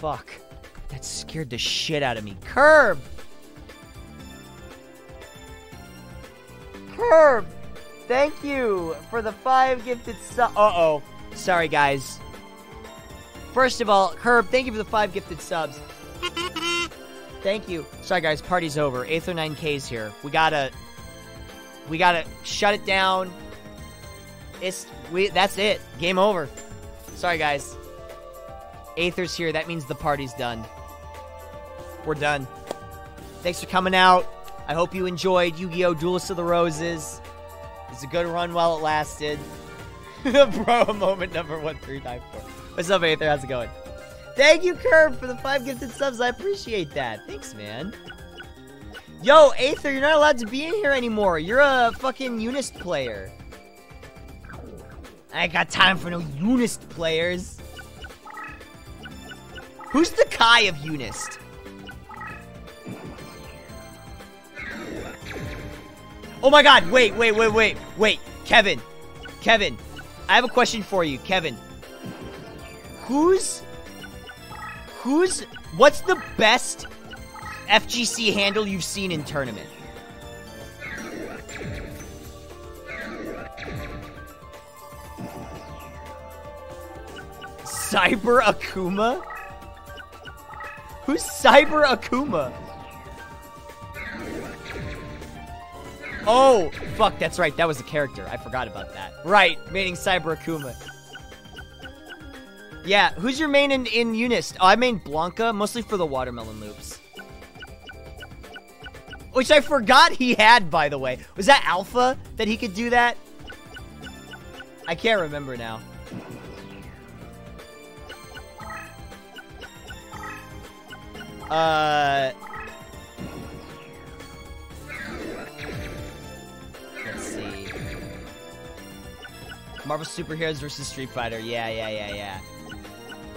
Fuck. That scared the shit out of me. Curb! Curb! Thank you for the five gifted sub. Uh oh. Sorry, guys. First of all, Herb, thank you for the five gifted subs. Thank you. Sorry, guys. Party's over. Aether 9K's here. We gotta. We gotta shut it down. It's. We. That's it. Game over. Sorry, guys. Aether's here. That means the party's done. We're done. Thanks for coming out. I hope you enjoyed Yu-Gi-Oh! Duelist of the Roses. It's a good run while it lasted. [laughs] Bro, moment number 1394. What's up, Aether? How's it going? Thank you, Curb, for the five gifted subs. I appreciate that. Thanks, man. Yo, Aether, you're not allowed to be in here anymore. You're a fucking Unist player. I ain't got time for no Unist players. Who's the Kai of Unist? Oh my god, wait, wait, wait, wait, wait. Kevin, Kevin, I have a question for you, Kevin. Who's, who's, what's the best FGC handle you've seen in tournament? Cyber Akuma? Who's Cyber Akuma? Oh, fuck, that's right. That was a character. I forgot about that. Right, meaning Cyber Akuma. Yeah, who's your main in, in Unist? Oh, I main Blanka, mostly for the watermelon loops. Which I forgot he had, by the way. Was that Alpha that he could do that? I can't remember now. Uh... Let's see. Marvel Superheroes versus Street Fighter. Yeah, yeah, yeah, yeah.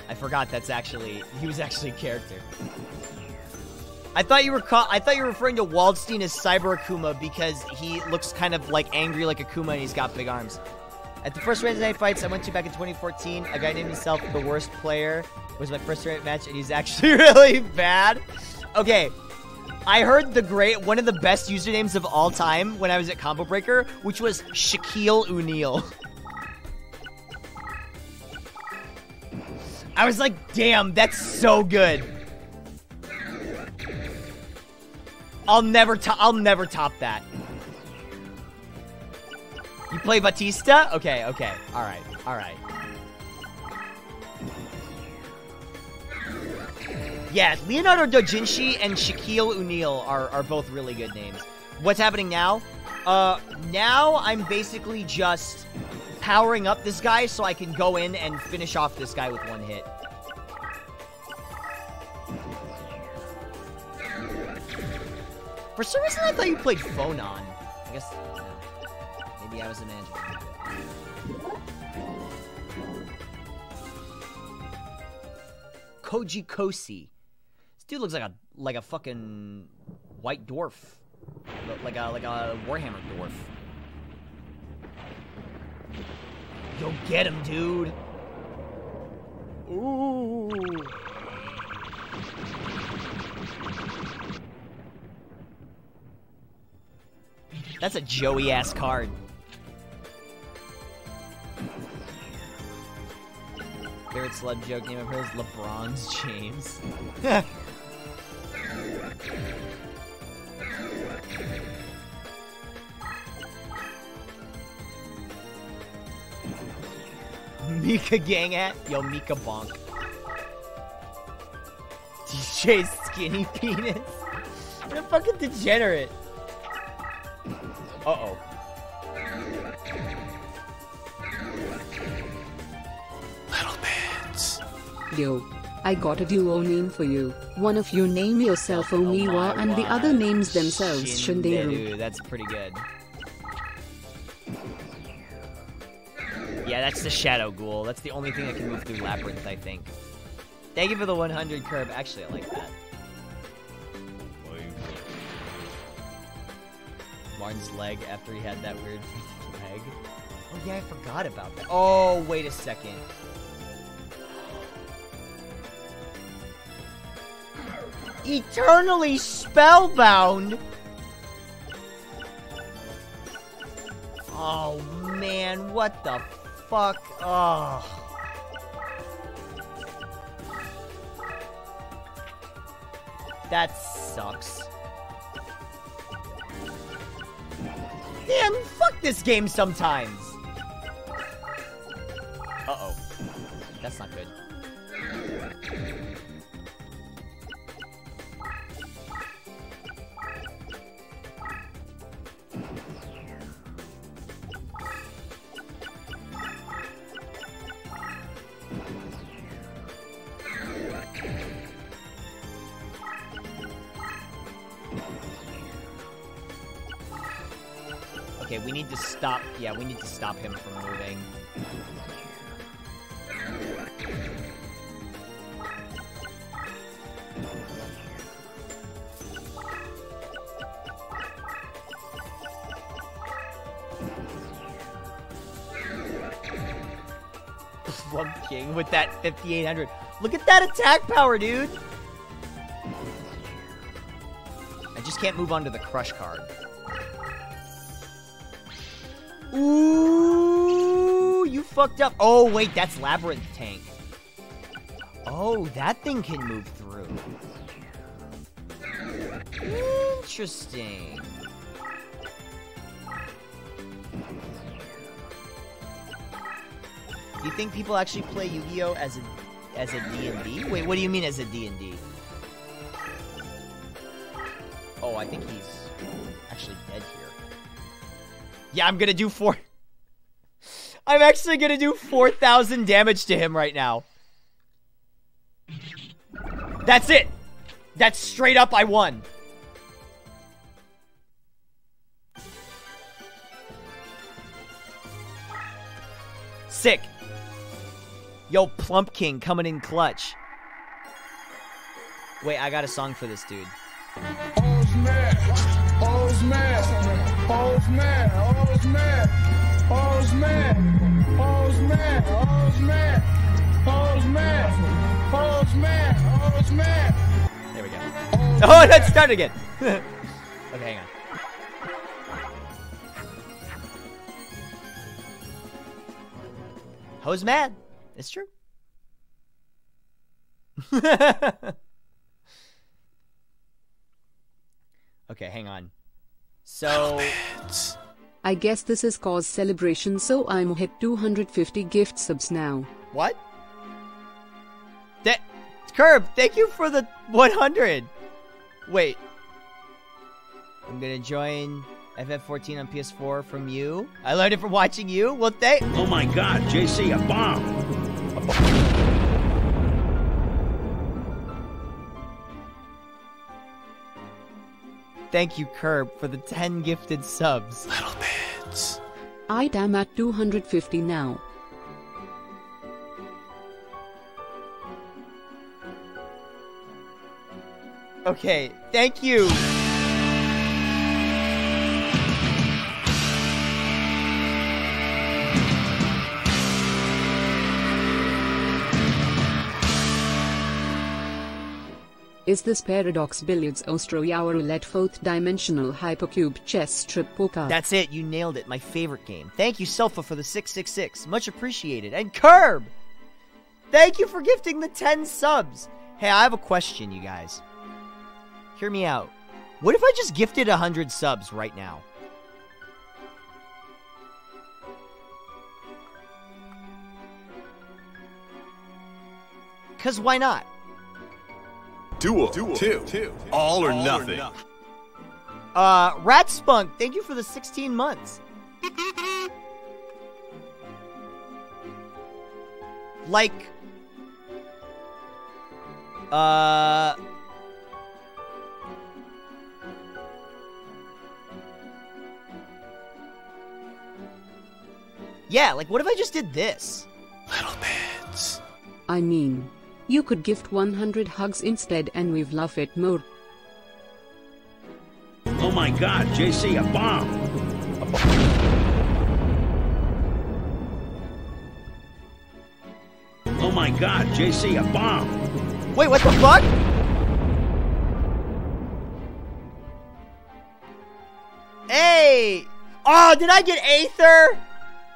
I forgot that's actually... He was actually a character. I thought you were I thought you were referring to Waldstein as Cyber Akuma because he looks kind of like angry like Akuma and he's got big arms. At the first Wednesday Night Fights I went to back in 2014, a guy named himself the worst player was my first ranked match and he's actually [laughs] really bad. Okay, I heard the great, one of the best usernames of all time when I was at Combo Breaker, which was Shaquille O'Neal. [laughs] I was like, damn, that's so good. I'll never top. I'll never top that. You play Batista? Okay, okay. All right, all right. Yeah, Leonardo da Vinci and Shaquille O'Neal are, are both really good names. What's happening now? Uh, now I'm basically just powering up this guy so I can go in and finish off this guy with one hit. For some reason, I thought you played Phonon. I guess, uh, maybe I was imagining. Koji Kosi. This dude looks like a like a fucking white dwarf, like a like a Warhammer dwarf. Go get him, dude. Ooh. That's a Joey ass card. Favorite celeb joke name of hers? LeBron's James. [laughs] Mika gang at? Yo, Mika bonk. [laughs] DJ Skinny Penis? What a fucking degenerate. Uh-oh. Little bits. Yo, I got a duo name for you. One of you name yourself Omiwa oh and the other names themselves Shinderu. Shinderu, that's pretty good. Yeah, that's the Shadow Ghoul. That's the only thing that can move through Labyrinth, I think. Thank you for the 100 curb. Actually, I like that. Martin's leg after he had that weird [laughs] leg. Oh yeah, I forgot about that. Oh, wait a second. Eternally spellbound. Oh man, what the fuck? Oh. That sucks. Damn, fuck this game sometimes. Uh-oh. That's not good. we need to stop... Yeah, we need to stop him from moving. [laughs] Plum King with that 5800. Look at that attack power, dude! I just can't move on to the Crush card. Ooh, you fucked up. Oh, wait, that's Labyrinth Tank. Oh, that thing can move through. Interesting. Do you think people actually play Yu-Gi-Oh as a as a D&D? Wait, what do you mean as a D&D? Oh, I think he's actually dead here. Yeah, I'm gonna do four. I'm actually gonna do 4,000 damage to him right now. That's it. That's straight up I won. Sick. Yo, Plump King coming in clutch. Wait, I got a song for this dude. Old man, old man, old man, old man, old man, old man, old man, old man. There we go. [laughs] Oh, let's start again. [laughs] okay, hang on. Ho's mad. It's true. [laughs] okay, hang on. So I guess this is cause celebration so I'm hit 250 gift subs now. What? That Curb, thank you for the 100. Wait. I'm gonna join FF14 on PS4 from you. I learned it from watching you. Well, thank. Oh my god, JC, a bomb! Thank you, Curb, for the 10 gifted subs. Little bits. I am at 250 now. Okay, thank you. Is this Paradox Billiards Ostroya Roulette fourth dimensional hypercube chess strip poker? That's it. You nailed it. My favorite game. Thank you, Selfa, for the 666. Much appreciated. And Curb! Thank you for gifting the 10 subs. Hey, I have a question, you guys. Hear me out. What if I just gifted 100 subs right now? Because why not? Duel. Duel. Two. Two. All or nothing. Uh, Rat Spunk, thank you for the 16 months. like, uh, yeah, like, what if I just did this? Little bits. I mean, you could gift 100 hugs instead and we've love it more. Oh my god, JC, a bomb! Oh my god, JC, a bomb! Wait, what the fuck? Hey! Oh, did I get Aether?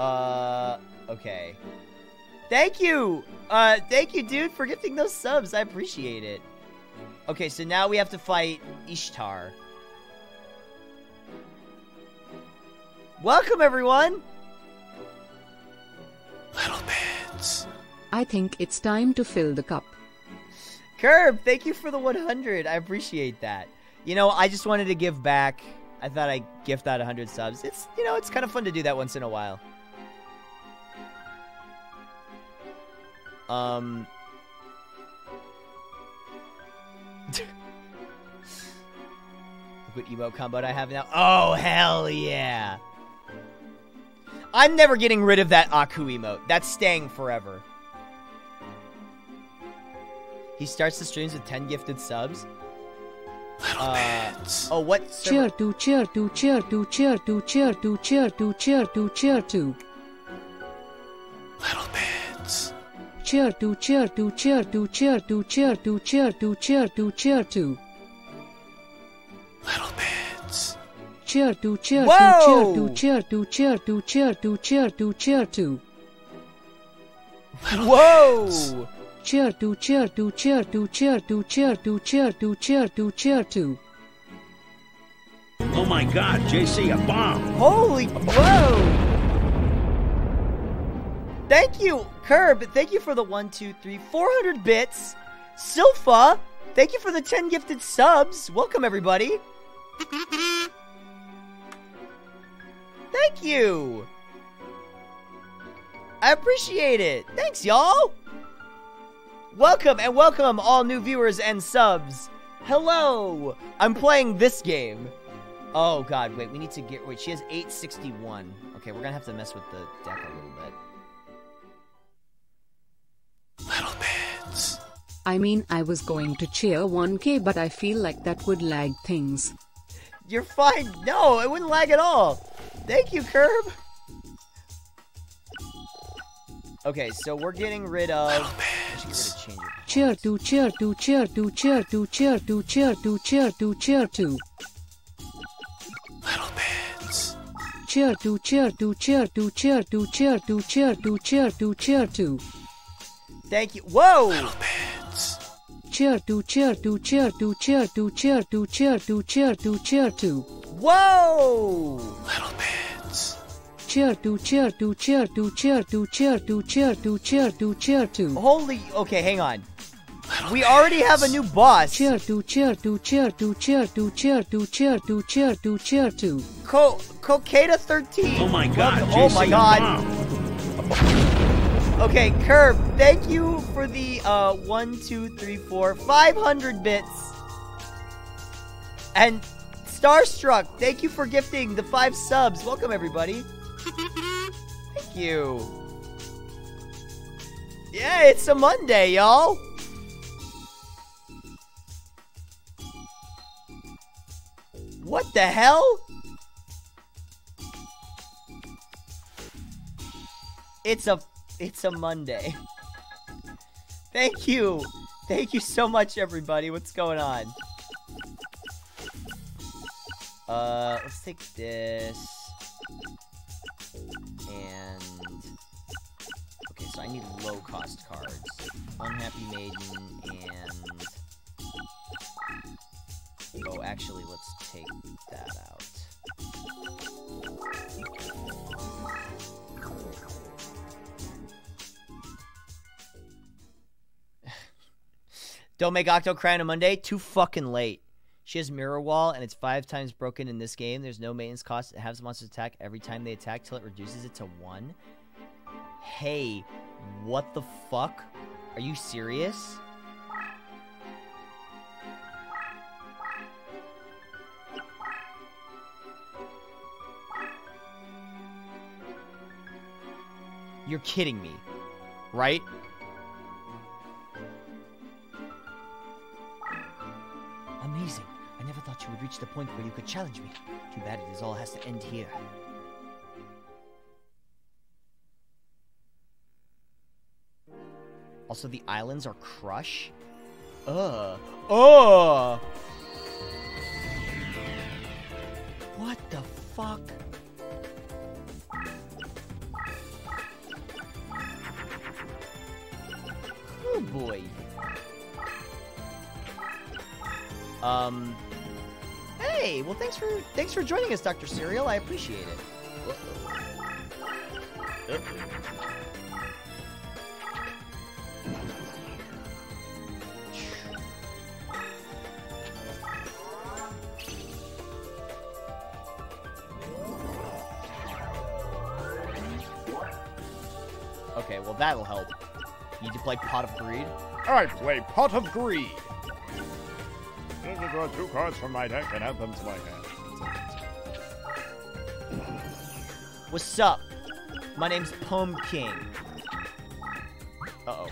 uh, okay. Thank you. Uh, thank you, dude, for gifting those subs. I appreciate it. Okay, so now we have to fight Ishtar. Welcome, everyone. Little bits. I think it's time to fill the cup. Curb, thank you for the 100. I appreciate that. You know, I just wanted to give back. I thought I'd gift out 100 subs. It's, you know, it's kind of fun to do that once in a while. Um. Look what emote combo I have now. Oh, hell yeah. I'm never getting rid of that Aku emote. That's staying forever. He starts the streams with 10 gifted subs. Little uh, oh, what? server- Cheer to cheer to cheer to cheer to cheer to cheer to cheer to cheer to. Cheer to cheer to cheer to cheer to cheer to cheer to cheer to cheer to. Cheer to cheer to cheer Whoa! to cheer to cheer to cheer to cheer to cheer to. Whoa! Cheer to cheer to cheer to cheer to cheer to cheer to cheer to cheer to. Oh my god, JC, a bomb! Holy whoa! Thank you, Curb. Thank you for the one, two, three, four hundred bits. Silpha, thank you for the ten gifted subs. Welcome everybody. Thank you. I appreciate it. Thanks, y'all. Welcome and welcome all new viewers and subs. Hello. I'm playing this game. Oh god, wait, we need to get wait, she has 861. Okay, we're gonna have to mess with the deck a little bit. I mean, I was going to cheer 1k, but I feel like that would lag things. You're fine. No, it wouldn't lag at all. Thank you, Curb. Okay, so we're getting rid of. I should get rid of changer. Cheer to cheer to cheer to cheer to cheer to cheer to cheer to cheer to. Cheer to cheer to cheer to cheer to cheer to cheer to cheer to cheer to. Thank you. Whoa! Little bands. Cheer to cheer to cheer to cheer to cheer to cheer to cheer to cheer to. Whoa! Little bits. Cheer to cheer to cheer to cheer to cheer to cheer to cheer to cheer to. Holy. Okay, hang on. We already have a new boss. Cheer to cheer to cheer to cheer to cheer to cheer to cheer to cheer to. Co Cocada 13. Oh my god, Oh my a god. Okay, Curb, thank you for the uh one, two, three, four, five hundred bits. And Starstruck, thank you for gifting the five subs. Welcome everybody. [laughs] thank you. Yeah, it's a Monday, y'all. What the hell? It's a it's a Monday. [laughs] Thank you. Thank you so much everybody. What's going on? Uh let's take this. And Okay, so I need low cost cards. Unhappy Maiden and Oh, actually, let's take that out. Don't make Octo cry on a Monday. Too fucking late. She has Mirror Wall, and it's five times broken in this game. There's no maintenance cost. It has the monsters attack every time they attack till it reduces it to one. Hey, what the fuck? Are you serious? You're kidding me, right? Amazing. I never thought you would reach the point where you could challenge me. Too bad it is all has to end here. Also, the islands are crush. Ugh. Ugh. What the fuck? Oh boy. Um. Hey, well, thanks for thanks for joining us, Doctor Cereal. I appreciate it. Okay, well that'll help. Need to play Pot of Greed. I play Pot of Greed. You draw two cards from my deck and add them to my hand. What's up? My name's King. Uh-oh.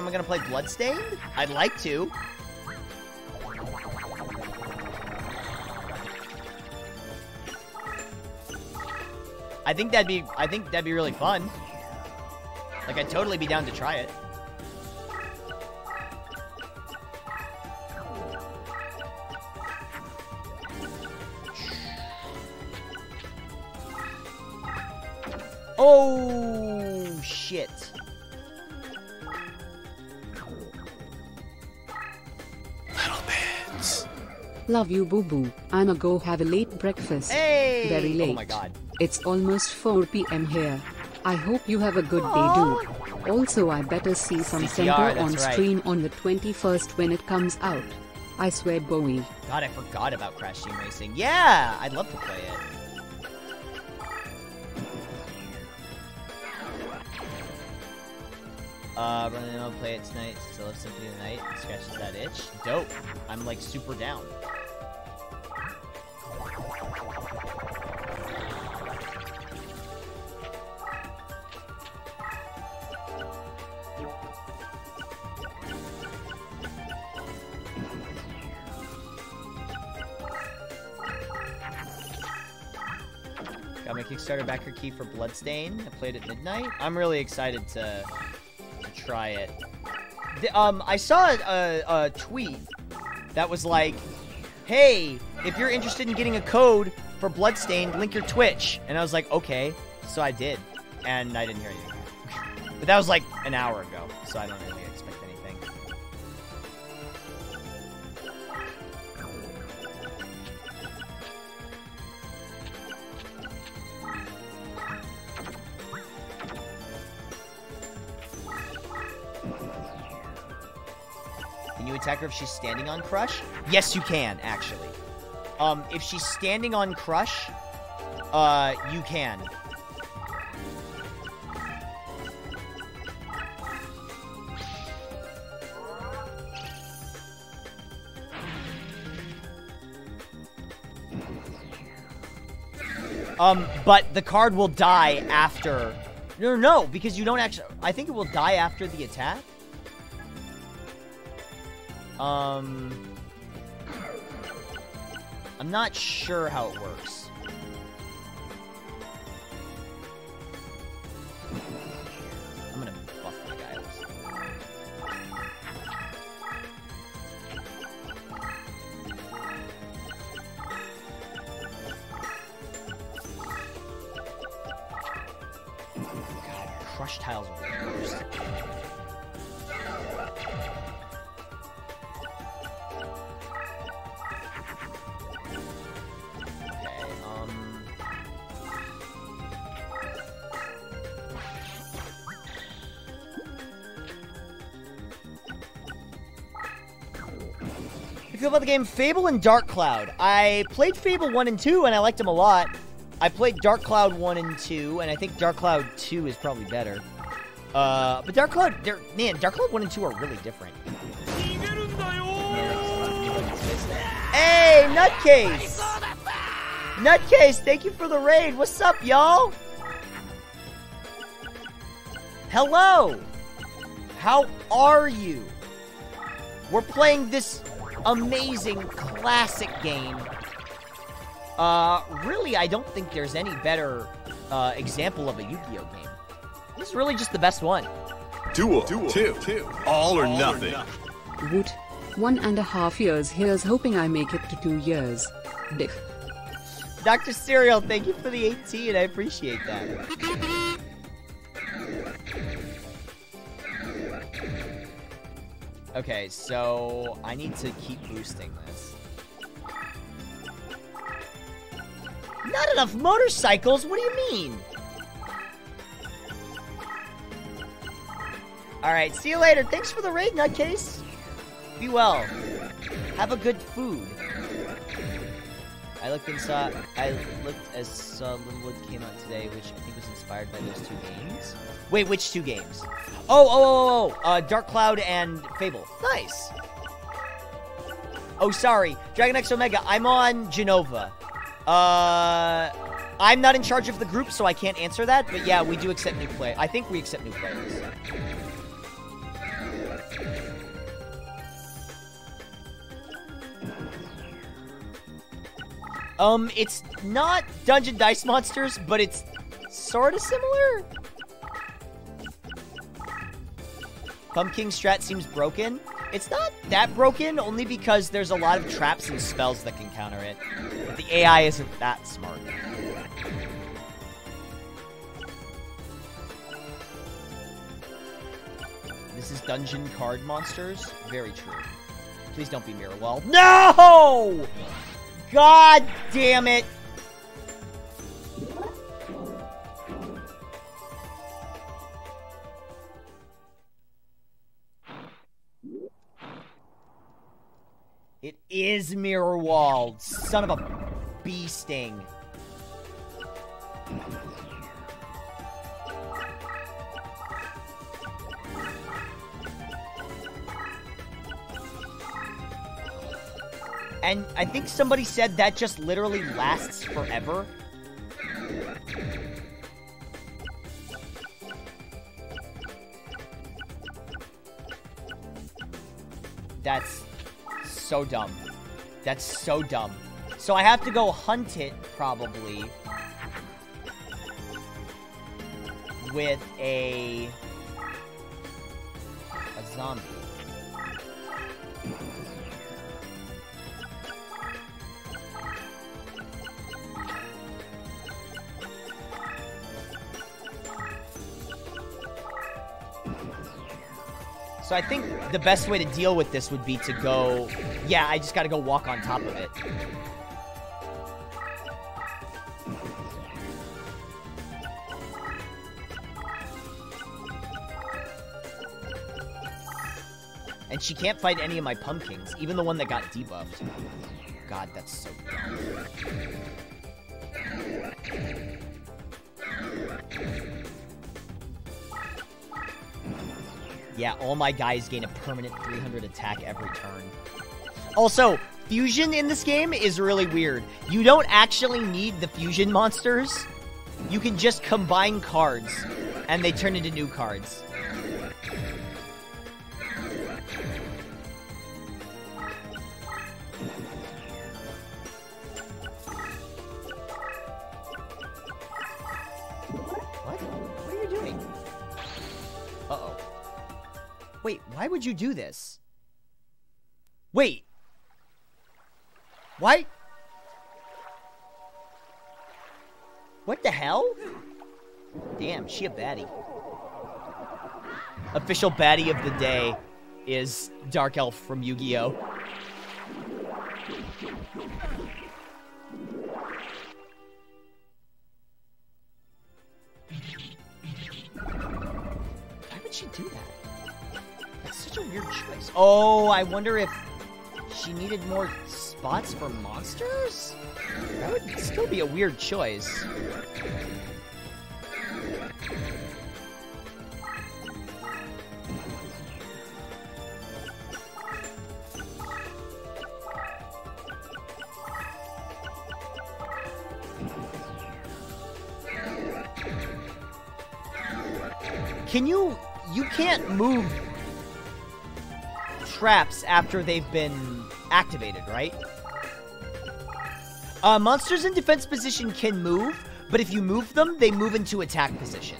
Think I'm gonna play Bloodstained? I'd like to. I think that'd be I think that'd be really fun. Like I'd totally be down to try it. Oh Love you, boo boo. I'ma go have a late breakfast. Hey! Very Oh late. my God. It's almost 4 pm here. I hope you have a good day, dude. Also, I better see some that's on right. stream on the 21st when it comes out. I swear, Bowie. God, I forgot about Crash Team Racing. Yeah, I'd love to play it. Uh, running I'll play it tonight. Still have Symphony of the Night. Scratches that itch. Dope. I'm like super down. Kickstarter backer key for Bloodstain. I played at midnight. I'm really excited to, to try it. The- um, I saw a, a tweet that was like, "Hey, if you're interested in getting a code for Bloodstained, link your Twitch." And I was like, "Okay." So I did, and I didn't hear anything. But that was like an hour ago, so I don't really you attack her if she's standing on Crush? Yes, you can, actually. Um, if she's standing on Crush, uh, you can. Um, but the card will die after. No, no, no, because you don't actually. I think it will die after the attack. Um, I'm not sure how it works. I'm gonna buff my guys. God, crush tiles are worst. Feel about the game Fable and Dark Cloud. I played Fable 1 and 2 and I liked them a lot. I played Dark Cloud 1 and 2, and I think Dark Cloud 2 is probably better. Uh, but Dark Cloud, man, Dark Cloud 1 and 2 are really different. Hey, Nutcase! Nutcase, thank you for the raid. What's up, y'all? Hello! How are you? We're playing this amazing classic game. Uh, really, I don't think there's any better uh, example of a Yu-Gi-Oh game. This is really just the best one. Duel. Two. All or nothing. Woot. One and a half years. Here's hoping I make it to two years. Dick. Dr. Serial, thank you for the 18. I appreciate that. Okay, so I need to keep boosting this. Not enough motorcycles? What do you mean? Alright, see you later. Thanks for the raid, nutcase. Be well. Have a good food. I looked and saw. I looked as saw Littlewood came out today, which I think inspired by those two games. Wait, which two games? Oh, oh, oh, oh, uh, Dark Cloud and Fable. Nice. Oh, sorry, Dragon X Omega. I'm on Jenova. Uh, I'm not in charge of the group, so I can't answer that. But yeah, we do accept new play. I think we accept new players. Um, it's not Dungeon Dice Monsters, but it's sort of similar. Pumpkin Strat seems broken. It's not that broken, only because there's a lot of traps and spells that can counter it. But the AI isn't that smart. This is Dungeon Card Monsters? Very true. Please don't be Mirror Wall. No! God damn it! It is Mirror Wall. Son of a bee sting. And I think somebody said that just literally lasts forever. That's so dumb. That's so dumb. So I have to go hunt it, probably. With a... A zombie. So I think the best way to deal with this would be to go... Yeah, I just gotta go walk on top of it. And she can't fight any of my pumpkins, even the one that got debuffed. God, that's so dumb. Yeah, all my guys gain a permanent 300 attack every turn. Also, fusion in this game is really weird. You don't actually need the fusion monsters. You can just combine cards, and they turn into new cards. Wait, why would you do this? Wait. Why? What the hell? Damn, she a baddie. Official baddie of the day is Dark Elf from Yu-Gi-Oh! Why would she do that? Such a weird choice. Oh, I wonder if she needed more spots for monsters? That would still be a weird choice. Can you... You can't move traps after they've been activated, right? Uh, monsters in defense position can move, but if you move them, they move into attack position.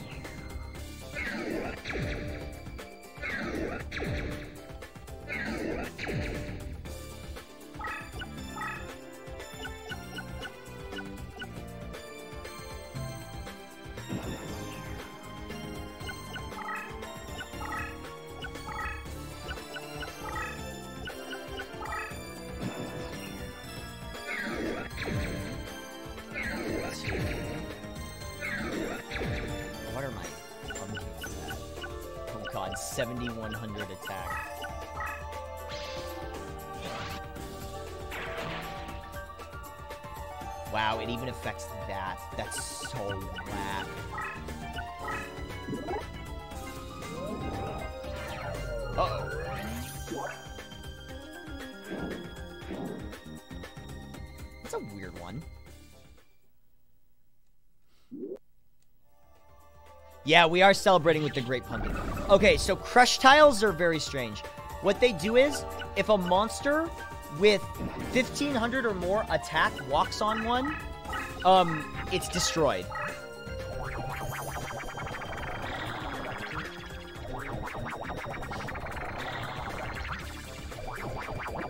Yeah, we are celebrating with the Great Pumpkin. Okay, so Crush Tiles are very strange. What they do is, if a monster with 1500 or more attack walks on one, um, it's destroyed.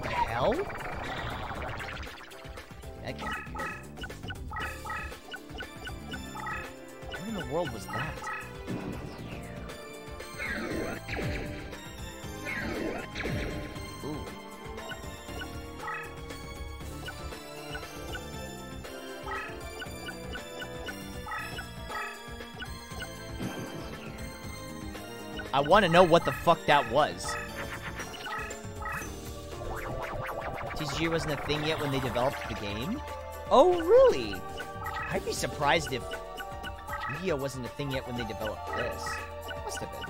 Hell? That can't be good. What in the world was that? I want to know what the fuck that was. TCG wasn't a thing yet when they developed the game? Oh, really? I'd be surprised if Yu-Gi-Oh wasn't a thing yet when they developed this. Must have been.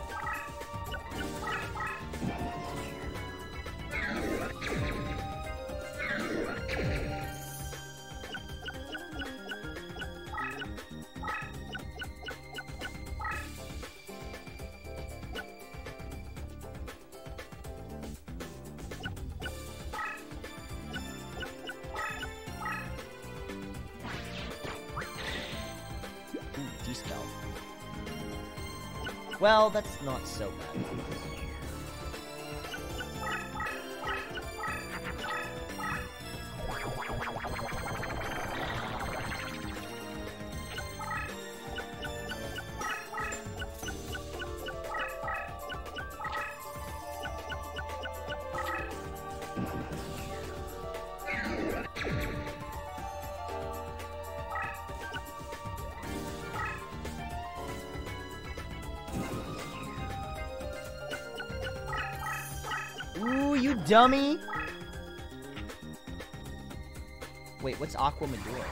Well, that's not so bad. Ooh, you dummy! Wait, what's Aquaman doing?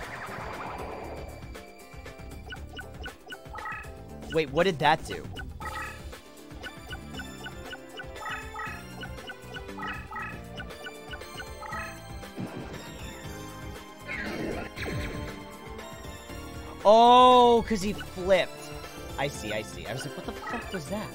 Wait, what did that do? Oh, because he flipped. I see, I see. I was like, what the fuck was that?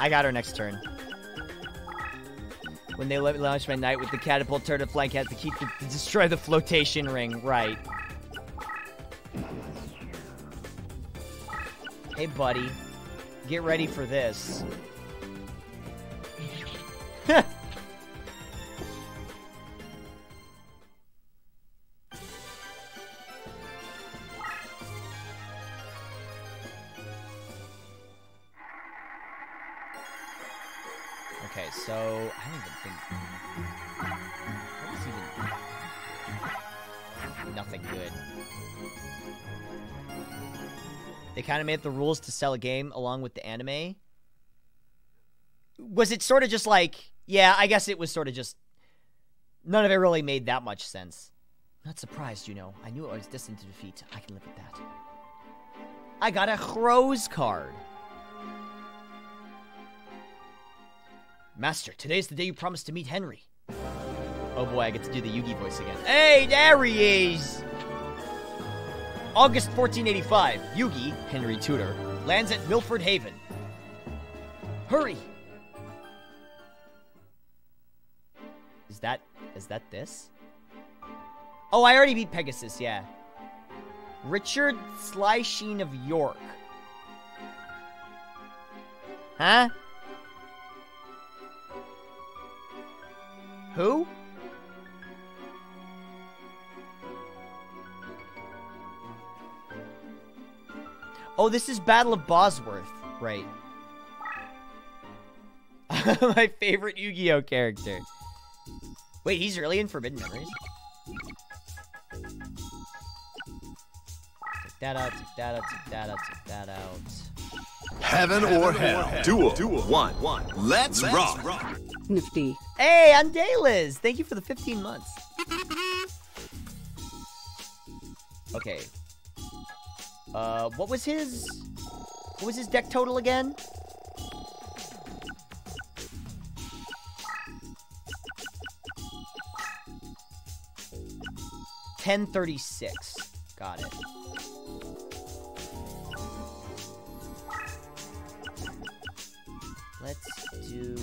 I got her next turn. When they let me launch my knight with the catapult to flank has to keep the, to destroy the flotation ring. Right. Hey, buddy. Get ready for this. Made the rules to sell a game along with the anime. Was it sort of just like, yeah, I guess it was sort of just none of it really made that much sense. Not surprised, you know. I knew I was destined to defeat. I can live with that. I got a Crow's card. Master, today's the day you promised to meet Henry. Oh boy, I get to do the Yugi voice again. Hey, there he is! August 1485, Yugi, Henry Tudor, lands at Milford Haven. Hurry! Is that, is that this? Oh, I already beat Pegasus, yeah. Richard Slysheen of York. Huh? Who? Oh, this is Battle of Bosworth, right? [laughs] My favorite Yu-Gi-Oh character. Wait, he's really in Forbidden Memories? Take that out, take that out, take that out, take that out. Heaven or hell. Duel. Duel. One. One. Let's, rock. Nifty. Hey, I'm Daylez. Thank you for the 15 months. Okay. Uh, what was his... What was his deck total again? Ten thirty-six. Got it. Let's do...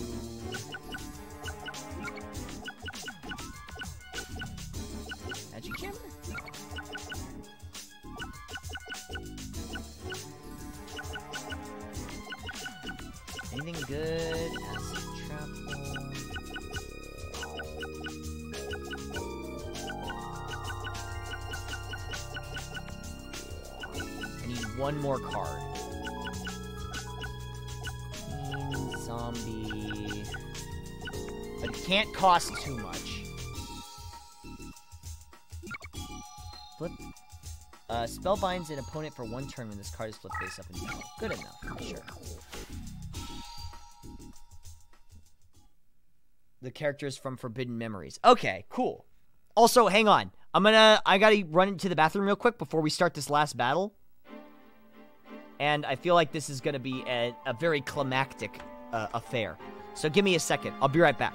one more card. Queen, zombie. But it can't cost too much. Flip. Uh, spell binds an opponent for one turn when this card is flipped face up and down. Good enough, sure. The characters from Forbidden Memories. Okay, cool. Also, hang on. I'm gonna. I gotta run into the bathroom real quick before we start this last battle. And I feel like this is gonna be a, a very climactic uh, affair. So give me a second. I'll be right back.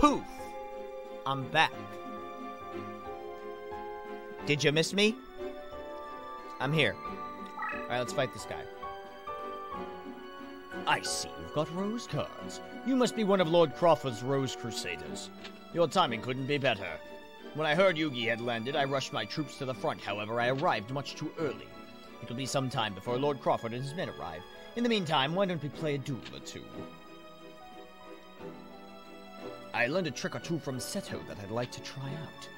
Poof, I'm back. Did you miss me? I'm here. Alright, let's fight this guy. I see you've got rose cards. You must be one of Lord Crawford's Rose Crusaders. Your timing couldn't be better. When I heard Yugi had landed, I rushed my troops to the front. However, I arrived much too early. It'll be some time before Lord Crawford and his men arrive. In the meantime, why don't we play a duel or two? I learned a trick or two from Seto that I'd like to try out.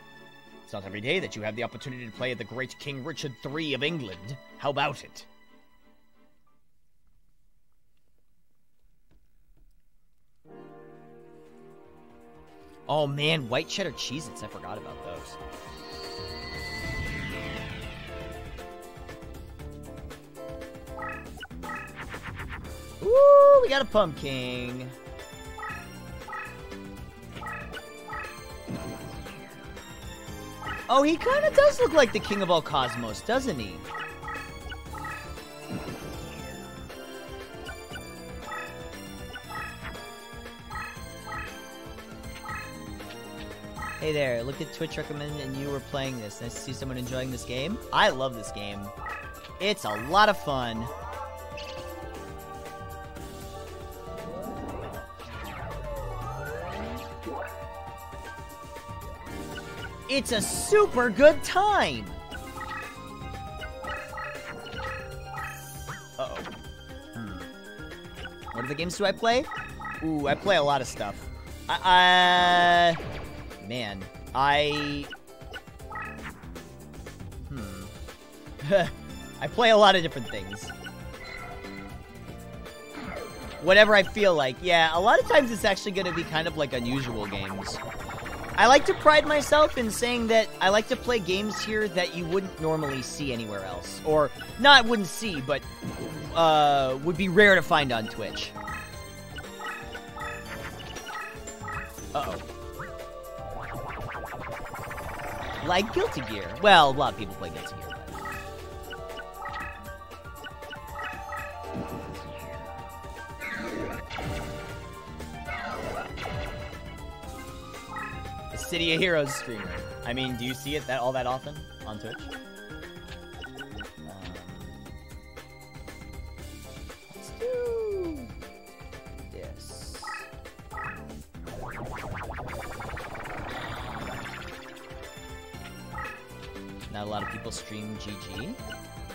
It's not every day that you have the opportunity to play at the great King Richard III of England. How about it? Oh man, white cheddar Cheez Its. I forgot about those. Ooh, we got a pumpkin. Oh, he kind of does look like the king of all cosmos, doesn't he? Hey there, look at Twitch recommended and you were playing this. Nice to see someone enjoying this game. I love this game. It's a lot of fun. It's a super good time! Uh-oh. Hmm. What other games do I play? Ooh, I play a lot of stuff. I, uh... Man, I... Hmm. [laughs] I play a lot of different things. Whatever I feel like. Yeah, a lot of times it's actually going to be kind of like unusual games. I like to pride myself in saying that I like to play games here that you wouldn't normally see anywhere else. Or, not wouldn't see, but uh, would be rare to find on Twitch. Uh-oh. Like Guilty Gear. Well, a lot of people play Guilty Gear. City of Heroes streamer. I mean, do you see it that all that often on Twitch? Um, let's do this. Not a lot of people stream GG.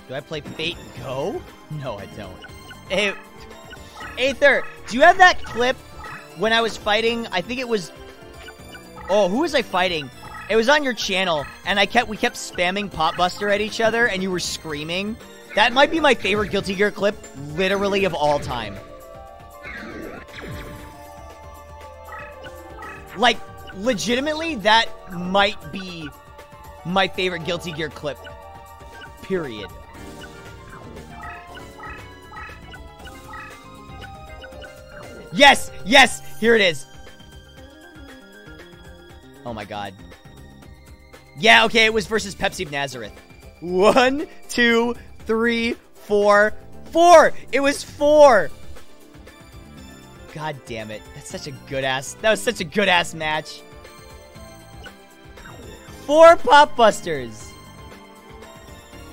Do I play Fate Go? No, I don't. Hey, Aether, do you have that clip when I was fighting? I think it was. Oh, who was I fighting? It was on your channel, and I kept we kept spamming Potbuster at each other, and you were screaming. That might be my favorite Guilty Gear clip, literally of all time. Like, legitimately, that might be my favorite Guilty Gear clip. Period. Yes! Yes! Here it is. Oh my god. Yeah, okay, it was versus Pepsi of Nazareth. One, two, three, four, four! It was four! God damn it. That's such a good ass. That was such a good ass match. Four Pot Busters.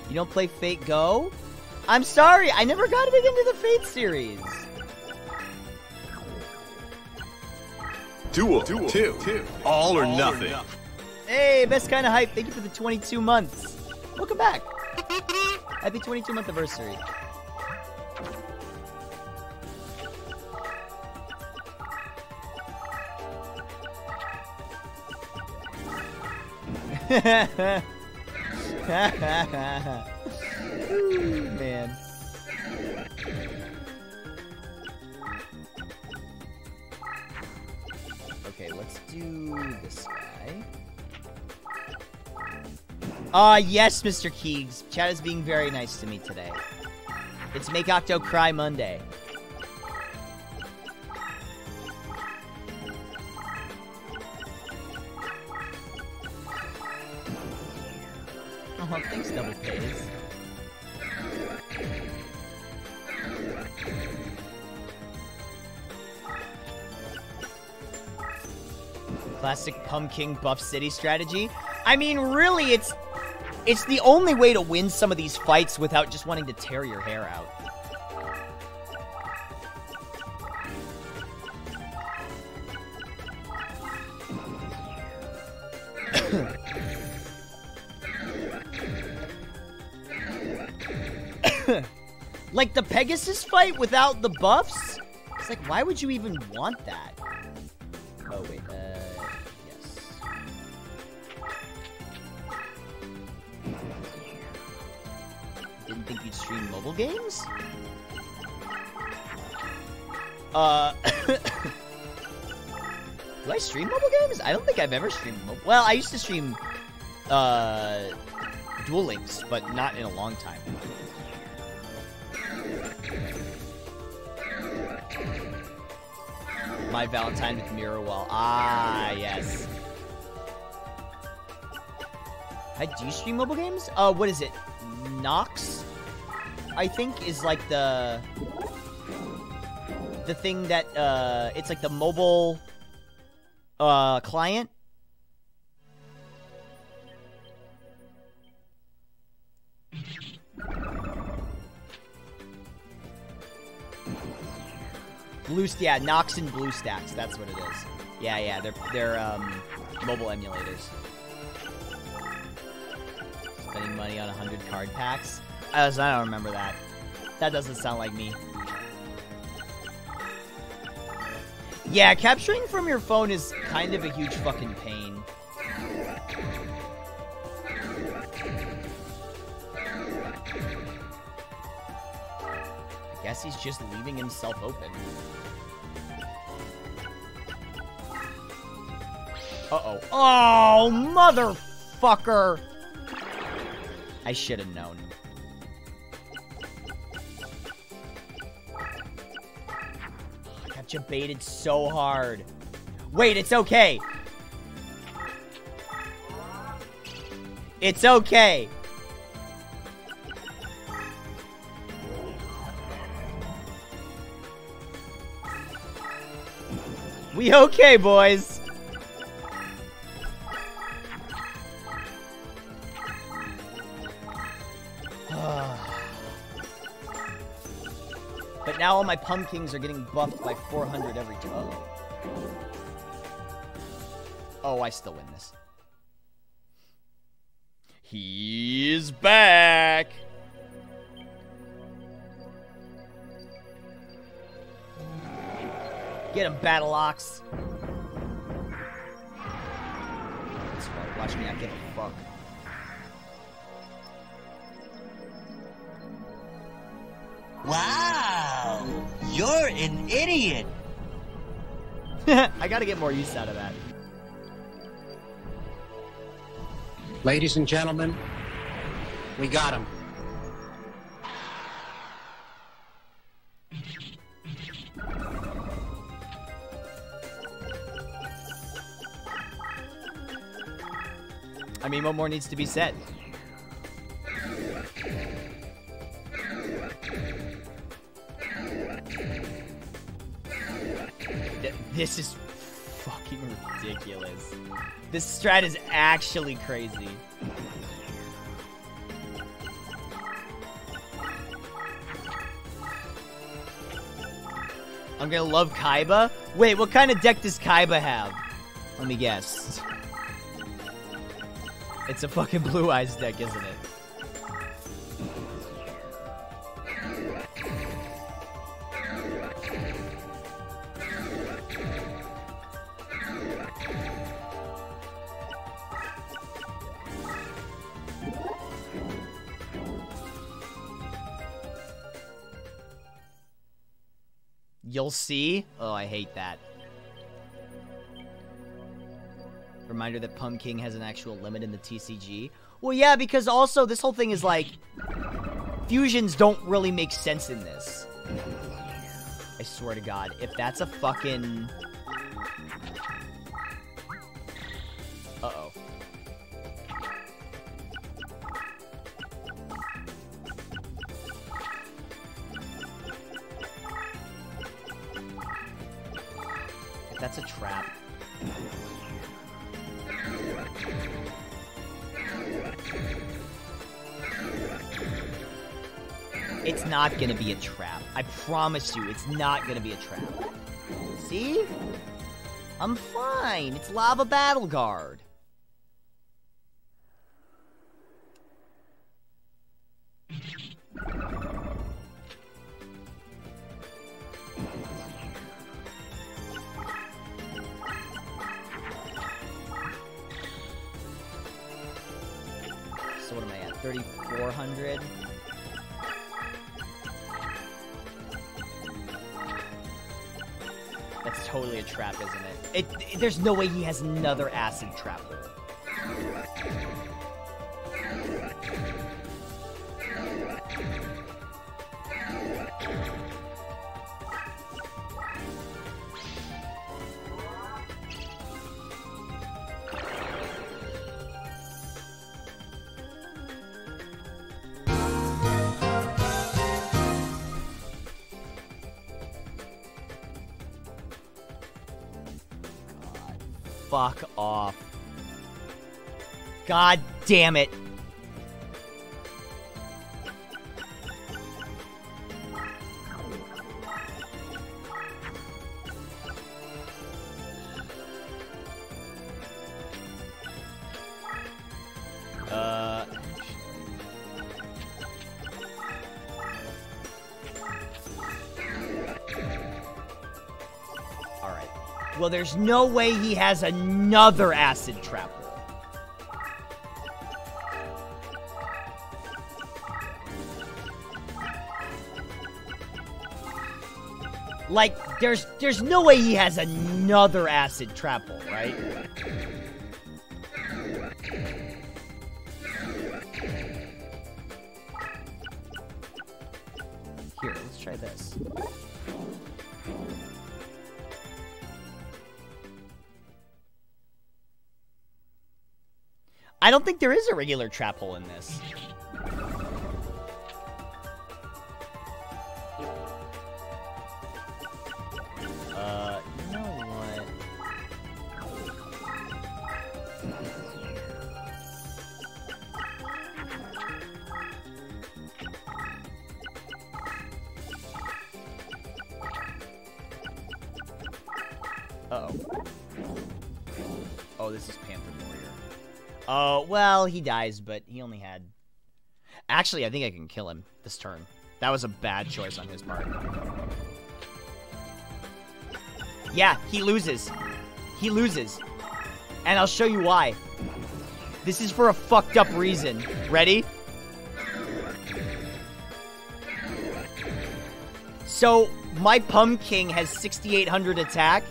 You don't play Fate Go? I'm sorry, I never got it into the Fate series. Duel, Duel two. two. All or All or nothing. Hey, best kind of hype. Thank you for the 22 months. Welcome back. Happy 22 month anniversary. Ooh, [laughs] man. Okay, let's do this guy. Ah, yes, Mr. Keegs. Chad is being very nice to me today. It's Make Octo Cry Monday. Oh, thanks, Double Pays. Classic Pumpkin Buff City strategy. I mean, really, it's it's the only way to win some of these fights without just wanting to tear your hair out. [coughs] like the Pegasus fight without the buffs? It's like, why would you even want that? Oh, wait, uh, Didn't think you'd stream mobile games? Uh, [coughs] do I stream mobile games? I don't think I've ever streamed mobile. Well, I used to stream, uh, Duel Links, but not in a long time. My Valentine with Mirror Wall. Ah, yes. Hi, do stream mobile games? Uh, what is it? Nox? I think is like the... The thing that, uh, it's like the mobile, uh, client. Blue, yeah, Nox and BlueStacks. That's what it is. Yeah, yeah, they're they're um, mobile emulators. Spending money on a 100 card packs. I, was, I don't remember that. That doesn't sound like me. Yeah, capturing from your phone is kind of a huge fucking pain. I guess he's just leaving himself open. Uh-oh. Oh, motherfucker! I should have known. I got you baited so hard. Wait, it's okay. It's okay. We okay, boys. [sighs] Ah. But now all my pumpkins are getting buffed by 400 every time. Oh. oh, I still win this. He's back. Get him, Battle Ox. That's right. Watch me not give a fuck. Wow! You're an idiot! [laughs] I gotta get more use out of that. Ladies and gentlemen, we got him. I mean, what more needs to be said? This is fucking ridiculous. This strat is actually crazy. I'm gonna love Kaiba. Wait, what kind of deck does Kaiba have? Let me guess. It's a fucking Blue Eyes deck, isn't it? You'll see. Oh, I hate that. Reminder that Pumpkin has an actual limit in the TCG. Well, yeah, because also this whole thing is like fusions don't really make sense in this. I swear to God, if that's a fucking. Gonna be a trap. I promise you, it's not gonna be a trap. See? I'm fine. It's Lava Battleguard. There's no way he has another acid trap damn it. Uh. Alright. Well, there's no way he has another acid trap Like, there's there's no way he has another acid trap hole, right? Here, let's try this. I don't think there is a regular trap hole in this. Well, he dies, but he only had... Actually, I think I can kill him this turn. That was a bad choice on his part. Yeah, he loses. He loses. And I'll show you why. This is for a fucked up reason. Ready? So, my Pumpkin has 6,800 attack.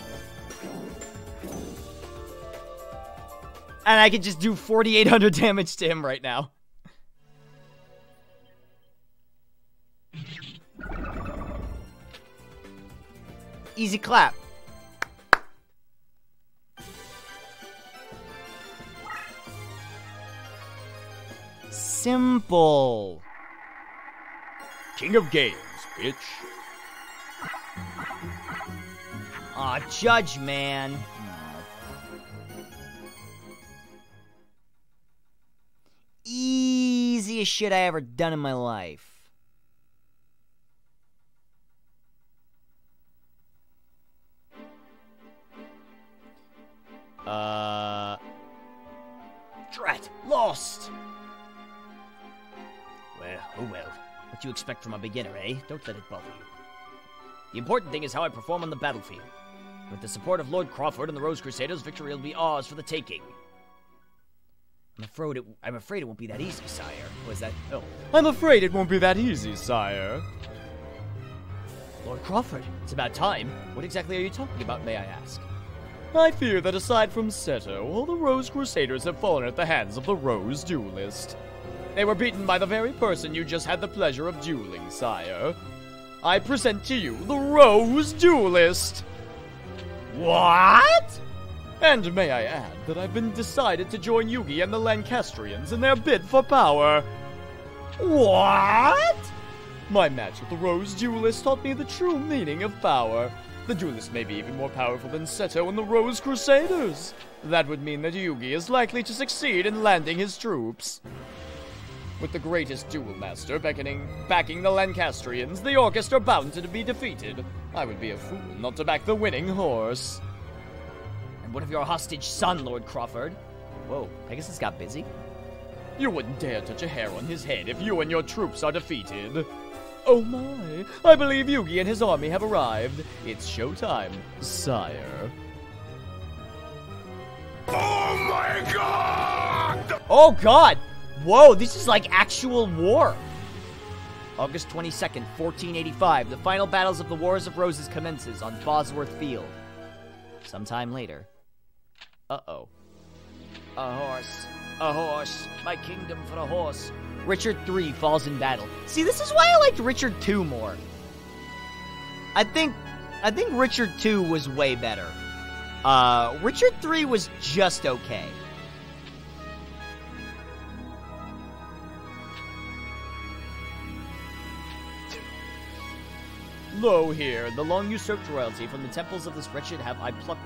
And I can just do 4,800 damage to him right now. Easy clap. Simple. King of games, bitch. Aw, Judge, man. Easiest shit I ever done in my life. Uh. Drat, lost! Well, oh well. What do you expect from a beginner, eh? Don't let it bother you. The important thing is how I perform on the battlefield. With the support of Lord Crawford and the Rose Crusaders, victory will be ours for the taking. I'm afraid it. I'm afraid it won't be that easy, sire. Was that? Oh, I'm afraid it won't be that easy, sire. Lord Crawford. It's about time. What exactly are you talking about, may I ask? I fear that aside from Seto, all the Rose Crusaders have fallen at the hands of the Rose Duelist. They were beaten by the very person you just had the pleasure of dueling, sire. I present to you the Rose Duelist! What? And may I add that I've been decided to join Yugi and the Lancastrians in their bid for power. What? My match with the Rose Duelist taught me the true meaning of power. The Duelist may be even more powerful than Seto and the Rose Crusaders. That would mean that Yugi is likely to succeed in landing his troops. With the greatest duel master beckoning, backing the Lancastrians, the Yorkists are bound to be defeated. I would be a fool not to back the winning horse. And what of your hostage son, Lord Crawford? Whoa, Pegasus got busy? You wouldn't dare touch a hair on his head if you and your troops are defeated. Oh my, I believe Yugi and his army have arrived. It's showtime, sire. Oh my god! Oh god! Whoa, this is like actual war. August 22nd, 1485, the final battles of the Wars of Roses commences on Bosworth Field. Sometime later. Uh-oh. A horse. A horse. My kingdom for a horse. Richard III falls in battle. See, this is why I liked Richard II more. I think I think Richard II was way better. Uh, Richard III was just okay. Lo here, the long usurped royalty from the temples of this wretched have I plucked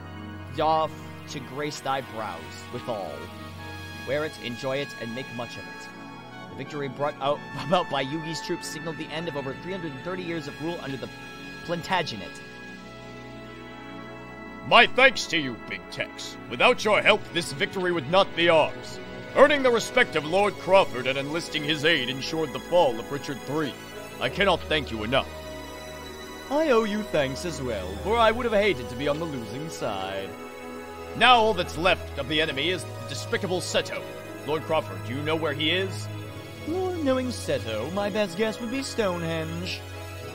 off to grace thy brows withal. Wear it, enjoy it, and make much of it. The victory brought out [laughs] about by Yugi's troops signaled the end of over 330 years of rule under the Plantagenet. My thanks to you, Big Tex. Without your help, this victory would not be ours. Earning the respect of Lord Crawford and enlisting his aid ensured the fall of Richard III. I cannot thank you enough. I owe you thanks as well, for I would have hated to be on the losing side. Now all that's left of the enemy is the despicable Seto. Lord Crawford, do you know where he is? Knowing Seto, my best guess would be Stonehenge.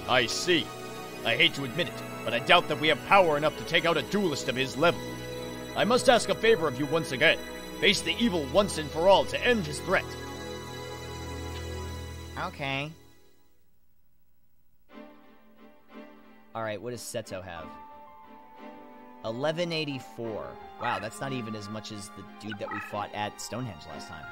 I see. I hate to admit it, but I doubt that we have power enough to take out a duelist of his level. I must ask a favor of you once again. Face the evil once and for all to end his threat. Okay. Alright, what does Seto have? 1184. Wow, that's not even as much as the dude that we fought at Stonehenge last time.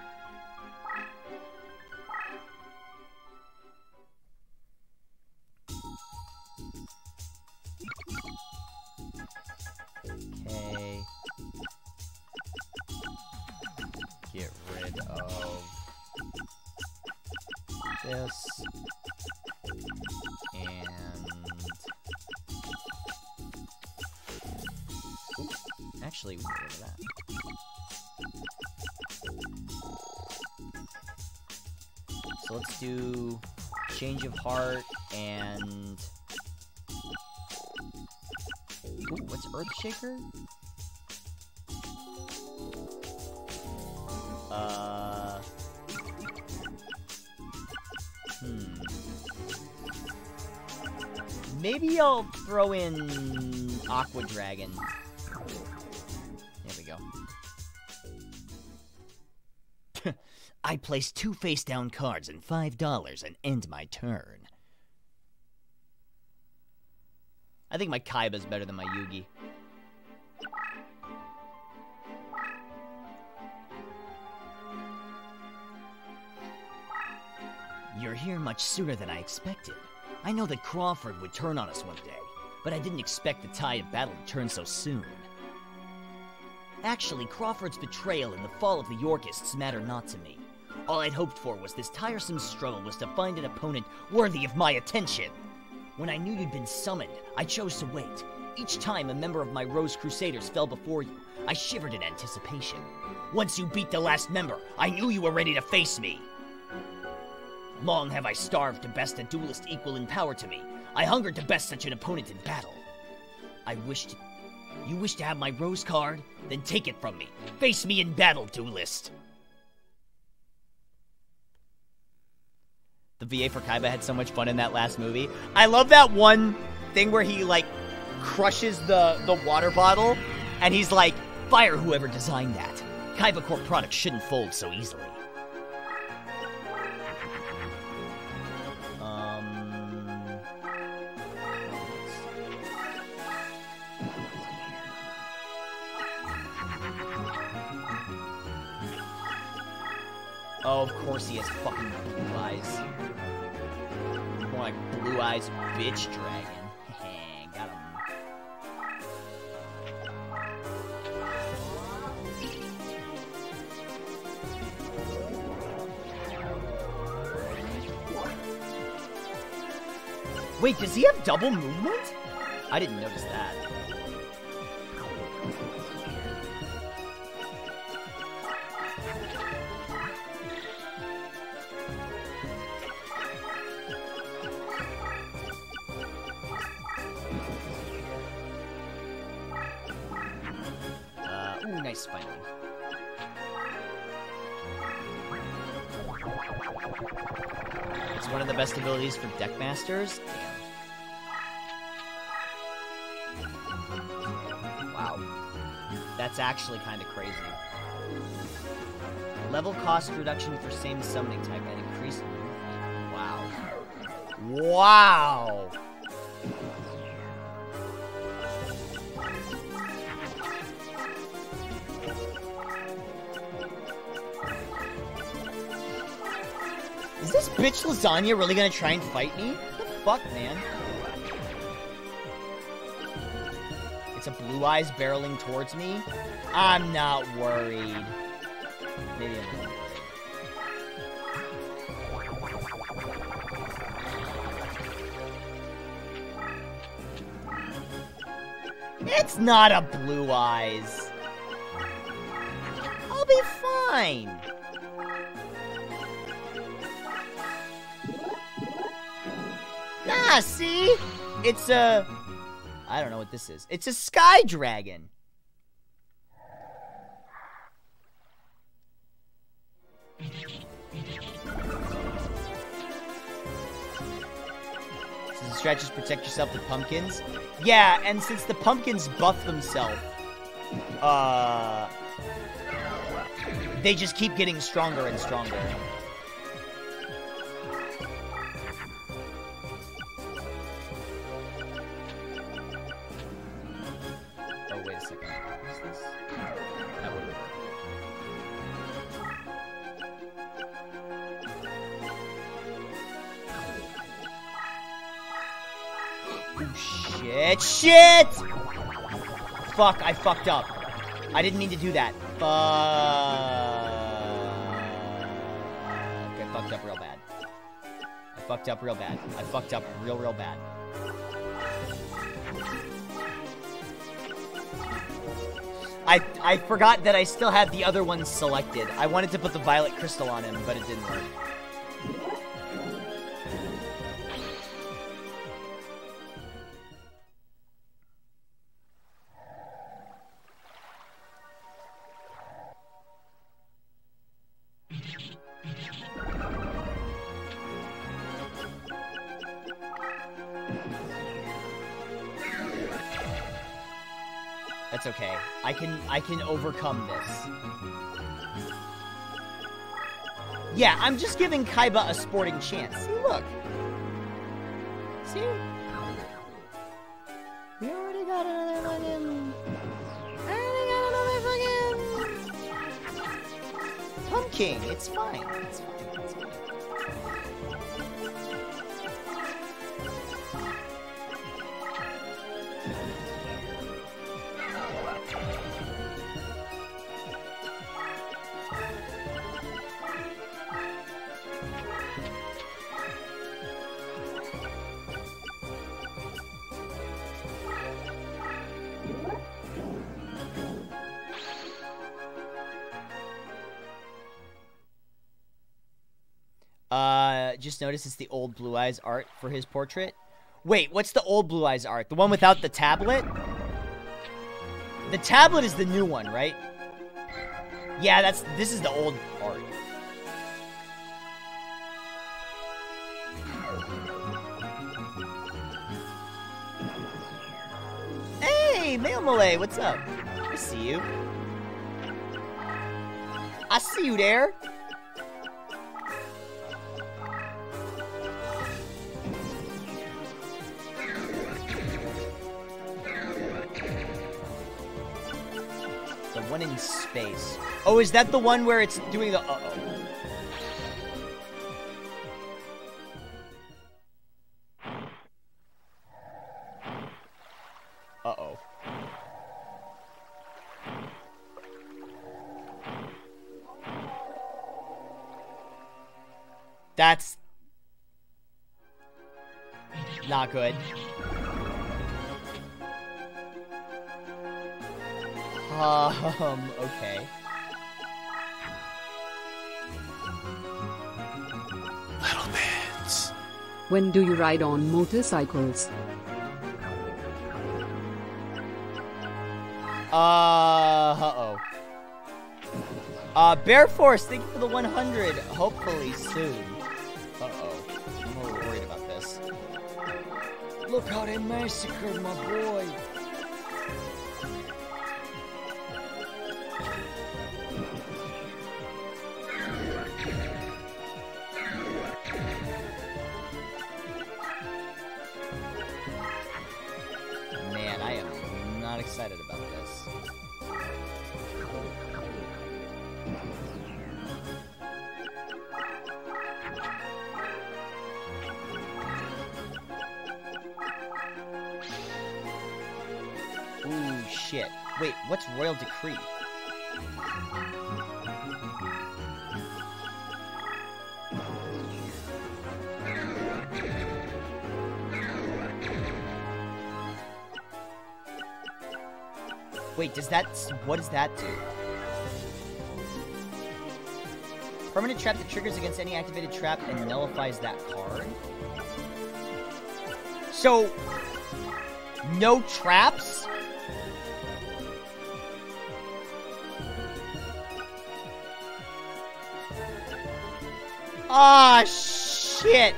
Okay. Get rid of this. Actually, we can get rid of that. So let's do change of heart and Ooh, what's Earthshaker? Uh Hmm. Maybe I'll throw in Aqua Dragon. Go. [laughs] I place two face down cards and five dollars and end my turn. I think my Kaiba's better than my Yugi. You're here much sooner than I expected. I know that Crawford would turn on us one day, but I didn't expect the tide of battle to turn so soon. Actually, Crawford's betrayal and the fall of the Yorkists matter not to me. All I'd hoped for was this tiresome struggle was to find an opponent worthy of my attention. When I knew you'd been summoned, I chose to wait. Each time a member of my Rose Crusaders fell before you, I shivered in anticipation. Once you beat the last member, I knew you were ready to face me. Long have I starved to best a duelist equal in power to me. I hungered to best such an opponent in battle. I wished. You wish to have my rose card? Then take it from me. Face me in battle, duelist. The VA for Kaiba had so much fun in that last movie. I love that one thing where he like crushes the the water bottle and he's like, "Fire whoever designed that. Kaiba Corp products shouldn't fold so easily." Oh, of course he has fucking blue eyes. More like blue eyes bitch dragon. Wait, does he have double movement? I didn't notice that. Nice spiking. It's one of the best abilities for Deckmasters. Damn. Wow. That's actually kind of crazy. Level cost reduction for same summoning type and increased movement. Wow. Wow! Is this bitch lasagna really gonna try and fight me? What the fuck, man? It's a blue eyes barreling towards me? I'm not worried. Maybe I'm worried. It's not a blue eyes. I'll be fine. Nah, see? It's a... I don't know what this is. It's a sky dragon. Since the stretches protect yourself with pumpkins. Yeah, and since the pumpkins buff themselves, uh... They just keep getting stronger and stronger. Shit. Shit! Fuck, I fucked up. I didn't mean to do that. Fuck. I fucked up real bad. I fucked up real bad. I fucked up real, real bad. I, I forgot that I still had the other one selected. I wanted to put the violet crystal on him, but it didn't work. That's okay. I can I can overcome this. Yeah, I'm just giving Kaiba a sporting chance. See, look. See? We already got another fucking... I already got another fucking... Pumpkin. It's. It's fine. It's fine. Uh, just notice it's the old Blue Eyes art for his portrait. Wait, what's the old Blue Eyes art? The one without the tablet? The tablet is the new one, right? Yeah, that's this is the old art. Hey, Mail Malay, what's up? I see you. I see you there. One in space. Oh, is that the one where it's doing the uh-oh? Uh-oh. That's Not good. Um, okay. Little bits. When do you ride on motorcycles? Uh, uh-oh. Uh, Bear Force, thank you for the 100. Hopefully soon. Uh-oh. I'm a little worried about this. Look how they massacred my boy. That... What does that do? Permanent trap that triggers against any activated trap and nullifies that card? So... No traps? Ah, shit!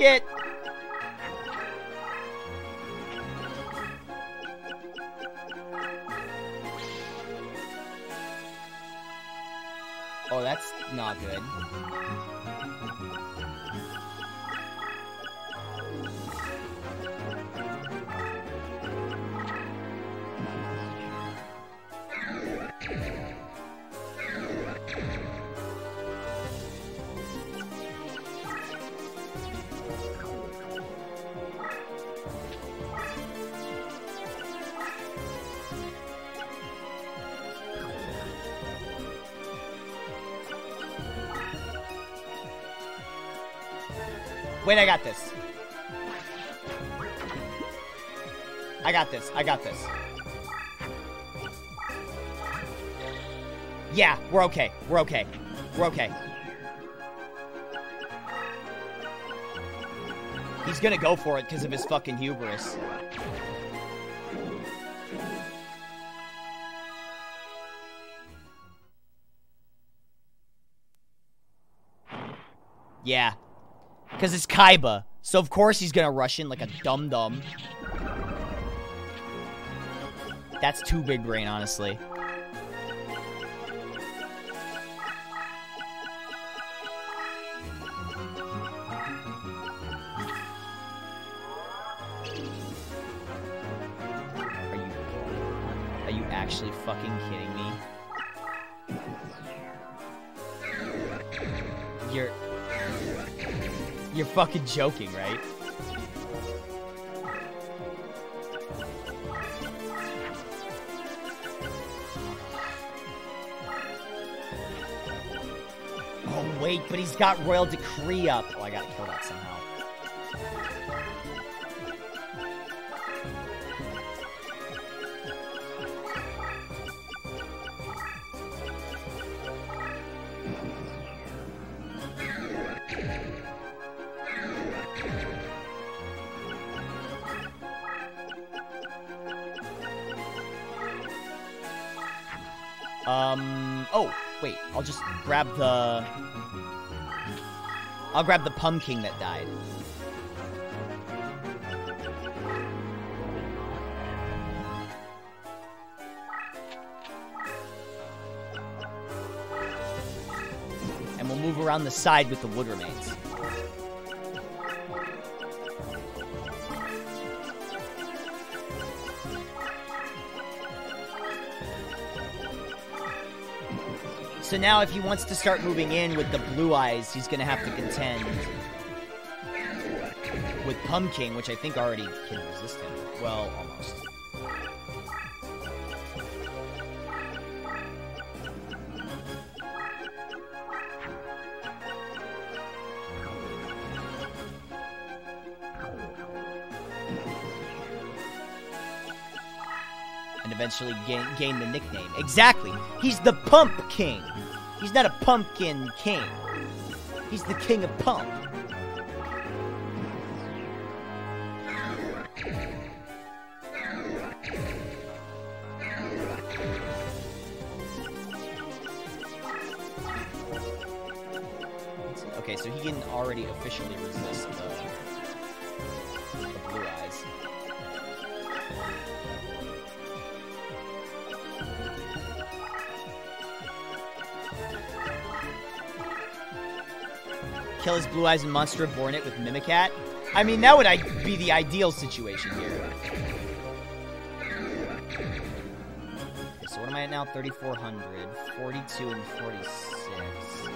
Shit! This. I got this. Yeah, we're okay. We're okay. We're okay. He's gonna go for it because of his fucking hubris. Yeah. Because it's Kaiba. So of course he's gonna rush in like a dum-dum. That's too big brain, honestly. Are you... Are you actually fucking kidding me? You're... You're fucking joking, right? But he's got Royal Decree up. Oh, I gotta kill that somehow. Um, oh, wait, I'll just grab the... I'll grab the pumpkin that died. And we'll move around the side with the wood remains. So now if he wants to start moving in with the blue eyes, he's gonna have to contend with Pumpkin, which I think already can resist him. Well, almost. eventually gain, gain, the nickname. Exactly. He's the Pump King. He's not a pumpkin king. He's the king of pump. Blue eyes and Monster Reborn it with Mimicat. I mean, that would I- be the ideal situation here. Okay, so what am I at now? 3,400, 42, and 46.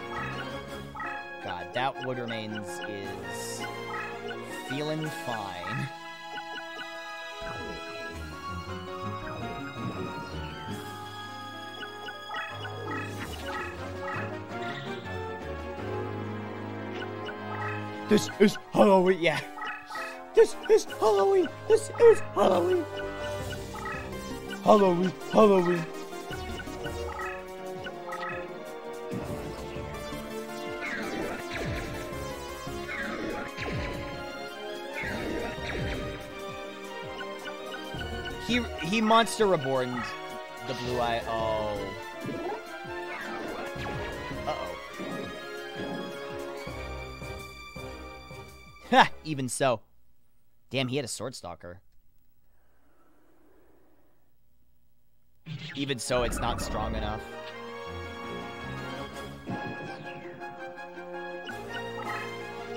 God, that wood remains is feeling fine. This is Halloween, yeah. This is Halloween. This is Halloween. Halloween, Halloween. He he monster reborn the blue eye. Oh. Ha! [laughs] Even so. Damn, he had a sword stalker. Even so, it's not strong enough.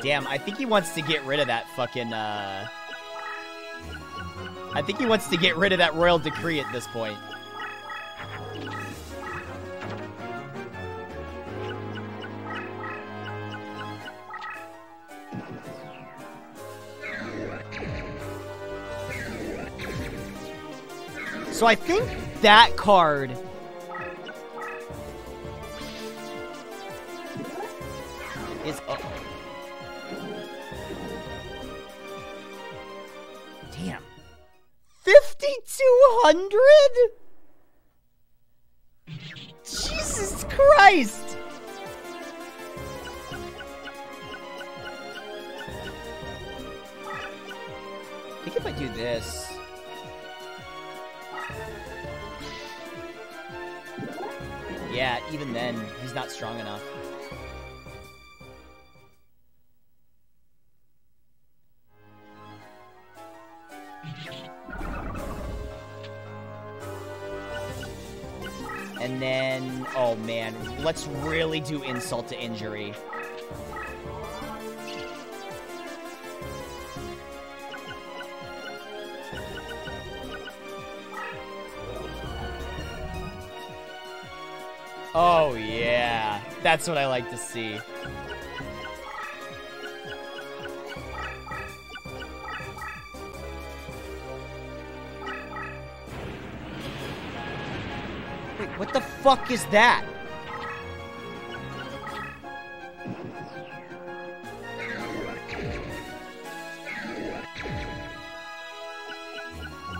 Damn, I think he wants to get rid of that fucking, uh... I think he wants to get rid of that royal decree at this point. So I think that card is uh Damn. 5200? Jesus Christ. Really do insult to injury. Oh, yeah. That's what I like to see. Wait, what the fuck is that?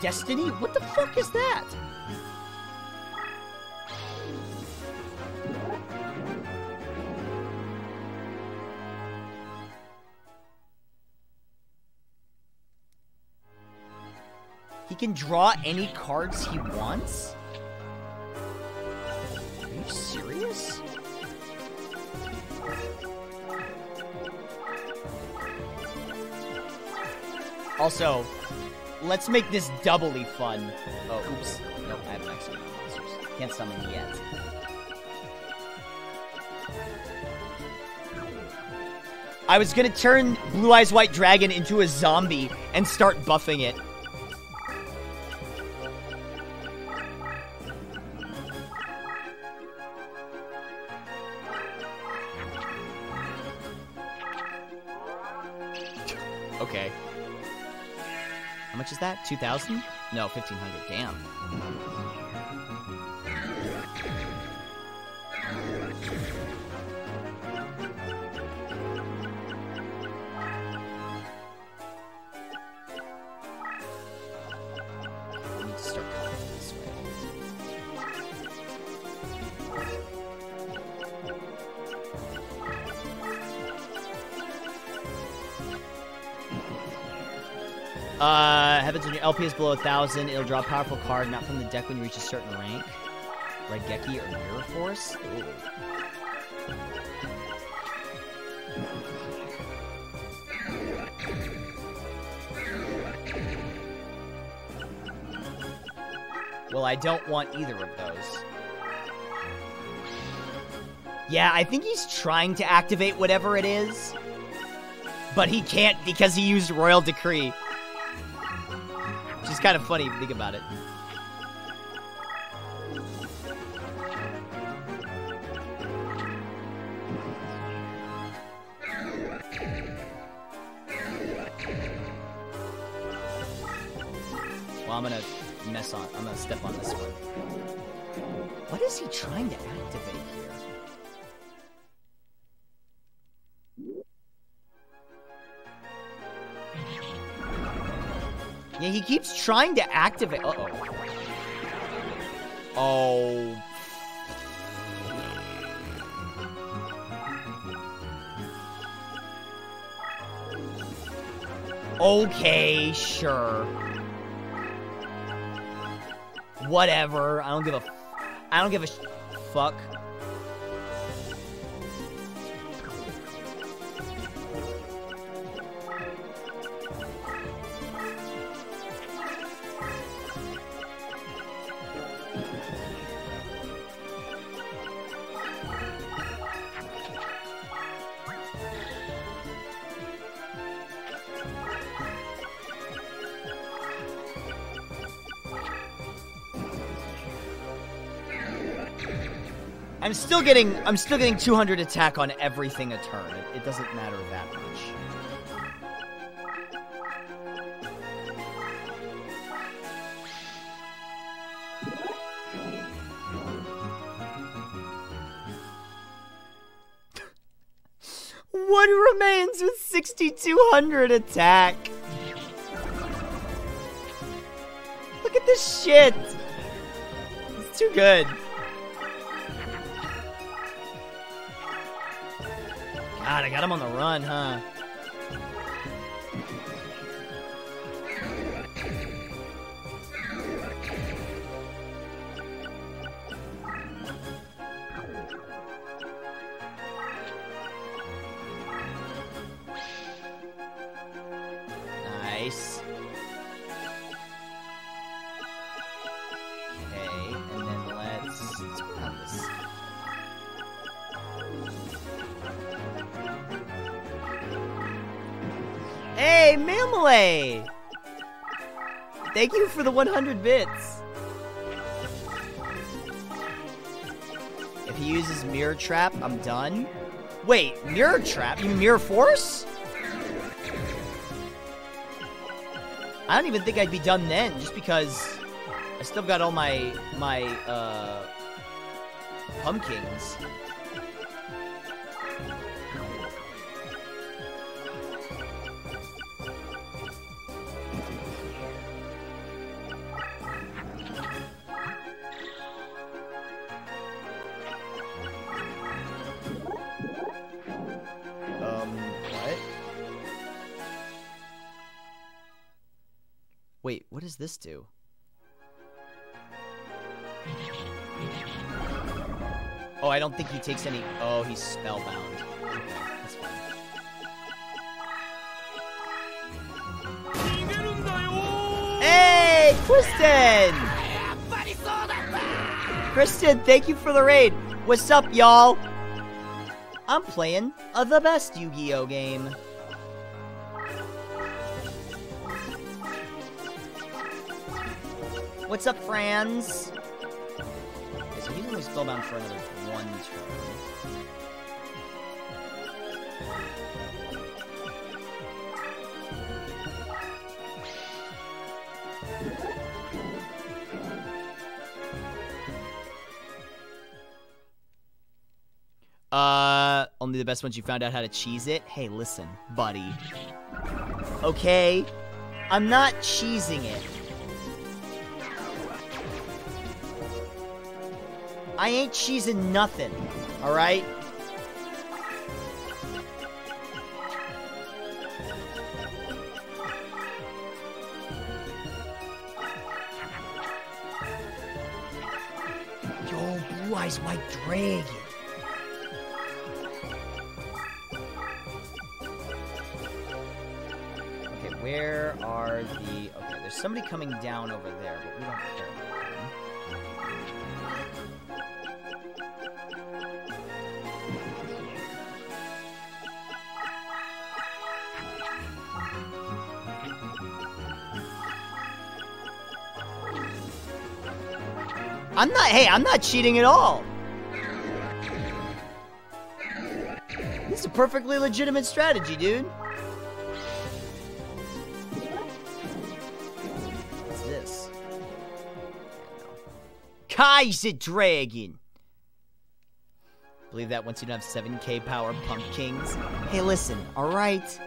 Destiny? What the fuck is that? He can draw any cards he wants? Are you serious? Also, let's make this doubly fun. Oh, oops. Nope, I have an done monsters. Can't summon yet. I was gonna turn Blue Eyes White Dragon into a zombie and start buffing it. 2,000? No, 1,500. Damn. LP is below a thousand. It'll draw a powerful card, not from the deck when you reach a certain rank. Raigeki or Mirror Force. Ooh. Well, I don't want either of those. Yeah, I think he's trying to activate whatever it is, but he can't because he used Royal Decree. Kind of funny if you think about it. Trying to activate. Uh oh. Oh. Okay, sure. Whatever. I don't give a. I don't give a fuck. Still getting I'm still getting 200 attack on everything a turn. It, it doesn't matter that much. [laughs] One remains with 6,200 attack. Look at this shit. It's too good. I got him on the run, huh? Thank you for the 100 bits. If he uses Mirror Trap, I'm done. Wait, Mirror Trap? You Mirror Force? I don't even think I'd be done then, just because I still got all my my uh pumpkins. Takes any. Oh, he's spellbound. Okay, that's fine. Hey, Kristen! Kristen, thank you for the raid. What's up, y'all? I'm playing the best Yu-Gi-Oh game. What's up, friends? Okay, so he's spellbound for another Uh, only the best ones you found out how to cheese it? Hey, listen, buddy. Okay? I'm not cheesing it. I ain't cheesing nothing, alright? Yo, Blue Eyes White Dragon. Okay, where are the... Okay, there's somebody coming down over there, but we don't care. I'm not, hey, I'm not cheating at all. This is a perfectly legitimate strategy, dude. What's this? Kaiser Dragon. Believe that once you have 7k power pumpkins. Hey, listen, alright?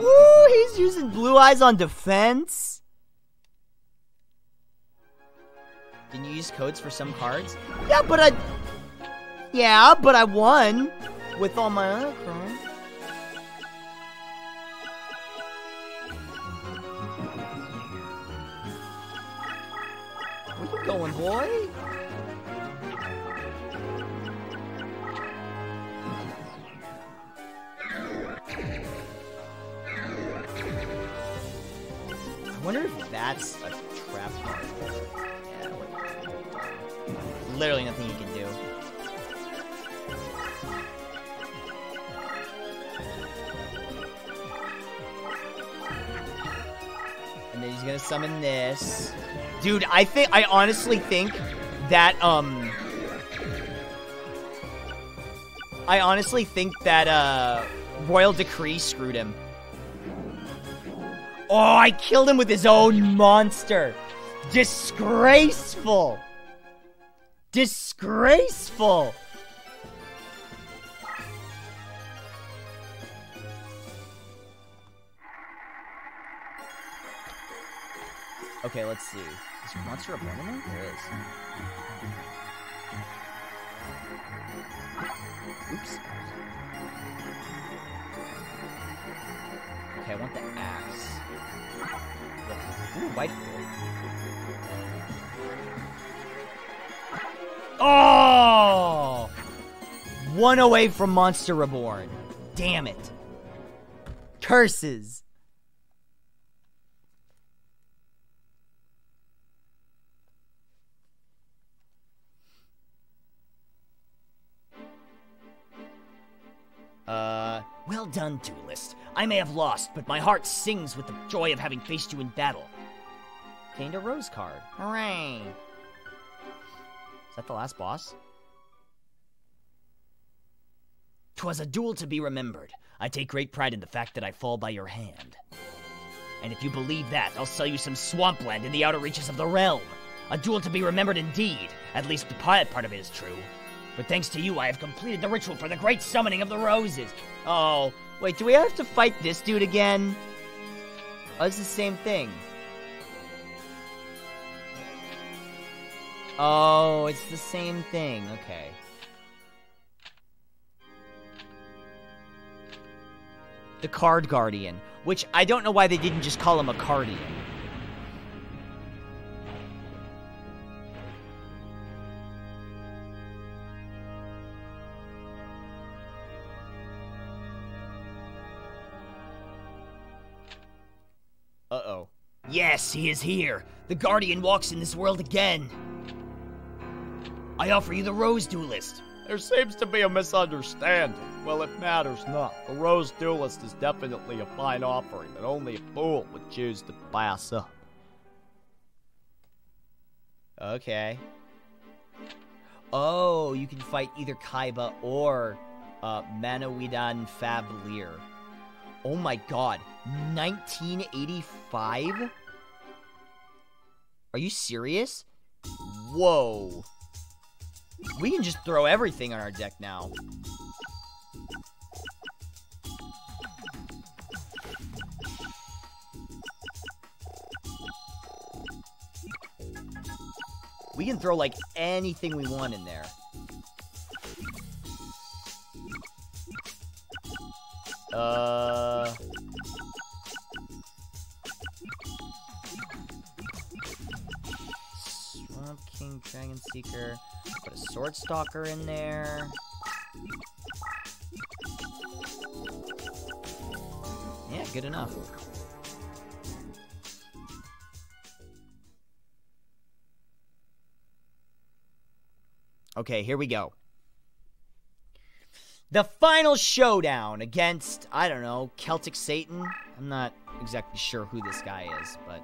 Ooh, he's using blue eyes on defense. Can you use codes for some cards? Yeah, but I. Yeah, but I won with all my other cards. Where you going, boy? Wonder if that's a trap card. Yeah, literally nothing you can do. And then he's gonna summon this. Dude, I think I honestly think that um I honestly think that uh Royal Decree screwed him. Oh, I killed him with his own monster. Disgraceful. Disgraceful. Okay, let's see. Is your Monster a Borderman? it is. Oops. Okay, I want the axe. Ooh, white Oh! One away from Monster Reborn. Damn it. Curses. Uh, well done, duelist. I may have lost, but my heart sings with the joy of having faced you in battle. Gained a rose card. Hooray! Is that the last boss? Twas a duel to be remembered. I take great pride in the fact that I fall by your hand. And if you believe that, I'll sell you some swampland in the outer reaches of the realm. A duel to be remembered indeed. At least the part part of it is true. But thanks to you, I have completed the ritual for the great summoning of the roses. Oh, wait, do we have to fight this dude again? Oh, it's the same thing. Oh, it's the same thing. Okay. The Card Guardian, which I don't know why they didn't just call him a Cardian. Uh-oh. Yes, he is here. The Guardian walks in this world again. I offer you the Rose Duelist. There seems to be a misunderstanding. Well, it matters not. The Rose Duelist is definitely a fine offering that only a fool would choose to pass up. Okay. Oh, you can fight either Kaiba or uh, Manawyddan fab Llyr. Oh my god. 1985? Are you serious? Whoa. We can just throw everything on our deck now. We can throw, like, anything we want in there. Uh... Swamp King, Dragon Seeker... Put a Sword Stalker in there. Yeah, good enough. Okay, here we go. The final showdown against, I don't know, Celtic Satan. I'm not exactly sure who this guy is, but.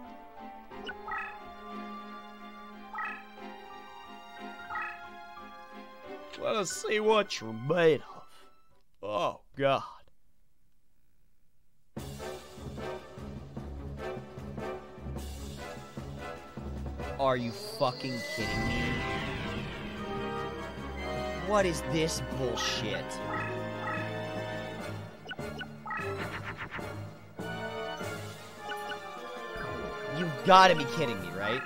Let us see what you're made of. Oh, God. Are you fucking kidding me? What is this bullshit? You gotta be kidding me, right?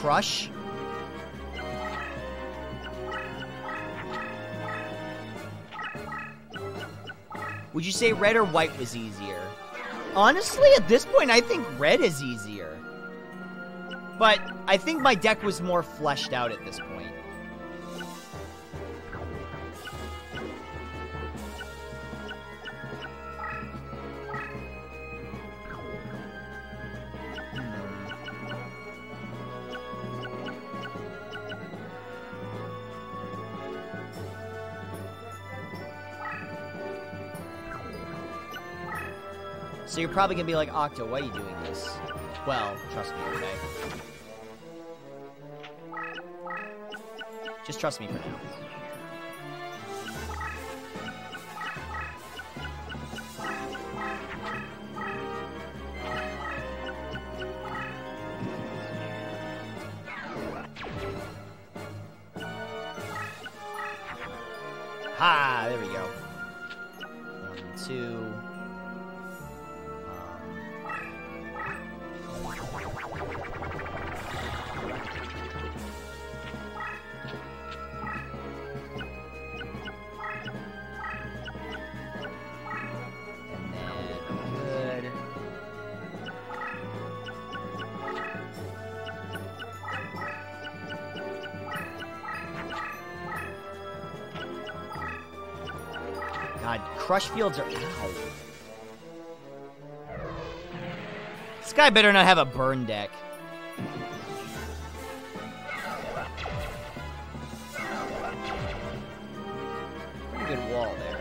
Crush? Would you say red or white was easier? Honestly, at this point, I think red is easier. But I think my deck was more fleshed out at this point. You're probably gonna be like, Octo, why are you doing this? Well, trust me, okay? Just trust me for now. Crush fields are. Ow. This guy better not have a burn deck. Pretty good wall there.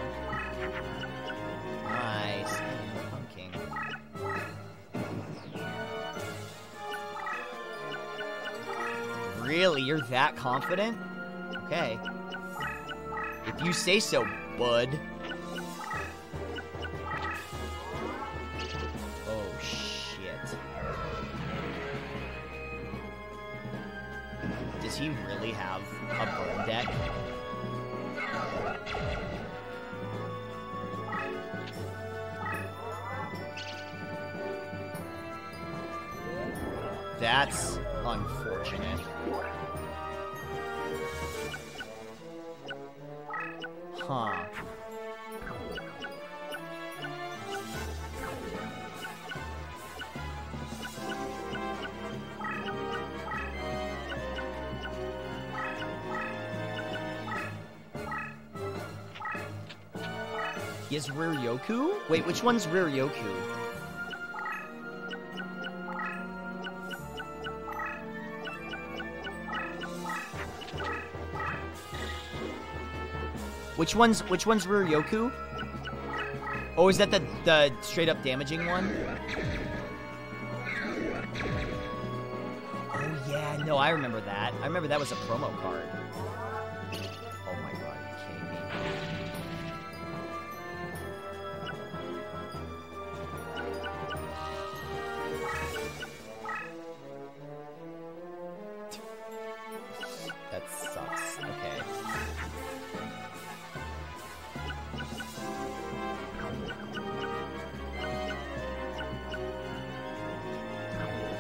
Nice. Really? You're that confident? Okay. If you say so, bud. Riryoku? Wait, which one's Riryoku? Which one's which one's Riryoku? Oh, is that the the straight up damaging one? Oh yeah, no, I remember that. I remember that was a promo card.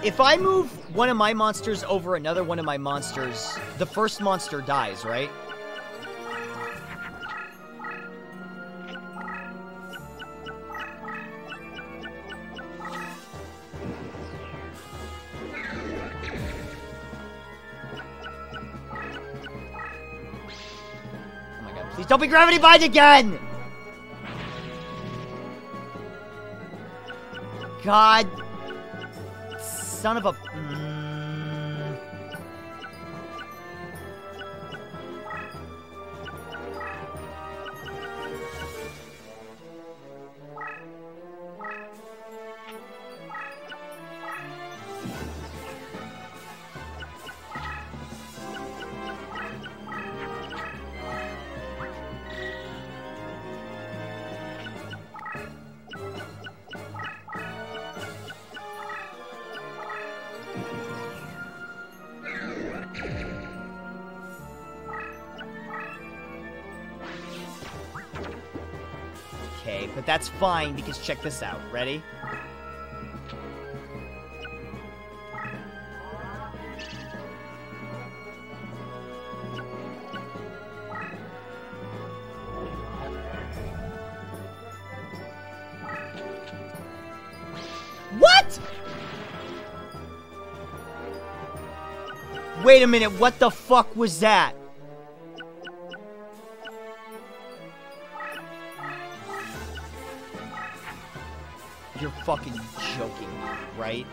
If I move one of my monsters over another one of my monsters, the first monster dies, right? Oh my god, please don't be gravity bind again! God. Son of a. fine because check this out. Ready? What? Wait a minute, what the fuck was that? Right?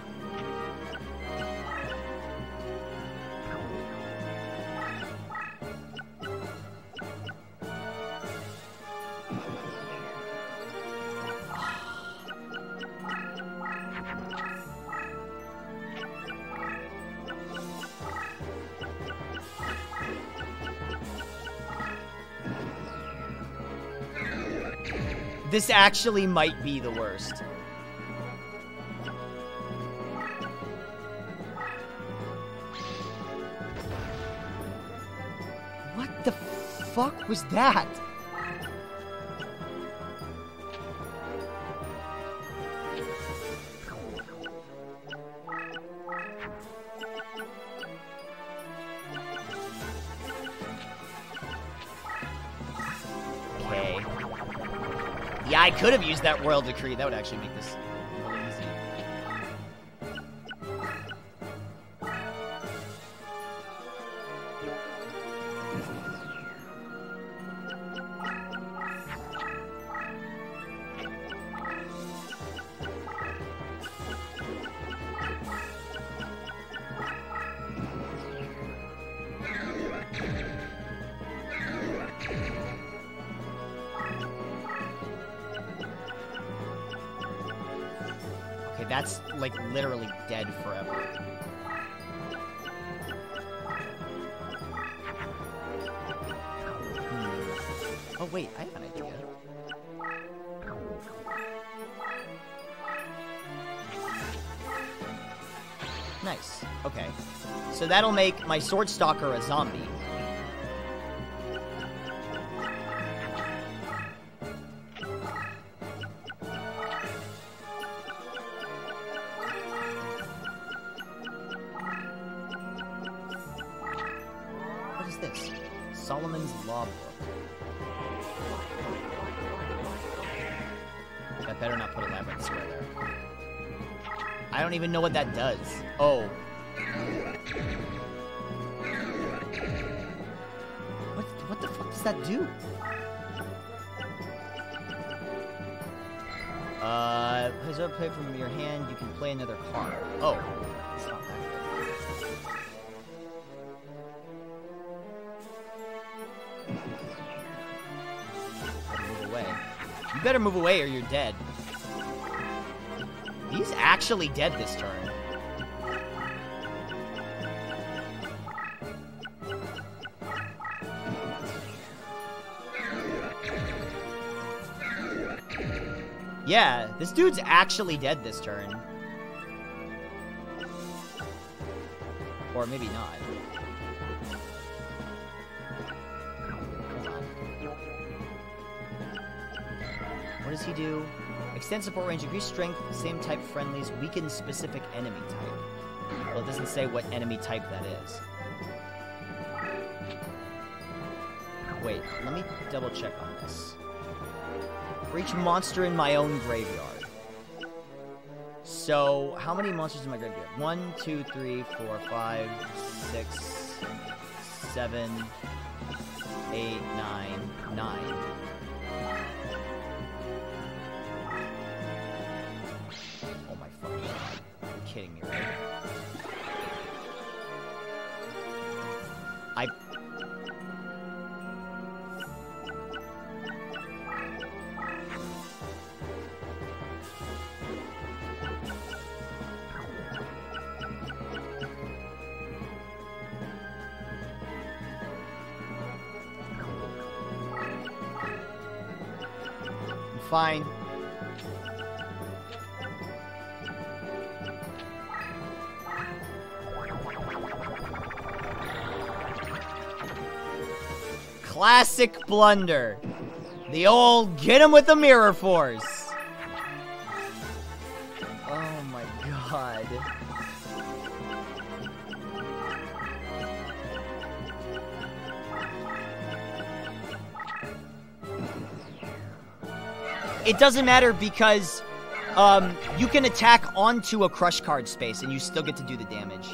This actually might be the worst. Fuck was that? Okay. Yeah, I could have used that royal decree. That would actually make this that'll make my sword stalker a zombie. What is this? Solomon's Law Book. I better not put a labyrinth square there. I don't even know what that does. Play from your hand, you can play another card. Oh. Move away. You better move away or you're dead. He's actually dead this turn. Yeah, this dude's actually dead this turn. Or maybe not. What does he do? Extend support range, increase strength, same type friendlies, weaken specific enemy type. Well, it doesn't say what enemy type that is. Wait, let me double check on this. For each monster in my own graveyard. So, how many monsters in my graveyard? One, two, three, four, five, six, seven, eight, nine, nine. Blunder. The old get him with the mirror force. Oh my god. It doesn't matter because um, you can attack onto a crush card space and you still get to do the damage.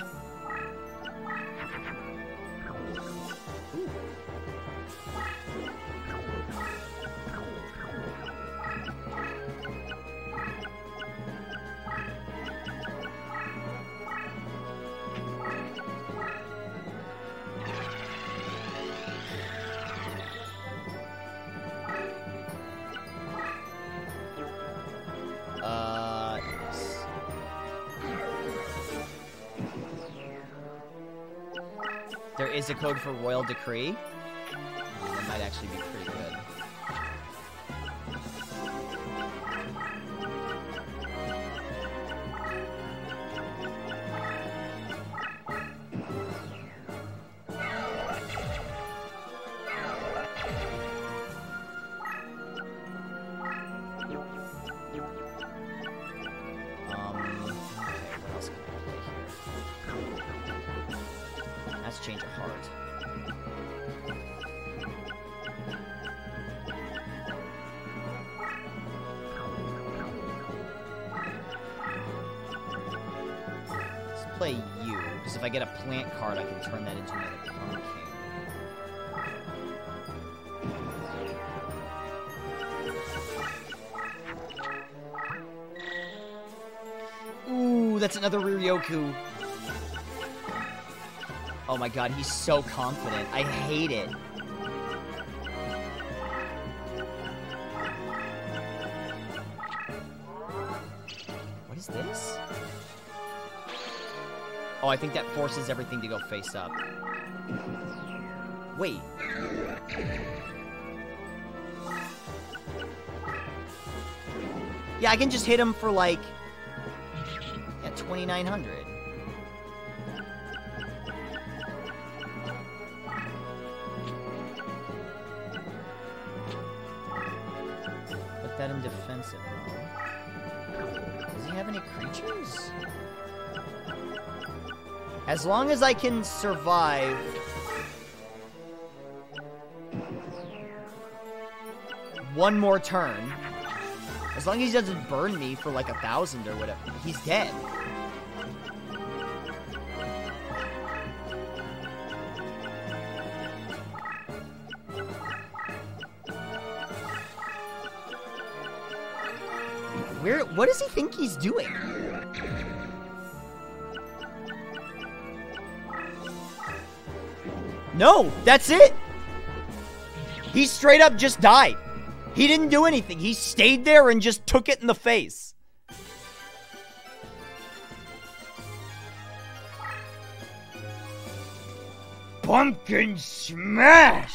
Code for Royal Decree. Uh, that might actually be pretty good. That's another Ryoku. Oh my god, he's so confident. I hate it. What is this? Oh, I think that forces everything to go face up. Wait. Yeah, I can just hit him for like 2900. Put that in defensive mode. Does he have any creatures? As long as I can survive one more turn, as long as he doesn't burn me for like a thousand or whatever, he's dead. What does he think he's doing? No, that's it. He straight up just died. He didn't do anything. He stayed there and just took it in the face. Pumpkin smash!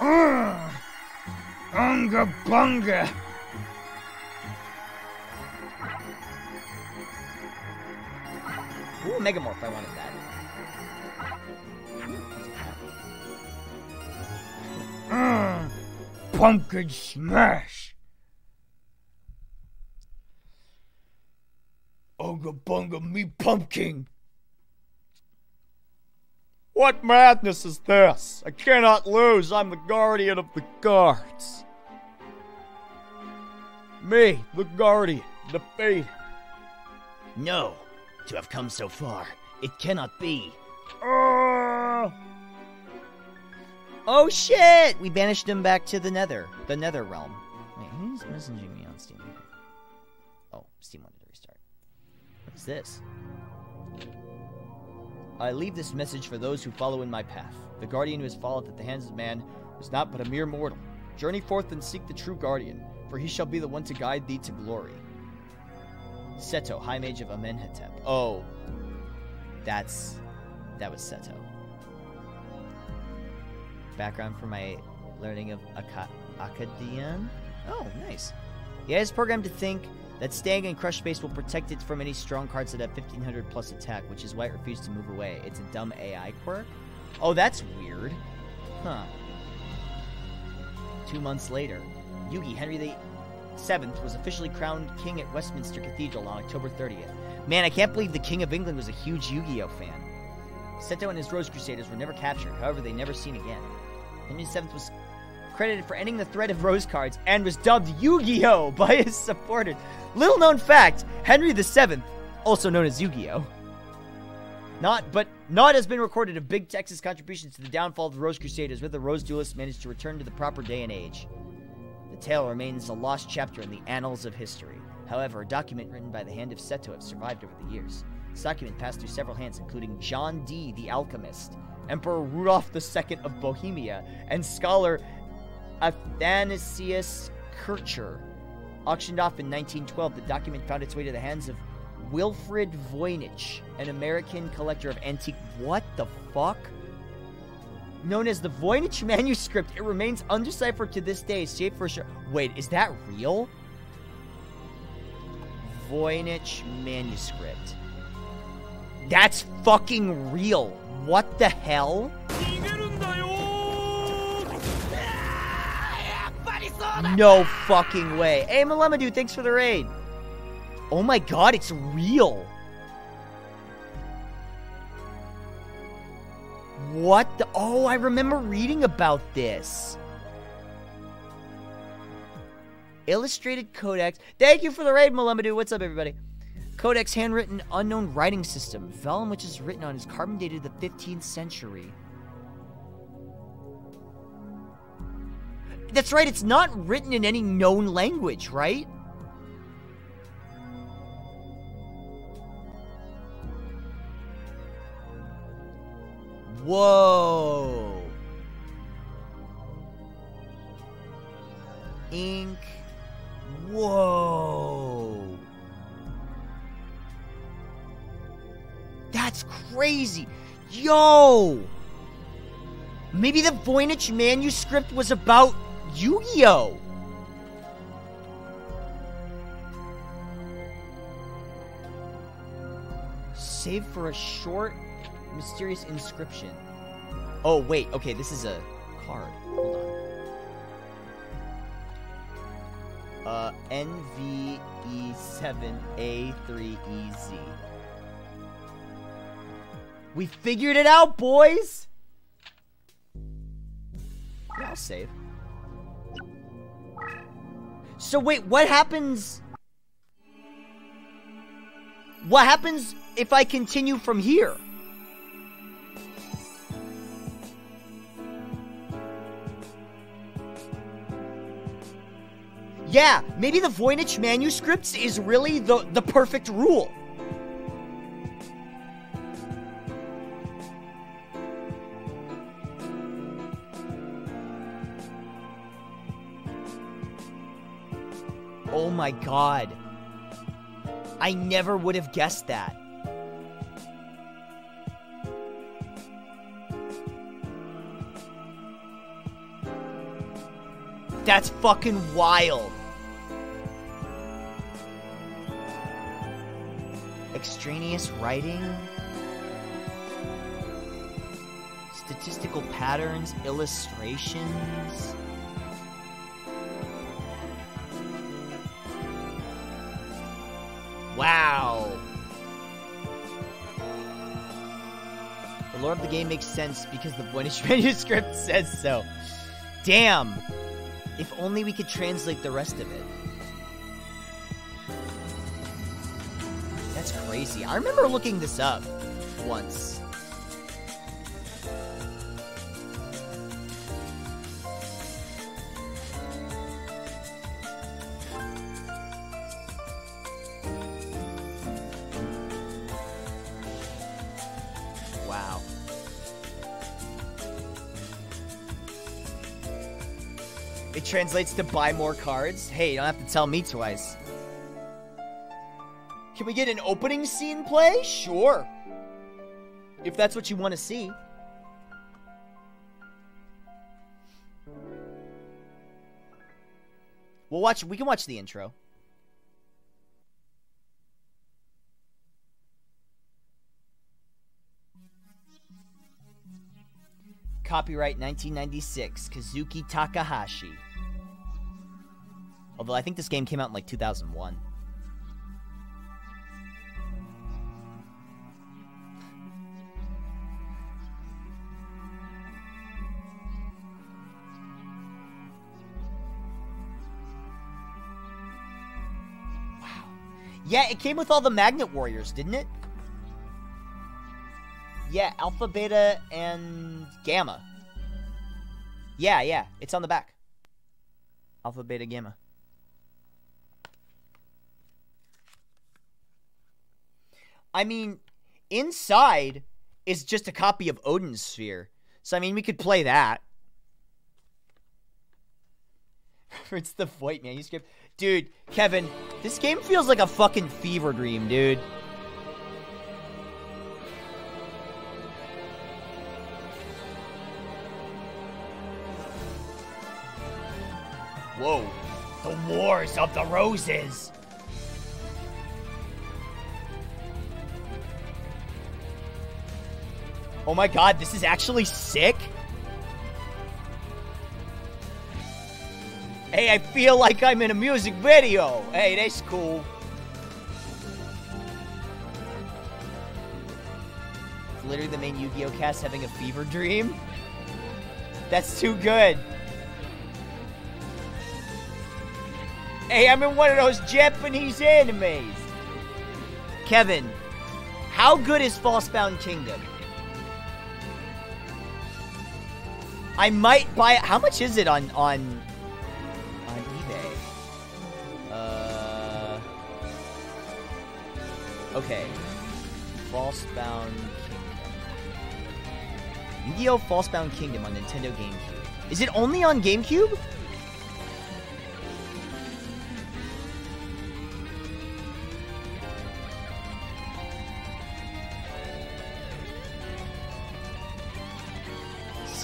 Uh, unga bunga! Ooh, Megamorph, I wanted that. Uh, pumpkin smash! Bunga bunga me pumpkin. What madness is this? I cannot lose. I'm the guardian of the guards. Me, the guardian, defeated. No, to have come so far, it cannot be. Ah! Oh shit! We banished him back to the Nether, the Nether realm. Wait, who's messaging me on Steam? Oh, Steam wanted to restart. What is this? I leave this message for those who follow in my path. The guardian who has fallen at the hands of man was not but a mere mortal. Journey forth and seek the true guardian, for he shall be the one to guide thee to glory. Seto, High Mage of Amenhotep. Oh, that's that was Seto. Background for my learning of Akkadian. Oh, nice. Yeah, it's programmed to think that staying in crush space will protect it from any strong cards that have 1500 plus attack, which is why it refused to move away. It's a dumb AI quirk. Oh, that's weird. Huh. Two months later, Yugi Henry the Seventh was officially crowned king at Westminster Cathedral on October 30th. Man, I can't believe the King of England was a huge Yu-Gi-Oh fan. Seto and his Rose Crusaders were never captured, however, they never seen again. Henry VII was credited for ending the threat of rose cards and was dubbed Yu-Gi-Oh [laughs] by his supporters. Little known fact, Henry VII, also known as Yu-Gi-Oh, not but not has been recorded of Big Texas contributions to the downfall of the Rose Crusaders, where the Rose Duelists managed to return to the proper day and age. The tale remains a lost chapter in the annals of history. However, a document written by the hand of Seto has survived over the years. This document passed through several hands, including John Dee the Alchemist, Emperor Rudolph II of Bohemia, and scholar Athanasius Kircher. Auctioned off in 1912, the document found its way to the hands of Wilfrid Voynich, an American collector of antique. What the fuck? Known as the Voynich [laughs] manuscript, it remains undeciphered to this day, save for sure. Wait, is that real? Voynich manuscript. That's fucking real. What the hell? No fucking way. Hey, Malemadu, thanks for the raid. Oh my god, it's real. What the? Oh, I remember reading about this. Illustrated Codex. Thank you for the raid, Malemadu. What's up, everybody? Codex handwritten unknown writing system. Vellum which is written on is carbon dated the 15th century. That's right, it's not written in any known language, right? Whoa. Ink. Whoa. That's crazy. Yo. Maybe the Voynich manuscript was about Yu-Gi-Oh! Save for a short, mysterious inscription. Oh, wait. Okay, this is a card. Hold on. Uh, NVE7A3EZ. We figured it out, boys! Yeah, I'll save. So wait, what happens? What happens if I continue from here? Yeah, maybe the Voynich manuscripts is really the, the perfect rule. Oh my god. I never would have guessed that. That's fucking wild. Extraneous writing? Statistical patterns, illustrations. Wow. The lore of the game makes sense because the Buenish [laughs] manuscript says so. Damn. If only we could translate the rest of it. That's crazy. I remember looking this up once. Translates to buy more cards? Hey, you don't have to tell me twice. Can we get an opening scene play? Sure. If that's what you want to see. We'll watch we can watch the intro. Copyright 1996, Kazuki Takahashi. Although I think this game came out in like 2001. Wow. Yeah, it came with all the Magnet Warriors, didn't it? Yeah, Alpha, Beta, and Gamma. Yeah, yeah, it's on the back. Alpha, Beta, Gamma. I mean, inside is just a copy of Odin's Sphere. So, I mean, we could play that. [laughs] it's the Voight manuscript. Dude, Kevin, this game feels like a fucking fever dream, dude. Whoa. The Wars of the Roses. Oh my god, this is actually sick. Hey, I feel like I'm in a music video. Hey, that's cool. It's literally the main Yu-Gi-Oh cast having a fever dream. That's too good. Hey, I'm in one of those Japanese animes. Kevin, how good is Falsebound Kingdom? I might buy it. How much is it on on on eBay? Uh, okay. Falsebound Kingdom. Yu-Gi-Oh! Falsebound Kingdom on Nintendo GameCube. Is it only on GameCube?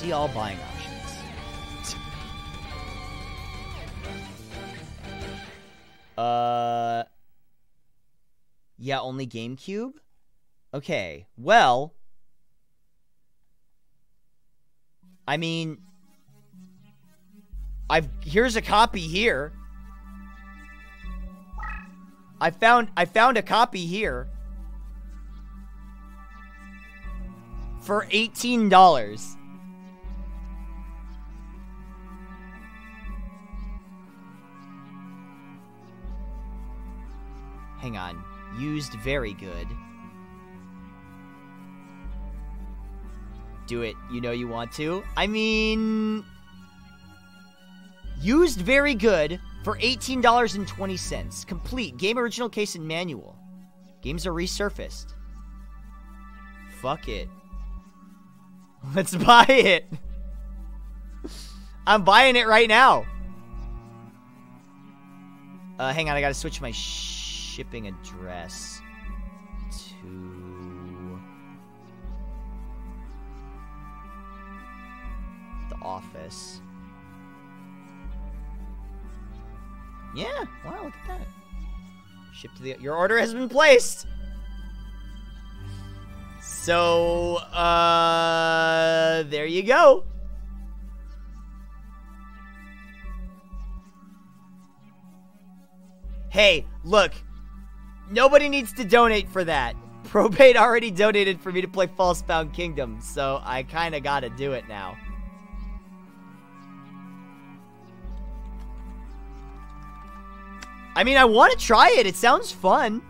See all buying options. uh. Yeah, only GameCube? Okay, well. I mean. I've. Here's a copy here. I found. I found a copy here. For $18. Hang on. Used very good. Do it. You know you want to. I mean... Used very good for $18.20. Complete. Game original case and manual. Games are resurfaced. Fuck it. [laughs] Let's buy it. I'm buying it right now. Uh, hang on, I gotta switch my shipping address to the office. Yeah, wow, look at that. Ship to the your order has been placed. So, uh there you go. Hey, look. Nobody needs to donate for that. [laughs] Probate already donated for me to play False Falsebound Kingdom, so I kind of got to do it now. I mean, I want to try it. It sounds fun.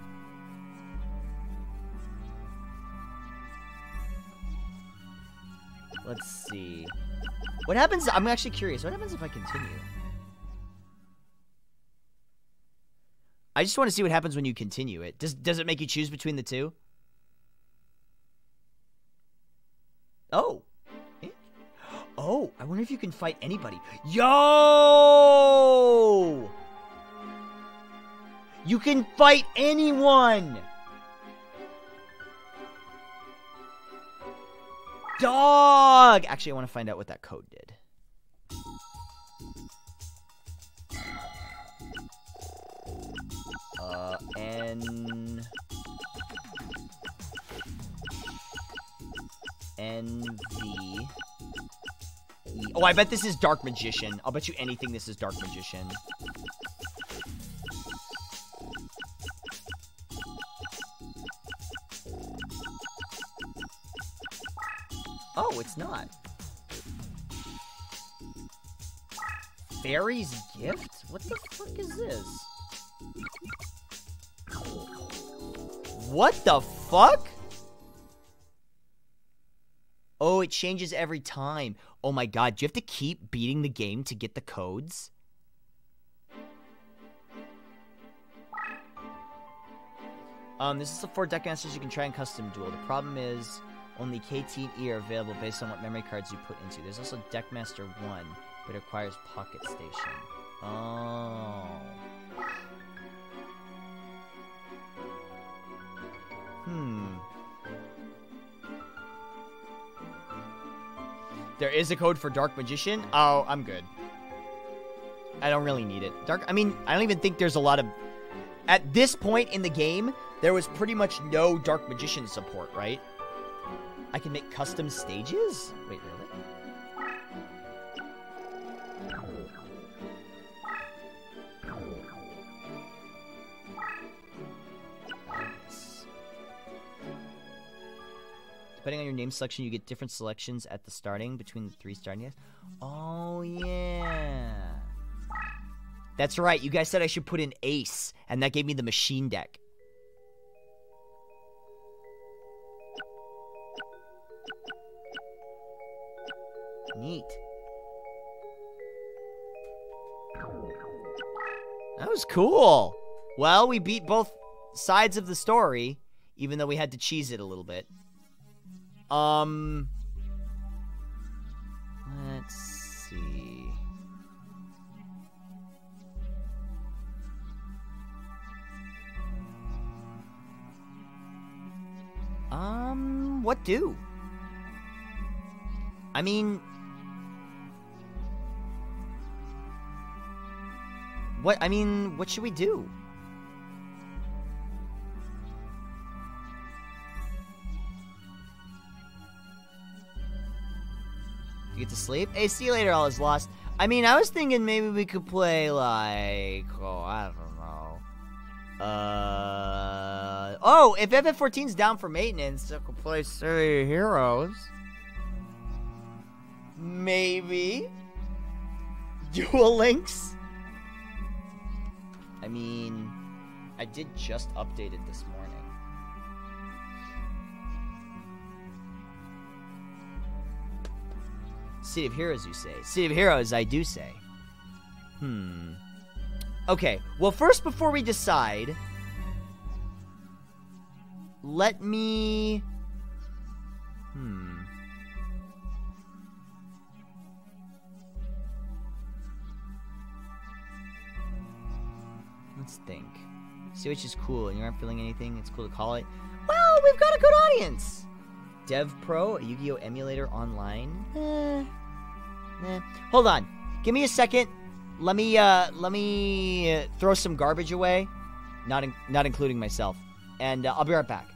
Let's see. What happens? I'm actually curious. What happens if I continue? I just want to see what happens when you continue it. Does does it make you choose between the two? Oh. Oh, I wonder if you can fight anybody. Yo! You can fight anyone! Dog! Actually, I want to find out what that code did. Uh, N... NV... Oh, I bet this is Dark Magician. I'll bet you anything this is Dark Magician. Oh, it's not. Fairy's Gift? What the fuck is this? What the fuck? Oh, it changes every time. Oh my god, do you have to keep beating the game to get the codes? Um, this is the four deck answers you can try in custom duel. The problem is only KT and E are available based on what memory cards you put into. There's also Deckmaster 1, but it requires Pocket Station. Oh. Hmm. There is a code for Dark Magician? Oh, I'm good. I don't really need it. Dark, I mean, I don't even think there's a lot of... At this point in the game, there was pretty much no Dark Magician support, right? I can make custom stages? Wait, Depending on your name selection, you get different selections at the starting between the three starting yes. Oh yeah. That's right. You guys said I should put in Ace, and that gave me the machine deck. Neat. That was cool. Well, we beat both sides of the story, even though we had to cheese it a little bit. Um, let's see. Um, what do? I mean, what? I mean, what should we do? Get to sleep? Hey, see you later, all is lost. I mean, I was thinking maybe we could play, like, oh, I don't know. Uh, oh, if FF14's down for maintenance, I could play City Heroes. Maybe. [laughs] Duel Links? I mean, I did just update it this City of Heroes, you say? City of Heroes, I do say. Hmm. Okay, well, first, before we decide, let me. Hmm. Let's think. See which is cool, and you aren't feeling anything, it's cool to call it. Well, we've got a good audience! Dev Pro, Yu-Gi-Oh emulator online. Eh. Eh. Hold on. Give me a second. Let me uh let me uh, throw some garbage away. Not in- not including myself. And uh, I'll be right back.